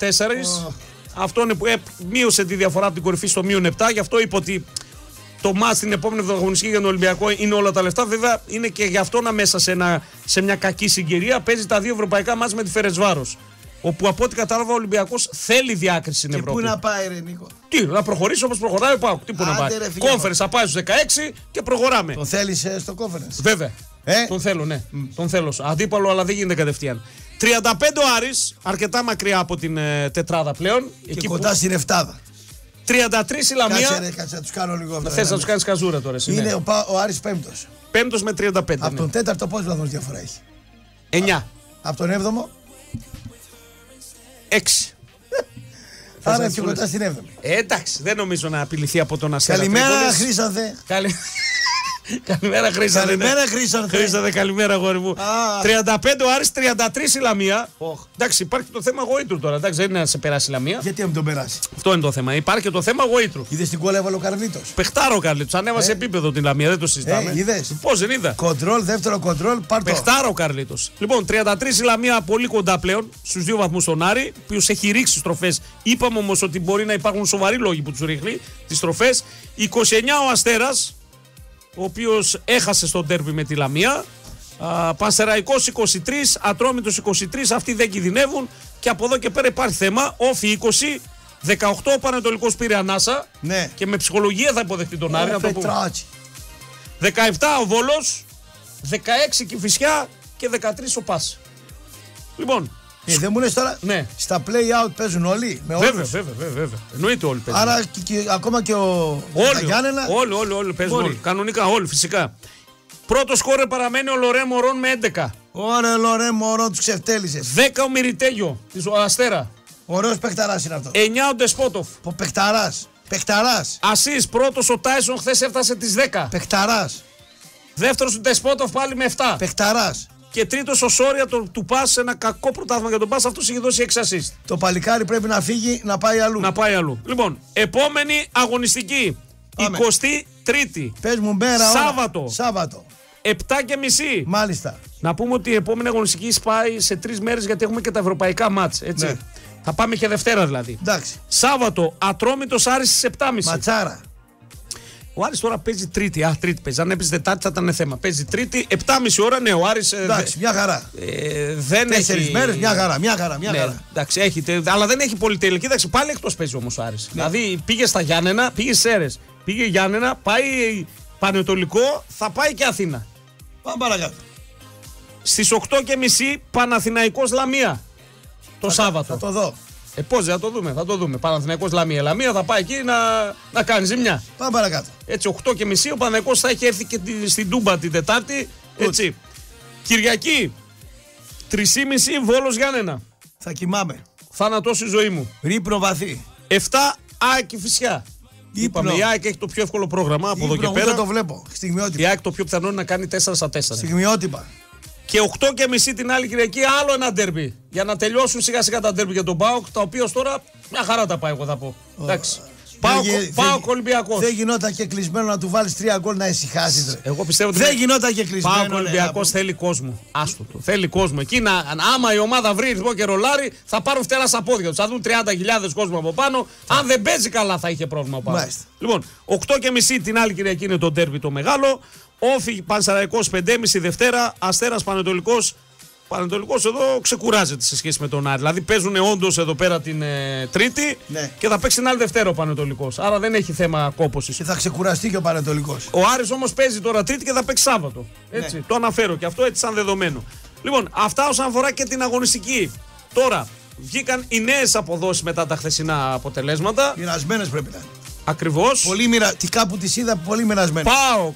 Αυτό είναι που ε, μείωσε τη διαφορά από την κορυφή στο μείον 7. Γι' αυτό είπα ότι το μάτς την επόμενη αγωνιστική για τον Ολυμπιακό είναι όλα τα λεφτά. Βέβαια είναι και γι' αυτό να μέσα σε, ένα, σε μια κακή συγκυρία παίζει τα δύο ευρωπαϊκά μάτς με τη Φερεσβάρος. Όπου από ό,τι κατάλαβα ο Ολυμπιακός θέλει διάκριση στην Και Ευρώπη. πού να πάει, ρε Νίκο; Τι, να προχωρήσει όπως προχωράει ο Πάουκ. Τι που να Άντε, πάει. ρε, φίλε, Κόμφερε θα πάει στους 16 και προχωράμε. Το θέλεις στο conference; Βέβαια. Ε; Τον θέλω, ναι. Τον θέλω. Αντίπαλο, αλλά δεν γίνεται κατευθείαν. 35 ο Άρης, αρκετά μακριά από την ε, τετράδα πλέον. Και Εκεί κοντά στην Εφτάδα. που 33 η Κάτσε ρε, Λαμία. κάτσε να τους κάνω λίγο αυτό. Θες να τους κάνεις καζούρα τώρα. εσύ, Είναι Ναι. ο, Πα- ο Άρης πέμπτος. Πέμπτος με 35. Από Ναι. τον τέταρτο πόσους βαθμούς διαφορά έχει. 9. Από τον έβδομο, 6. άρα να είναι πιο τους κοντά στην έβδομη. Ε, εντάξει, δεν νομίζω να απειληθεί από τον Αστέρα. Καλημέρα, Τρίπολης. Χρήσανθε. Καλη... καλημέρα, Χρήστανθε. Καλημέρα, Χρήσανθε. Χρήστανθε, καλημέρα, αγόρι μου. Α. 35 ο Άρης, 33 η Λαμία. Εντάξει, υπάρχει το θέμα γοήτρου τώρα. Εντάξει, δεν είναι να σε περάσει η Λαμία. Γιατί να μην τον περάσει; Αυτό είναι το θέμα. Υπάρχει και το θέμα γοήτρου. Είδες την κόλλα έβαλε ο Καρλίτος. Πεχτάρο ο Καρλίτο. Ανέβασε επίπεδο την Λαμία, δεν το συζητάμε. Ε, είδες. Πώς δεν είδα. Κοντρόλ, δεύτερο κοντρόλ, πάρ το. Πεχτάρο ο Καρλίτο. Λοιπόν, 33 η Λαμία πολύ κοντά πλέον στους δύο βαθμούς στον Άρη, ο οποίος έχει ρίξει στροφές. Είπαμε όμως ότι μπορεί να υπάρχουν σοβαροί λόγοι που τους ρίχνει τις στροφές. 29 ο Αστέρας, ο οποίος έχασε στον ντέρμπι με τη Λαμία. Πανσερραϊκός 23, Ατρόμητος 23, αυτοί δεν κινδυνεύουν. Και από εδώ και πέρα υπάρχει θέμα. ΟΦΗ 20, 18 ο Πανετολικός πήρε ανάσα. Ναι. Και με ψυχολογία θα υποδεχτεί τον Άρη. Ο να το πούμε. Πετράτσι. 17 ο Βόλος, 16 Κηφισιά και 13 ο ΠΑΣ. Λοιπόν, Ε, δεν μου λες τώρα, Ναι. στα play out παίζουν όλοι. Με βέβαια, όλους; βέβαια, βέβαια, βέβαια. Εννοείται όλοι παίζουν. Άρα και, και- ακόμα και ο τα όλοι, Γιάννενα. όλοι, όλοι, όλοι παίζουν Μπορεί. όλοι. Κανονικά όλοι, φυσικά. Πρώτο σκόρε παραμένει ο Λορέ Μωρόν με 11. Ωραία, λωρέ, μωρό, τους ξεφτέλησες. 10 ο Μυριτέγιο της ο Αστέρα. Ωραίος παιχταράς είναι αυτός. 9 ο Ντεσπότοφ. Παιχταράς. Παιχταράς. Ασής πρώτος ο Τάισον χθες έφτασε τις 10. Παιχταράς. Δεύτερος ο Ντεσπότοφ πάλι με 7. Παιχταράς. Και τρίτος ο Σόρια το, του Πας σε ένα κακό πρωτάθλημα για τον Πας. Αυτός είχε δώσει 6 assist. Το παλικάρι πρέπει να φύγει να πάει αλλού. Να πάει αλλού. Λοιπόν, επόμενη αγωνιστική. Πάμε. 23η. Πες μου μέρα. ώρα. Σάββατο. Σάββατο. 7 και μισή. Μάλιστα. Να πούμε ότι η επόμενη αγωνιστική σπάει σε τρεις μέρες γιατί έχουμε και τα ευρωπαϊκά μάτς, έτσι. Ναι. Θα πάμε και Δευτέρα δηλαδή. Εντάξει. Σάββατο, Ατρόμητος Άρης στις 7.30. Ματσάρα. Ο Άρης τώρα παίζει Τρίτη. Α, Τρίτη παίζει. Αν έπαιζε Τετάρτη θα ήταν θέμα. Παίζει Τρίτη, 7.30 ώρα. Ναι, ο Άρης ε, Εντάξει, μια χαρά. ε, δεν Τέσσερις έχει. μέρες, μια χαρά. Μια χαρά. Μια Ναι, χαρά. εντάξει, έχει, τε- αλλά δεν έχει πολυτέλεια. Κοίταξε, πάλι εκτός παίζει όμως ο Άρης. Ναι. Δηλαδή πήγε στα Γιάννενα, πήγε Σέρε, πήγε Γιάννενα, πάει Πανετολικό, θα πάει και Αθήνα. Πάμε παρακάτω. Στις 8.30 Παναθηναϊκός Λαμία. Το Σάββατο. Θα το δω. Ε, πώς, θα το δούμε, θα το δούμε. Παναθηναϊκός Λαμία. Λαμία θα πάει εκεί να, να κάνει ζημιά. Πάμε παρακάτω. Έτσι, 8 και μισή ο Παναθηναϊκός θα έχει έρθει και τη- στην Τούμπα την Τετάρτη. Έτσι. Κυριακή, 3,5 Βόλος Γιάννενα. Θα κοιμάμαι. Θάνατος η ζωή μου. Ρίπνο βαθύ. 7 ΑΕΚ Φυσιά. Ύπνο. Είπαμε, η ΑΕΚ έχει το πιο εύκολο πρόγραμμα από εδώ Ύπνο, και ούτε πέρα. το βλέπω. Η Στιγμιότυπα. ΑΕΚ το πιο πιθανό είναι να κάνει 4 στα 4. Στιγμιότυπα. Και 8 και μισή την άλλη Κυριακή άλλο ένα ντέρμπι. Για να τελειώσουν σιγά σιγά τα ντέρμπι για τον Πάοκ, τα οποία ως τώρα μια χαρά τα πάει, εγώ θα πω. Εντάξει. Πάοκ, Δεν γι- Πάοκ δεν- Ολυμπιακός. Δεν γινόταν και κλεισμένο να του βάλεις τρία γκολ να ησυχάσει. Εγώ πιστεύω ότι. Δεν γινόταν και κλεισμένο. Πάοκ ρε, Ολυμπιακός να θέλει κόσμο. Άστο το. Θέλει κόσμο. Εκεί να, άμα η ομάδα βρει ρυθμό και ρολάρει, θα πάρουν φτερά στα πόδια τους. Θα δουν 30.000 κόσμο από πάνω. Αν δεν παίζει καλά, θα είχε πρόβλημα από πάνω. Μάλιστα. Λοιπόν, 8 και μισή την άλλη Κυριακή είναι το ντέρμπι το μεγάλο. Όφη Πανσαραϊκός 5,5 Δευτέρα. Αστέρας Πανετολικός. Πανετολικός εδώ ξεκουράζεται σε σχέση με τον Άρη. Δηλαδή παίζουν όντως εδώ πέρα την ε, Τρίτη Ναι. και θα παίξει την άλλη Δευτέρα ο Πανετολικός. Άρα δεν έχει θέμα κόποση. Και θα ξεκουραστεί και ο Πανετολικός. Ο Άρης όμως παίζει τώρα Τρίτη και θα παίξει Σάββατο. Έτσι, Ναι. το αναφέρω και αυτό έτσι σαν δεδομένο. Λοιπόν, αυτά όσον αφορά και την αγωνιστική. Τώρα, βγήκαν οι νέες αποδόσεις μετά τα χθεσινά αποτελέσματα. Μοιρασμένες πρέπει να είναι. Ακριβώς. Πολύ μοιρα... Τι κάπου τις είδα πολύ μοιρασμένες. ΠΑΟΚ,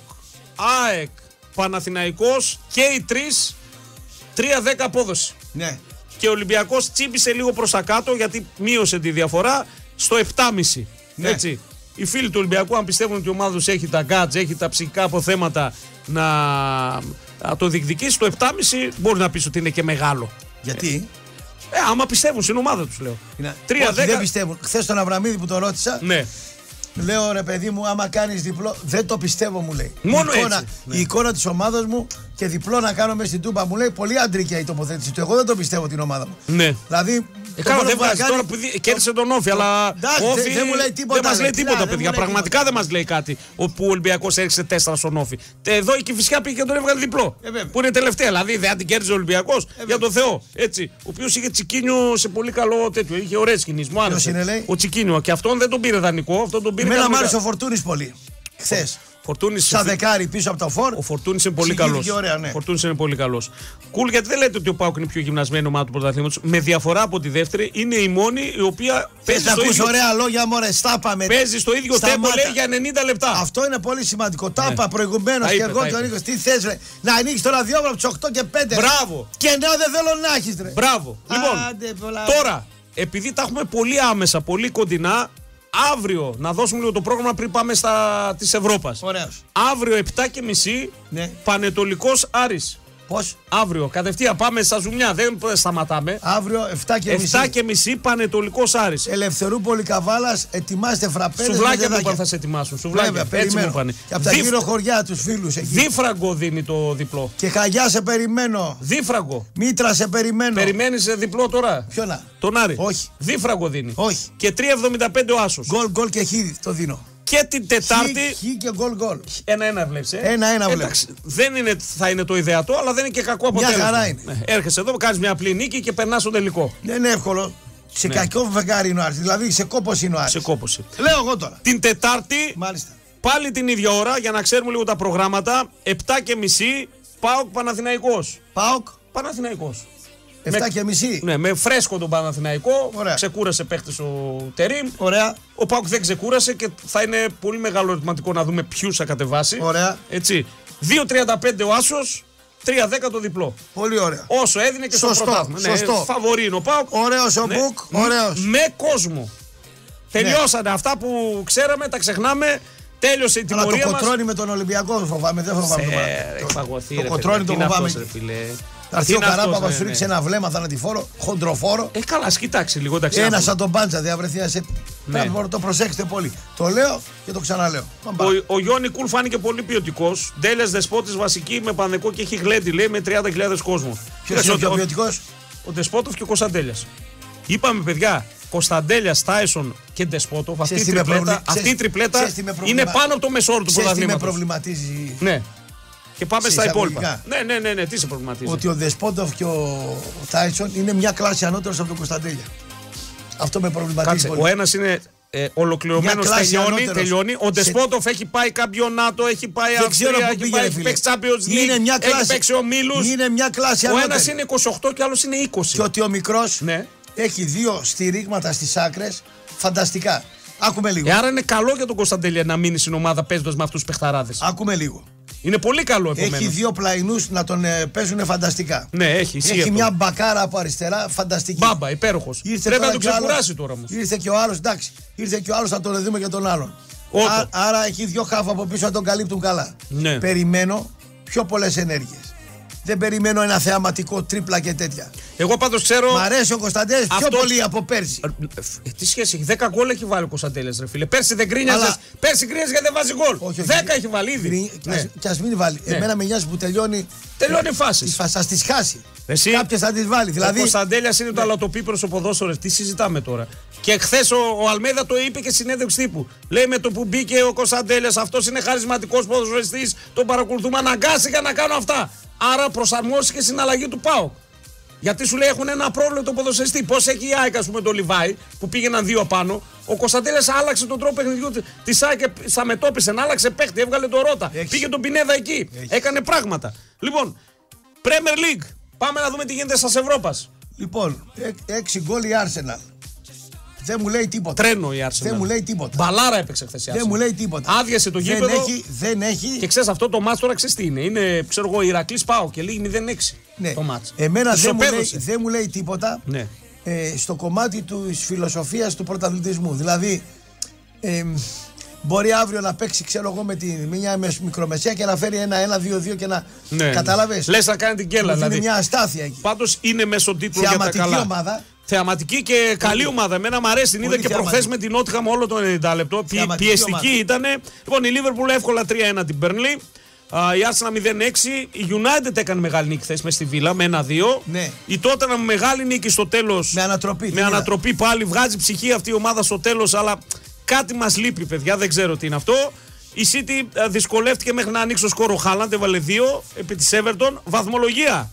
ΑΕΚ, Παναθηναϊκός και οι τρεις 3-10 απόδοση. Ναι. Και ο Ολυμπιακός τσίπησε λίγο προς τα κάτω γιατί μείωσε τη διαφορά στο 7,5. Ναι. Έτσι. Οι φίλοι του Ολυμπιακού, αν πιστεύουν ότι η ομάδα του έχει τα γκάτζ, έχει τα ψυχικά αποθέματα να, να το διεκδικήσει, το 7,5 μπορεί να πεις ότι είναι και μεγάλο. Γιατί; Ε, άμα πιστεύουν στην ομάδα τους, λέω. Είναι... 3-10. Όχι, δεν πιστεύουν. Χθες τον Αβραμίδη που τον ρώτησα, Ναι. Λέω ρε παιδί μου, άμα κάνεις διπλό. Δεν το πιστεύω, μου λέει. Μόνο η εικόνα, έτσι, ναι. η εικόνα της ομάδας μου και διπλό να κάνω μέσα στην τούμπα μου λέει πολύ αντρική η τοποθέτηση του. Εγώ δεν το πιστεύω την ομάδα μου. Ναι. Δηλαδή. Ε, το καλά, μόνο δεν που θα βγάζει κάνει- τώρα που δι- κέρδισε τον Όφη, αλλά. Εντάξει, ο δεν- Όφη δεν μου λέει τίποτα, Δεν μας ρε. λέει Τι τίποτα, να, δεν παιδιά. μου λέει Πραγματικά τίποτα. δεν μας λέει κάτι. Ο, που ο Ολυμπιακός έριξε 4 στον Όφη. Ε, Εδώ η Κυφυσιά πήγε και τον έβγαλε διπλό. Ε, βέβαια. που είναι τελευταία. Δηλαδή δεν την κέρδιζε ο Ολυμπιακός. για τον Θεό. Έτσι. Ο οποίος είχε τσικίνιο σε πολύ καλό τέτοιο. Είχε ωραίες κινήσεις. Μου άρεσε. είναι, λέει; Ο τσικίνιο. Και αυτόν δεν τον πήρε δανεικό. Αυτόν τον πήρε Εμένα μου κανονικά. άρεσε ο Φορτούνης πολύ. Χθες. Φορτούνης- Σαν δεκάρι πίσω από το φόρ. Ο Φορτούνης είναι πολύ Συγκίνηκε καλός. ωραία, ναι. Ο Φορτούνης είναι πολύ καλός. Κουλ, γιατί δεν λέτε ότι ο Πάουκ είναι η πιο γυμνασμένη ομάδα του πρωταθλήματος. Με διαφορά από τη δεύτερη, είναι η μόνη η οποία Θες παίζει να στο, ακούς ίδιο, ωραία λόγια, μωρέ, στάπα με. παίζει στο ίδιο Σταμάτα. τέμπο λέει για 90 λεπτά. Αυτό είναι πολύ σημαντικό. Τα είπα προηγουμένως Τα και είπε, εγώ τα και ο είπε. Νίκος. Τι θες, ρε. Να ανοίξεις το ραδιόφωνο από τις 8 και 5. Μπράβο. Και ναι, δεν θέλω να έχεις, ρε. Μπράβο. Λοιπόν, Άντε, πολλά. τώρα, επειδή τα έχουμε πολύ άμεσα, πολύ κοντινά, αύριο να δώσουμε λίγο το πρόγραμμα πριν πάμε στα της Ευρώπας. Ωραίος. Αύριο 7 και μισή, Ναι. Πανετολικός Άρης. Πώς; Αύριο, κατευθείαν πάμε στα ζουμιά, δεν σταματάμε. Αύριο 7 και 7 μισή. και μισή Πανετολικό Άρης. Ελευθερούπολη Καβάλα, ετοιμάστε φραπέδες. Σουβλάκια μου είπαν θα σε ετοιμάσουν. Σουβλάκια. Βέβαια, Έτσι μου περιμένω. είπανε. Και από τα Δίφ- γύρω χωριά τους φίλους εκεί. Δίφραγκο δίνει το διπλό. Και χαγιά σε περιμένω. Δίφραγκο. Μήτρα σε περιμένω. Περιμένεις διπλό τώρα; Ποιο να. Τον Άρη. Όχι. Δίφραγκο δίνει. Όχι. Και 3,75 ο Άσος. Γκολ, γκολ και χ το δίνω. Και την Τετάρτη. Χ, χ και γκολ, γκολ. Ένα-ένα βλέπεις. Ε. Ένα-ένα βλέπω. Εντάξει, δεν είναι, θα είναι το ιδεατό, αλλά δεν είναι και κακό αποτέλεσμα. χαρά είναι. Ναι, έρχεσαι εδώ, κάνεις μια απλή νίκη και περνάς στο τελικό. Δεν είναι εύκολο. Σε κακό φεγγάρι είναι ο Άρης. Δηλαδή σε κόπο είναι ο Άρης. Σε κόποση. Λέω εγώ τώρα. Την Τετάρτη, Μάλιστα. πάλι την ίδια ώρα, για να ξέρουμε λίγο τα προγράμματα, 7 και μισή, ΠΑΟΚ Παναθηναϊκός. Πάοκ. Παναθηναϊκός. 7 και μισή. Ναι, με φρέσκο τον Παναθηναϊκό. Ωραία. Ξεκούρασε παίχτης ο Τερήμ. Ωραία. Ο Πάουκ δεν ξεκούρασε και θα είναι πολύ μεγάλο ερωτηματικό να δούμε ποιους θα κατεβάσει. Ωραία. Έτσι. 2.35 ο Άσος 3-10 το διπλό. Πολύ ωραία. Όσο έδινε και στο Σωστό, πρωτάθλημα. σωστό. Ναι, φαβορεί είναι ο Πάοκ. Ωραίος ο Ναι. Μπουκ, Μ- ωραίος. Με κόσμο. Τελειώσανε αυτά που ξέραμε, τα ξεχνάμε. Τέλειωσε η Αλλά το τιμωρία μας. κοτρόνι με τον Ολυμπιακό φοβάμαι, δεν φοβάμαι. το Ε, πράγμα. έχει παγωθεί, το ρε, κοτρόνι φίλε. το Τι είναι φοβάμαι. αυτός, ρε, φίλε. Θα έρθει Τι ο είναι αυτός, Καράπαπα, ρε, σου ρίξει ναι. ένα βλέμμα θανατηφόρο, χοντροφόρο. Ε, καλά, ας κοιτάξει λίγο. εντάξει, Ένα άκου. σαν τον Πάντσα δεν θα βρεθεί να σε. Ναι. Πρέπει να το προσέξετε πολύ. Το λέω και το ξαναλέω. Πάμε παρακάτω. Ο, ο Γιόνι Κουλ φάνηκε πολύ ποιοτικός. Ντέλες Δεσπότης βασική με πανδεκό και έχει γλέντι, λέει με 30.000 κόσμος. Ποιος είναι ο πιο ποιοτικός; Ο Ντεσπότοφ και ο Κωνσταντέλιας. Είπαμε, παιδιά, Κωνσταντέλιας, Τάισον και Ντεσπότοφ. Αυτή, η Ξέρεις τι με τριπλέτα, προβλη- αυτή η ξέρεις- τριπλέτα ξέρεις τι με είναι προβλημα- πάνω από το μεσόρο του Ξέρεις τι με πρωταθλήματος. προβληματίζει. Ναι. Και πάμε Σε στα υπόλοιπα. εισαγωγικά. Ναι, ναι, ναι, ναι, τι σε προβληματίζει. Ότι ο Δεσπότοφ και ο Τάισον είναι μια κλάση ανώτερος από τον Κωνσταντέλια. Αυτό με προβληματίζει Κάτσε, πολύ. ο ένας είναι ε, ολοκληρωμένος, Μια κλάση τελειώνει, ανώτερος. τελειώνει. Ο Σε- Ντεσπότοφ έχει πάει καμπιονάτο, έχει πάει Δεν ξέρω Αυστρία, πού έχει πήγε, πάει, ρε έχει φίλε. παίξει Champions League, Είναι μια έχει κλάση. παίξει ομίλου. Είναι μια κλάση Ο ένας ανώτερη. είναι 28 και ο άλλος είναι 20. Και ότι ο μικρός Ναι. έχει δύο στηρίγματα στις άκρες φανταστικά. Άκουμε λίγο. Ε, άρα είναι καλό για τον Κωνσταντέλια να μείνει στην ομάδα παίζοντας με αυτούς τους παιχταράδες. Άκουμε λίγο. Είναι πολύ καλό επομένως. Έχει δύο πλαϊνούς να τον ε, παίζουν φανταστικά. Ναι, έχει. ισχύει Έχει αυτό. μια μπακάρα από αριστερά φανταστική. Μπάμπα, υπέροχος. Ήρθε Πρέπει να τώρα τον κι ο άλλος- ξεκουράσει τώρα όμως. Ήρθε και ο άλλος, εντάξει. Ήρθε και ο άλλος, θα τον δούμε και τον άλλον. Ότο. Α- άρα έχει δύο χάφ από πίσω να τον καλύπτουν καλά. Ναι. Περιμένω πιο πολλές ενέργειες. Δεν περιμένω ένα θεαματικό τρίπλα και τέτοια. Εγώ πάντως ξέρω. Μ' αρέσει ο Κωνσταντέλης πιο Αυτό- πολύ από πέρσι. Ε, τι σχέση έχει, 10 γκολ έχει βάλει ο Κωνσταντέλια, ρε φίλε. Πέρσι δεν γκρίνιαζες. Αλλά- Πέρσι γκρίνιαζες γιατί δεν βάζει γκολ. Όχι, όχι. 10 έχει βάλει ήδη. Γκρι- κι ας- Ναι. Κι ας μην βάλει. Ναι. Εμένα με νοιάζει που τελειώνει. Τελειώνει η Τις φάση. θα τις χάσει. Εσύ- Κάποιες θα τις βάλει. Ο Δηλαδή. Κωνσταντέλιας είναι το αλατοπίπερο στο ποδόσφαιρο. ρε. Τι συζητάμε τώρα; Και χθες ο, ο Αλμέδα το είπε και συνέντευξη τύπου. Λέει με το που μπήκε ο Κωνσταντέλιας, αυτός είναι χαρισματικός ποδοσφαιριστής. Τον παρακολουθούμε. Αναγκάστηκα να κάνω αυτά. Άρα προσαρμόστηκε στην αλλαγή του ΠΑΟΚ. Γιατί σου λέει έχουν ένα πρόβλημα ποδοσφαιριστή. Πώς έχει η ΑΕΚ, ας πούμε, το Λιβάη που πήγαιναν δύο πάνω. Ο Κωνσταντέλιας άλλαξε τον τρόπο παιχνιδιού τη ΑΕΚ και στα μετώπισε. Άλλαξε παίχτη, έβγαλε το Ρότα. Έχει. Πήγε τον Πινέδα εκεί. Έκανε πράγματα. Λοιπόν, Premier League. Πάμε να δούμε τι γίνεται στα Ευρώπας. Λοιπόν, έ- έξι γκολ η Arsenal. Δεν μου λέει τίποτα. Τρένο η Arsenal. Δεν μου λέει τίποτα. Μπαλάρα έπαιξε χθες η Δεν Arsenal. μου λέει τίποτα. Άδειασε το δεν γήπεδο. έχει, δεν έχει. Και ξέρεις αυτό το μάτς τώρα ξέρεις τι είναι. Είναι, ξέρω εγώ, Ηρακλής Πάω και λίγη 0-6 Ναι. το μάτς. Εμένα Τους δεν μου, λέει, οπέδωσε. δεν μου λέει τίποτα Ναι. ε, στο κομμάτι της φιλοσοφίας του πρωταθλητισμού. Δηλαδή, ε, μπορεί αύριο να παίξει, ξέρω εγώ, με, τη, με μια μεσ- μικρομεσαία και να φέρει ένα 1-2-2 και να. Ναι. Κατάλαβες; Λες να κάνει την κέλα, Μου δίνει δηλαδή. μια αστάθεια εκεί. Πάντως είναι μέσω τίτλου για τα Θεαματική καλά. ομάδα. Θεαματική και καλή ομάδα. Εμένα μου αρέσει. Την είδα Πολύ και προχθές θεαματική. με την Νότιχα με όλο το 90 λεπτό. Πι- Θεαματική πιεστική ομάδα. ήταν. Λοιπόν, η Liverpool εύκολα 3-1 την Burnley. Α, Η Arsenal 0-6. Η United έκανε μεγάλη νίκη χθες μες στη Βίλα με 1-2. Ναι. Η Tottenham μεγάλη νίκη στο τέλος. Με ανατροπή. Με την είδα. ανατροπή πάλι. Βγάζει ψυχή αυτή η ομάδα στο τέλος. Αλλά κάτι μας λείπει, παιδιά. Δεν ξέρω τι είναι αυτό. Η City α, δυσκολεύτηκε μέχρι να ανοίξει το σκόρο. Χάλαντ έβαλε 2 επί της Everton. Βαθμολογία.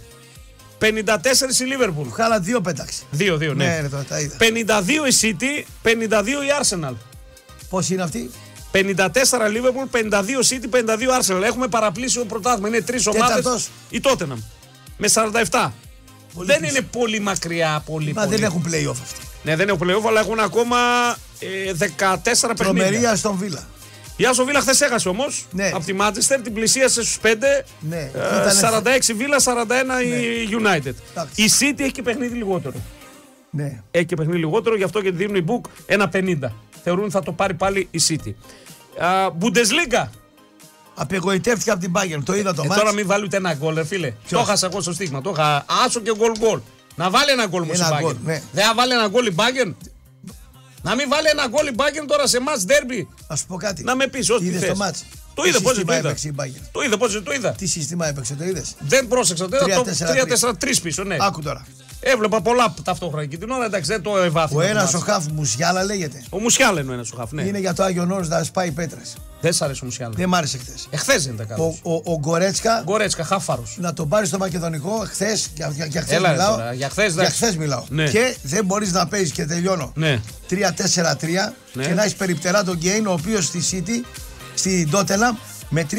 54 η Liverpool. Χάλα δύο πέταξε. 2-2, ναι. Ναι, ναι, το- τα είδα. 52 η City, 52 η Arsenal. Πώς είναι αυτή; 54 Liverpool, 52 City, 52 Arsenal. Έχουμε παραπλήσιο πρωτάθλημα. Είναι τρεις ομάδες. Τέταρτος. Η Tottenham. Με 47. Πολύ δεν πίσω. είναι πολύ μακριά. Πολύ, Μα πολύ. δεν έχουν play-off αυτοί. Ναι, δεν έχουν playoff, αλλά έχουν ακόμα ε, 14 Τρομερή παιχνίδια. στον Βίλα. Η Άσο Βίλα χθες έχασε όμως. Ναι. Από τη Manchester την πλησίασε στους 5. Ναι, Ε, ήτανε- 46 Βίλα, 41 η United. Εντάξει. Η City έχει και παιχνίδι λιγότερο. Ναι. Έχει και παιχνίδι λιγότερο, γι' αυτό και τη δίνουν οι Book ένα 50. Θεωρούν ότι θα το πάρει πάλι η City. Α, Bundesliga. Απεγοητεύτηκα από την Bayern. Το είδα το Ε, μάτς. τώρα μην βάλει ούτε ένα γκολ, ρε φίλε. Το έχασα εγώ στο στίγμα. Το είχα άσο και γκολ γκολ. Να βάλει ένα γκολ μου Ένα στην γκολ, Bayern. ναι. Δεν θα βάλει ένα γκολ η Bayern. Να μην βάλει ένα γκολ η Bayern τώρα σε εμά derby. Να σου πω κάτι. Να με πεις ό,τι Είδες θες. το μάτς. Το Τι είδα, πώς δεν σύστημα το είδα. έπαιξε η Bayern; Το είδα, πώς δεν το είδα. Τι σύστημα έπαιξε, το είδες; Δεν πρόσεξα. Το είδα το 3-4-3. 3-4-3 πίσω, ναι. Άκου τώρα. Έβλεπα πολλά ταυτόχρονα και την ώρα εντάξει δεν το ευάθυνα. Ο το ένας μάτς. ο Χαφ Μουσιάλα λέγεται. Ο Μουσιάλ είναι ο ένας ο Χαφ, ναι. Είναι για το Άγιο Νόρο να σπάει πέτρες. Δεν σ' αρέσει ο Μουσιάλ. Δεν μ' άρεσε χθες. Εχθές δεν τα Ο, κάνω. ο, ο Γκορέτσκα Γκορέτσκα, χάφαρος. να τον πάρει στο μακεδονικό χθες. Για, για, για χθες Έλα, ρε, μιλάω. τώρα, για χθες, για εντάξει. χθες μιλάω. Ναι. Και δεν μπορείς να παίζεις και τελειώνω. Ναι. 3-4-3 Ναι. και να έχεις περιπτερά τον Γκέιν, ο οποίος στη City, στην Tottenham, Με 3-5-2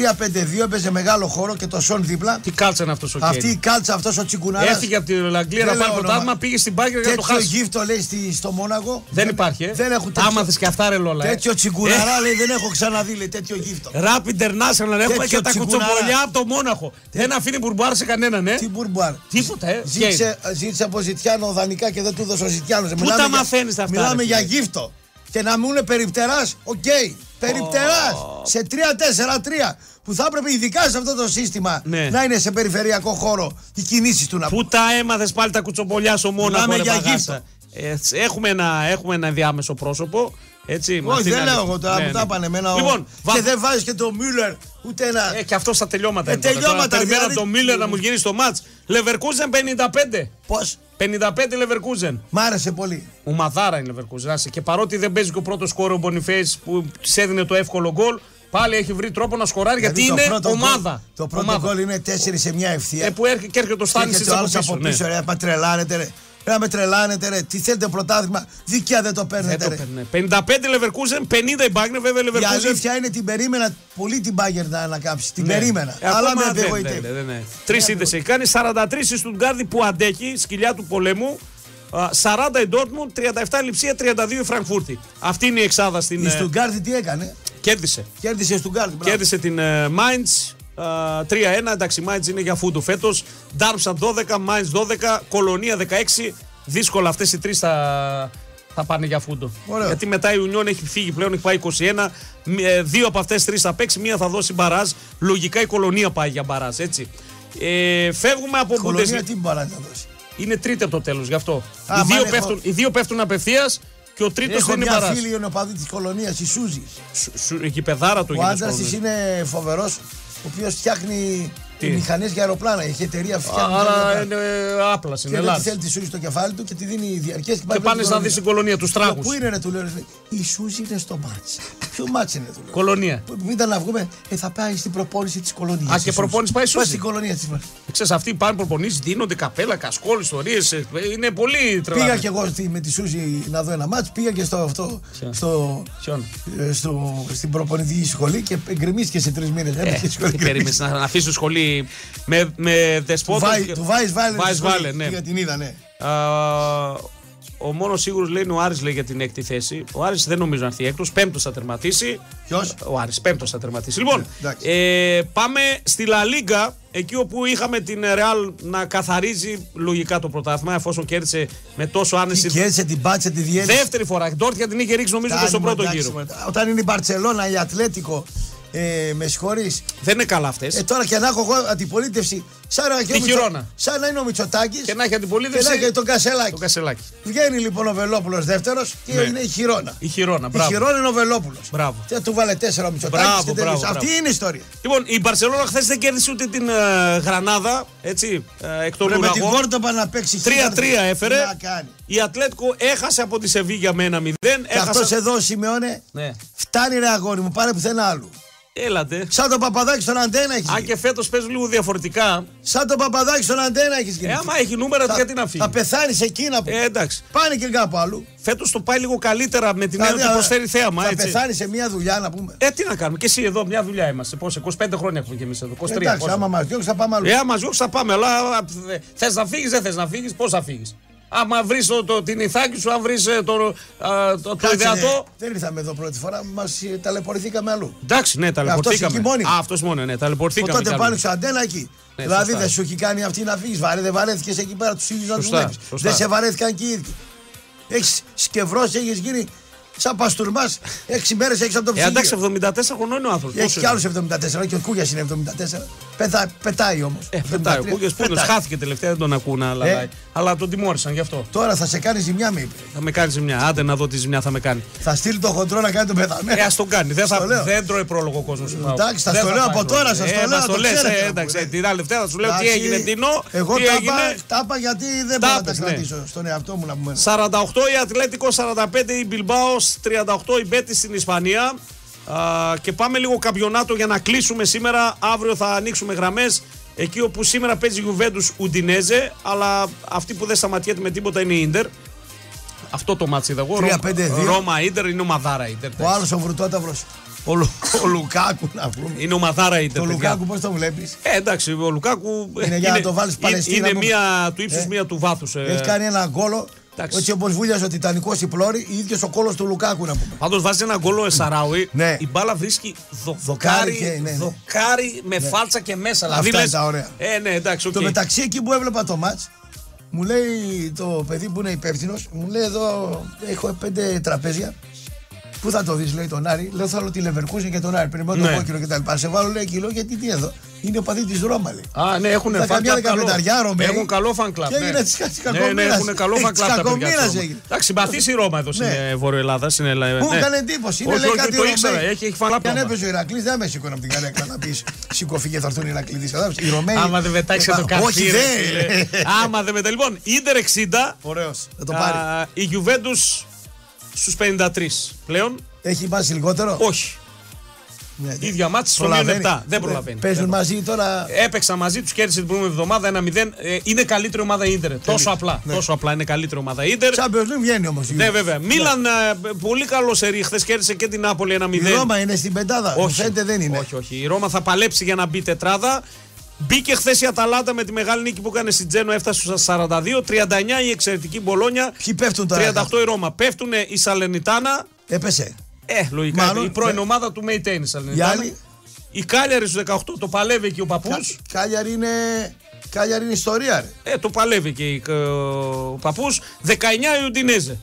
έπαιζε μεγάλο χώρο και το Σον δίπλα. Τι κάλτσα είναι αυτός ο Αυτή Κέρι. η κάλτσα, αυτός ο τσιγκουνάρας. Έφυγε από την Αγγλία να Δεν πάρει λέω πρωτάθλημα, όνομα. πήγε στην Πάγκερ για να το Τέτοιο χάσει. γύφτο λέει στη, στο Μόναγο. Δεν υπάρχει, ε. Δεν έχουν Τα τέτοιο, άμαθες και αυτά ρε Λόλα. ε. τέτοιο τσιγκουναρά λέει δεν έχω ξαναδεί λέει τέτοιο γύφτο. Rap International έχουμε Τέτοιο και τα τσιγκουνάρα. κουτσομπολιά από το Μόναχο. Δεν αφήνει μπουρμπάρ σε κανέναν, ε. Τι μπουρμπουάρ. Τίποτα, ε. Ζήτησε, ζήτησε από Ζητιάνο δανεικά και δεν του έδωσε ο Ζητιάνος. Πού τα μαθαίνεις αυτά, Μιλάμε ρε για φίλε; γύφτο. Και να μην είναι περιπτεράς, οκ. Περιπτεράς σε 3-4-3 που θα έπρεπε ειδικά σε αυτό το σύστημα Ναι. να είναι σε περιφερειακό χώρο οι κινήσεις του να Πού τα έμαθες πάλι τα κουτσομπολιά στο Μόναχο, Μιλάμε ρε για Παγάσα; γύφτο. Έτσι, έχουμε, ένα, έχουμε ένα διάμεσο πρόσωπο. Έτσι, με Όχι, αυτή δεν την λέω αλήθεια. εγώ τώρα Ναι, που τα ναι. είπαν εμένα. ο- Λοιπόν, και βα- δεν βάζει και το Μιούλερ ούτε ένα. Ε, και αυτό στα τελειώματα. Ε, είναι τώρα. τελειώματα, Τώρα Περιμένω δηλαδή- τον Μίλλερ να μου γίνει στο μάτ. Λεβερκούζεν 55. Πώς; 55 Λεβερκούζεν. Μ' άρεσε πολύ. Ομαδάρα είναι η Λεβερκούζεν. άσε. Και παρότι δεν παίζει και ο πρώτος σκόρο ο Μπονιφέη που της έδινε το εύκολο γκολ, πάλι έχει βρει τρόπο να σκοράρει γιατί Δηλαδή, είναι το πρώτο ομάδα. γκολ- Το πρώτο Ομάδα. γκολ είναι 4 σε μια ευθεία. Ε, που έρχεται και έρχεται το Και Στάνη έρχεται ο από άλλος πίσω. από ναι. πίσω, ρε. Μα τρελάνετε, ρε. Ρε, να με τρελάνετε, ρε. Τι θέλετε πρωτάθλημα. Δίκαια δεν το Δεν παίρνετε, το ρε. παίρνει. 55 Λεβερκούζεν, 50 η Μπάγκνε, βέβαια η Η Λεβερκούζεν. αλήθεια είναι την περίμενα πολύ την Μπάγκερ να ανακάψει. Την Ναι. περίμενα. Ε, Αλλά ακόμα με δεν- απογοητεύει. δεν- δεν- δεν- Τρεις ήττε έχει κάνει. 43 η Στουτγκάρδη που αντέχει, σκυλιά του πολέμου. Α, 40 η Ντόρτμουντ, 37 η Λιψία, 32 η Φραγκφούρτη. Αυτή είναι η εξάδα στην. Η ε, Στουτγκάρδη τι έκανε; Κέρδισε. Κέρδισε η Στουτγκάρδη. μπράβο. Κέρδισε την Μάιντς 3-1. Εντάξει, η Μάιντς είναι για φούντο φέτος. Ντάρμσταντ 12, Μάιντς 12, Κολονία 16. Δύσκολα αυτές οι τρεις θα, θα πάνε για φούντο. Ωραίο. Γιατί μετά η Ουνιόν έχει φύγει πλέον, έχει πάει 21. Μ- ε, Δύο από αυτές τρεις θα παίξει, μία θα δώσει μπαράζ. Λογικά η Κολονία πάει για μπαράζ, έτσι. Ε, φεύγουμε από Κολονία Bundesliga. τι μπορεί να δώσει; Είναι τρίτη από το τέλος γι' αυτό. Α, οι, δύο μάλλον έχω- πέφτουν, οι δύο πέφτουν απευθείας και ο τρίτος Έχω δεν είναι μια μπαράζ. φίλη είναι οπαδή της κολονίας, η Σούζης. Σου- σου- Η κυπεδάρα του Ο άντρας Γιάννης της Κολονίας. είναι φοβερός, ο οποίος φτιάχνει Τι; μηχανές για αεροπλάνα. Έχει εταιρεία που φτιάχνει. Άρα αεροπλάνα. είναι άπλα στην Και δεν τη Ελλάδα. θέλει τη Σούζη στο κεφάλι του και τη δίνει διαρκές και πάει Και πάνε να δει την κολονία, τους τράγους. Πού είναι, ρε, του λέω. ρε, Η Σούζη είναι στο μάτς. Ποιο μάτς είναι, του λέω. Κολονία. Που που ήταν να βγούμε, ε, θα πάει στην προπόνηση της κολονίας. Α, και προπόνηση πάει η Σούζη. στην κολονία της. Ξέρεις, αυτοί πάνε προπονήσεις, δίνονται καπέλα, κασκόλ, ιστορίες. Είναι πολύ τρελά. Πήγα και εγώ στη- με τη Σούζη να δω ένα μάτς, πήγα και στο, αυτό, στο, Ποιον; ε, στο, στην προπονητική σχολή και γκρεμίστηκε σε τρεις μήνες. Ε, τι περίμενες να, να αφήσει το σχολή με, με Του δεσπότο. Βάι- Του Βάις Βάλεν. Βάις στη σχολή. Βάλεν, ναι. Πήγα την είδα, ναι. Α, ο μόνος σίγουρος λέει είναι ο Άρης λέει για την έκτη θέση. Ο Άρης δεν νομίζω να έρθει έκτος. Πέμπτος θα τερματίσει. Ποιος; Ο Άρης πέμπτος θα τερματίσει. Λοιπόν, εντάξει. ε, πάμε στη Λα Λίγκα. Εκεί όπου είχαμε την Ρεάλ να καθαρίζει λογικά το πρωτάθλημα εφόσον κέρδισε με τόσο Τι άνεση. κέρδισε την πάτσα, τη διέλυσε. Δεύτερη φορά. Η Ντόρτια την είχε ρίξει νομίζω και Φτάνει, στον πρώτο εντάξει, γύρο. μωρέ. Όταν είναι η Μπαρσελόνα, η Ατλέτικο, ε, με συγχωρείς, Δεν είναι καλά αυτές. Ε, τώρα και να έχω εγώ αντιπολίτευση, σαν να, έχει ο Τη Μητσο- Χιρόνα. σαν να είναι ο Μητσοτάκης Και να έχει αντιπολίτευση. και να έχει τον Κασελάκη. Το Κασελάκι. Βγαίνει λοιπόν ο Βελόπουλος δεύτερος και Ναι. είναι η Χιρόνα. Η Χιρόνα, Η μπράβο. Χιρόνα είναι ο Βελόπουλος. Μπράβο. Και του βάλε τέσσερα ο Μητσοτάκης Μπράβο, και τελείωσε. μπράβο, Αυτή μπράβο. είναι η ιστορία. Λοιπόν, η Μπαρσελόνα χθες δεν κέρδισε ούτε την ε, Γρανάδα. Έτσι, ε, εκ των Πρέπει με την ουραγών. Κόρτοπα να παίξει 3-3 χίλια, έφερε. τι Να κάνει. Η Ατλέτικο έχασε από τη Σεβίγια με ένα 0. Και αυτός Έχασε... εδώ, Σιμεώνε, Ναι. φτάνει ρε αγόρι μου, πάρε πουθενά άλλου. Έλατε. Σαν το παπαδάκι στον αντένα έχεις Αν γίνει. και φέτος παίζει λίγο διαφορετικά. Σαν το παπαδάκι στον αντένα έχεις γίνει. Ε, άμα έχει νούμερα, θα, γιατί να φύγει; θα πεθάνεις εκείνα που. Ε, εντάξει. Πάνε και κάπου αλλού. Φέτος το πάει λίγο καλύτερα με την έννοια Δηλαδή, ότι προσφέρει θέαμα. Θα Έτσι. πεθάνεις σε μια δουλειά να πούμε. Ε, τι να κάνουμε. Και εσύ εδώ, μια δουλειά είμαστε. Πόσο, 25 χρόνια έχουμε κι εμείς εδώ. 23. Εντάξει, πόσο. άμα μας διώξεις θα πάμε αλλού. Ε, άμα ζούξει θα πάμε. Αλλά θες να φύγεις, δεν θες να φύγεις, πώς θα φύγεις. Άμα βρεις το, το, την ηθάκη σου, αν βρεις το, α, το, το Κάτσε, ιδεατό. ναι. Δεν ήρθαμε εδώ πρώτη φορά, μας ταλαιπωρηθήκαμε αλλού. Εντάξει, ναι, ταλαιπωρηθήκαμε. εκεί μόνοι. Α, αυτός μόνο, ναι, ταλαιπωρηθήκαμε. Οπότε κι άλλοι. πάνε στο αντένα εκεί. Ναι, δηλαδή σωστά. δεν σου έχει κάνει αυτή να φύγεις. Βαρέ, δεν βαρέθηκες εκεί πέρα τους ίδιους να τους Σωστά, βλέπει. σωστά. Δεν σε βαρέθηκαν και οι ίδιοι. Έχεις σκευρώσει, έχεις γίνει σαν παστούρμα. Έξι μέρες έχεις από το Ε, εντάξει, ψυγείο. 74 χρονών είναι ο άνθρωπος. Έχει κι άλλου 74 και ο Κούγιας είναι 74. Πετά, πετάει όμως. Ε, πετάει. Ο Κούγιας που είναι, χάθηκε τελευταία, δεν τον ακούνε, αλλά, Ε. αλλά τον τιμώρησαν γι' αυτό. Τώρα θα σε κάνει ζημιά, με είπε. Θα με κάνει ζημιά. Άντε να δω τι ζημιά θα με κάνει. Θα στείλει το χοντρό να κάνει τον πεθαμένο. Ε, ας τον κάνει. Δεν, θα, Στο λέω. δεν τρώει πρόλογο ο κόσμος. Εντάξει, θα στο λέω από τώρα, σας το λέω, το το λες, ξέρετε ε, να εντάξει, πούμε, ναι. την άλλη Δευτέρα θα σου λέω τι Εντάξει, έγινε, Τινό. Εγώ τι τα έγινε. είπα- τα είπα γιατί δεν Τα μπορώ να τα είπες, ναι. κρατήσω στον εαυτό μου να πούμε. 48 η Ατλέτικο, 45 η Μπιλμπάο, 38 η Μπέτη στην Ισπανία. Α, και πάμε λίγο καμπιονάτο για να κλείσουμε σήμερα. Αύριο θα ανοίξουμε γραμμές. Εκεί όπου σήμερα παίζει η Juventus Ουντινέζε, αλλά αυτή που δεν σταματιέται με τίποτα είναι η Ίντερ. Αυτό το μάτσι είδα εγώ. 3-5-2. Ρώμα Ιντερ είναι ομαδάρα Ιντερ. Ο άλλος ο Βρουτόταυρο. Ο, Λου- ο Λουκάκου να πούμε. Είναι ομαδάρα Ιντερ. Το παιδιά. Λουκάκου πώς το βλέπεις; Ε, εντάξει, ο Λουκάκου. Είναι για να το βάλεις είναι- Παλαιστίνα Είναι που- μία του ύψου, Ε. μία του βάθους. Έχει κάνει ένα γκόλο. Εντάξει. Έτσι όπως βούλιασε ο Τιτανικός η πλώρη, ίδιος ο κόλος του Λουκάκου να πούμε. Πάντως βάζει ένα γκολ ο Εσαράουι. Ναι. Η μπάλα βρίσκει Δοκάρι δοκάρι, και- ναι, ναι. δοκάρι με φάλτσα και μέσα. Αυτά δηλαδή, είναι λες, τα ωραία. Ε, ναι, εντάξει, οκ. Το μεταξύ εκεί που έβλεπα το μάτς, μου λέει το παιδί που είναι υπεύθυνος, μου λέει εδώ έχω πέντε τραπέζια. Πού θα το δεις, λέει τον Άρη. Λέω θέλω τη Λεβερκούζεν και τον Άρη. Περιμένω Ναι. τον κόκκινο και τα λοιπά. Σε βάλω λέει κιλό γιατί τι εδώ. Είναι παδί της Ρώμα λέει. Α, ναι, έχουν Τα fan καμιά club καλό. δεκαπενταριά Ρωμαίοι. Έχουν καλό fan club. Και ναι. έγινε της- της Ναι, ναι, κακομοίρας. έχουν καλό Ε, fan της club τα παιδιά. κακομοίρας της Ρώμα. έγινε. Εντάξει, συμπαθείς η Ρώμα εδώ στην Ναι. ε, Βόρειο Ελλάδα. Στην Ελλάδα. Μου ναι. έκανε εντύπωση. Είναι Όχι, λέει όχι, κάτι το ήξερα. Ρωμαίοι. Έχει, έχει fan club. Και αν Ρώμα. έπαιζε ο Ηρακλής, δεν με σήκωνε από την καρέκλα να πεις σηκωθεί και θα έρθουν οι Ηρακλήδε. Οι Ρωμαίοι. Άμα δεν πετάξεις Ε, το πα- Όχι, καρφί. ρε, δεν. φίλε. Άμα δεν πετάξει. Λοιπόν, Ιντερ 60. Ωραίος. Θα το πάρει. α, Η Juventus στους 53 πλέον; Έχει μάσει λιγότερο; Όχι. Ναι, Η ίδια μάτια στο μείον προλαβαίνει. 7. Δεν προλαβαίνει. Παίζουν Δεν μαζί τώρα. Έπαιξαν μαζί τους, κέρδισε την προηγούμενη εβδομάδα 1-0. Ε, είναι καλύτερη ομάδα Ιντερ. Τόσο απλά. Ναι. Τόσο απλά είναι καλύτερη ομάδα Ιντερ. Champions League βγαίνει όμως. Ναι, βέβαια. Μίλαν, ε, πολύ καλό σερί. Χθες κέρδισε και την Νάπολη 1-0. Η Ρώμα είναι στην πεντάδα. Μου όχι, φαίνεται δεν είναι. όχι, όχι. Η Ρώμα θα παλέψει για να μπει τετράδα. Μπήκε χθες η Αταλάντα με τη μεγάλη νίκη που έκανε στην Τζένο, έφτασε στα 42. 39 η εξαιρετική Μπολόνια. Ποιοι πέφτουν τώρα. 38 η Ρώμα. Πέφτουν η Σαλενιτάνα. Έπεσε. Ε, λογικά. Μάλλον, η πρώην ναι. ομάδα του Μέιτέιν η Οι Σαλενιτάνα. άλλοι. Η Κάλιαρη στους 18 το παλεύει και ο παππούς. Κάλιαρη είναι. Κάλιαρη είναι ιστορία. Ρε. Ε, το παλεύει και η- ο παππούς. 19 η Ουντινέζε.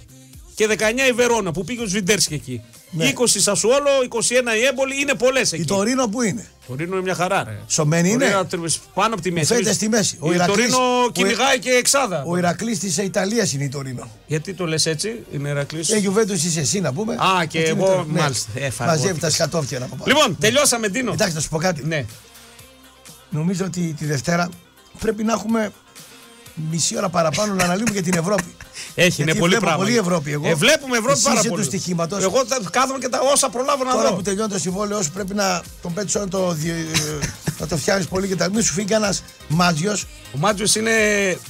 Και 19 η Βερόνα που πήγε ο Σβιντέρσκι εκεί. Ναι. 20 η Σασουόλο, 21 η Έμπολη. Είναι πολλές εκεί. Η Τωρίνο που είναι; Το Ρήνο είναι μια χαρά, ρε. Σωμένη είναι; Τωρίνο τριβ- πάνω από τη μέση. φαίνεται στη μέση. Ο Ο Ηρακλής- Τωρίνο ο- κυνηγάει και εξάδα. Ο Ηρακλής της Ιταλίας είναι η Τωρίνο. Γιατί το λες έτσι, είναι Ηρακλής; Ε, Γιουβέντους είσαι εσύ να πούμε. Α, και Αυτή είναι εγώ, το- ναι. μάλιστα. Ε, φαγώθηκες. Μαζεύει τα σκατόφια να πω. Λοιπόν, τελειώσαμε, Ντίνο. Εντάξει, να σου πω κάτι. Ναι. Νομίζω ότι τη Δευτέρα πρέπει να έχουμε μισή ώρα παραπάνω να αναλύουμε για την Ευρώπη. Έχει, είναι Γιατί πολύ βλέπω πράγμα. πολύ Ευρώπη εγώ. Ε, βλέπουμε Ευρώπη Εσύ πάρα είσαι πολύ. του στοιχήματος. Εγώ θα κάθομαι και τα όσα προλάβω να Τώρα δω. που τελειώνει το συμβόλαιο σου πρέπει να τον πέτυχε να το, διε- να το φτιάχνεις πολύ και τα μην σου φύγει ένα μάτζιο. Ο Μάτζιο είναι,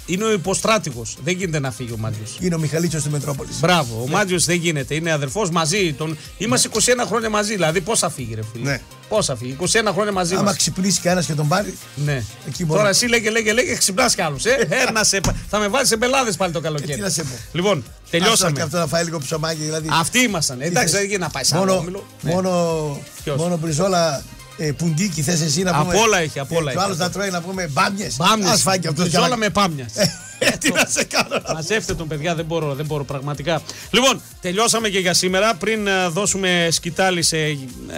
είναι ο υποστράτηγος. Δεν γίνεται να φύγει ο Μάτζιο. Είναι ο Μιχαλίτσιος του Μετρόπολης. Μπράβο, ο Μάτζιο δεν γίνεται. Είναι αδερφός μαζί. Τον... Είμαστε 21 χρόνια μαζί. Δηλαδή, πώς θα φύγει, ρε φίλε; Ναι. Πώς θα φύγει; 21 χρόνια μαζί Άμα μας. ξυπνήσει κανένας και τον πάρει. Ναι. Εκεί μόνο. Τώρα εσύ λέγε, λέγε, λέγε, ξυπνάς κι άλλου. Ε. Ε, να σε... θα με βάλεις σε μπελάδε πάλι το Ε, καλοκαίρι. τι να σε πω. Λοιπόν, Άστο Και τελειώσαμε. αυτό να φάει λίγο ψωμάκι. Δηλαδή. Αυτοί ήμασταν. Εντάξει, θες; δεν γίνεται να πάει σαν μόνο, όμιλο. Ναι. μόνο, Ποιος; μόνο μπριζόλα ε, πουντίκι θες εσύ να Απ' πούμε. όλα έχει, απ' όλα Και έχει. ο άλλος να τρώει να πούμε μπάμιες. Μπάμιες. Α φάει και αυτό. Μπριζόλα με πάμια. Τι να σε κάνω. Μαζεύτε τον, παιδιά, δεν μπορώ, δεν μπορώ πραγματικά. Λοιπόν, τελειώσαμε και για σήμερα. Πριν ε, δώσουμε σκητάλη σε ε,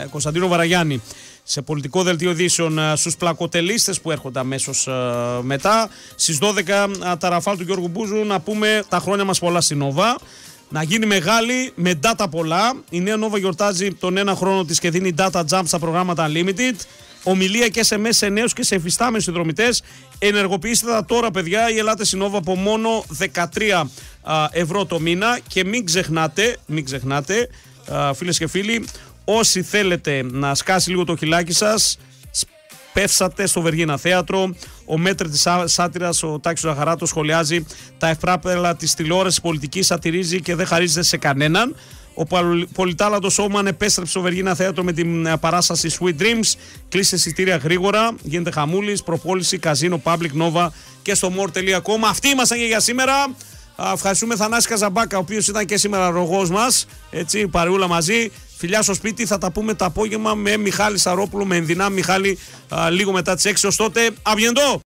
Κωνσταντίνο Βαραγιάννη, σε πολιτικό δελτίο ειδήσεων ε, στους πλακοτελίστες που έρχονται αμέσως μετά. Στις 12 ε, τα ραφάλ του Γιώργου Μπούζου να πούμε τα χρόνια μας πολλά στην Νόβα. Να γίνει μεγάλη με data πολλά. Η νέα Νόβα γιορτάζει τον ένα χρόνο της και δίνει data jump στα προγράμματα Unlimited. Ομιλία και SMS σε νέους και σε εφιστάμενους συνδρομητές. Ενεργοποιήστε τα τώρα, παιδιά. Η Ελλάδα Συνόβα από μόνο 13 α, ευρώ το μήνα. Και μην ξεχνάτε, μην ξεχνάτε, φίλες και φίλοι, όσοι θέλετε να σκάσει λίγο το χιλάκι σας, πέφσατε στο Βεργίνα Θέατρο. Ο μέτρη της σάτυρας, ο Τάξο Ζαχαράτος, σχολιάζει τα ευπράπελα της τηλεόρασης πολιτικής, σατυρίζει και δεν χαρίζεται σε κανέναν. Ο πολυτάλαντος Όμαν επέστρεψε στο Βεργίνα Θέατρο με την ε, παράσταση Sweet Dreams. Κλείστε εισιτήρια γρήγορα. Γίνεται χαμούλης, προπόληση, καζίνο, public nova και στο more.com. Αυτοί ήμασταν και για σήμερα. Α, Ευχαριστούμε Θανάση Καζαμπάκα, ο οποίος ήταν και σήμερα ρογός μας. Έτσι, παρεούλα μαζί. Φιλιά στο σπίτι, θα τα πούμε το απόγευμα με Μιχάλη Σαρόπουλο, με ενδυνάμει Μιχάλη, α, λίγο μετά τις 6 ως τότε. Αμπιεντό!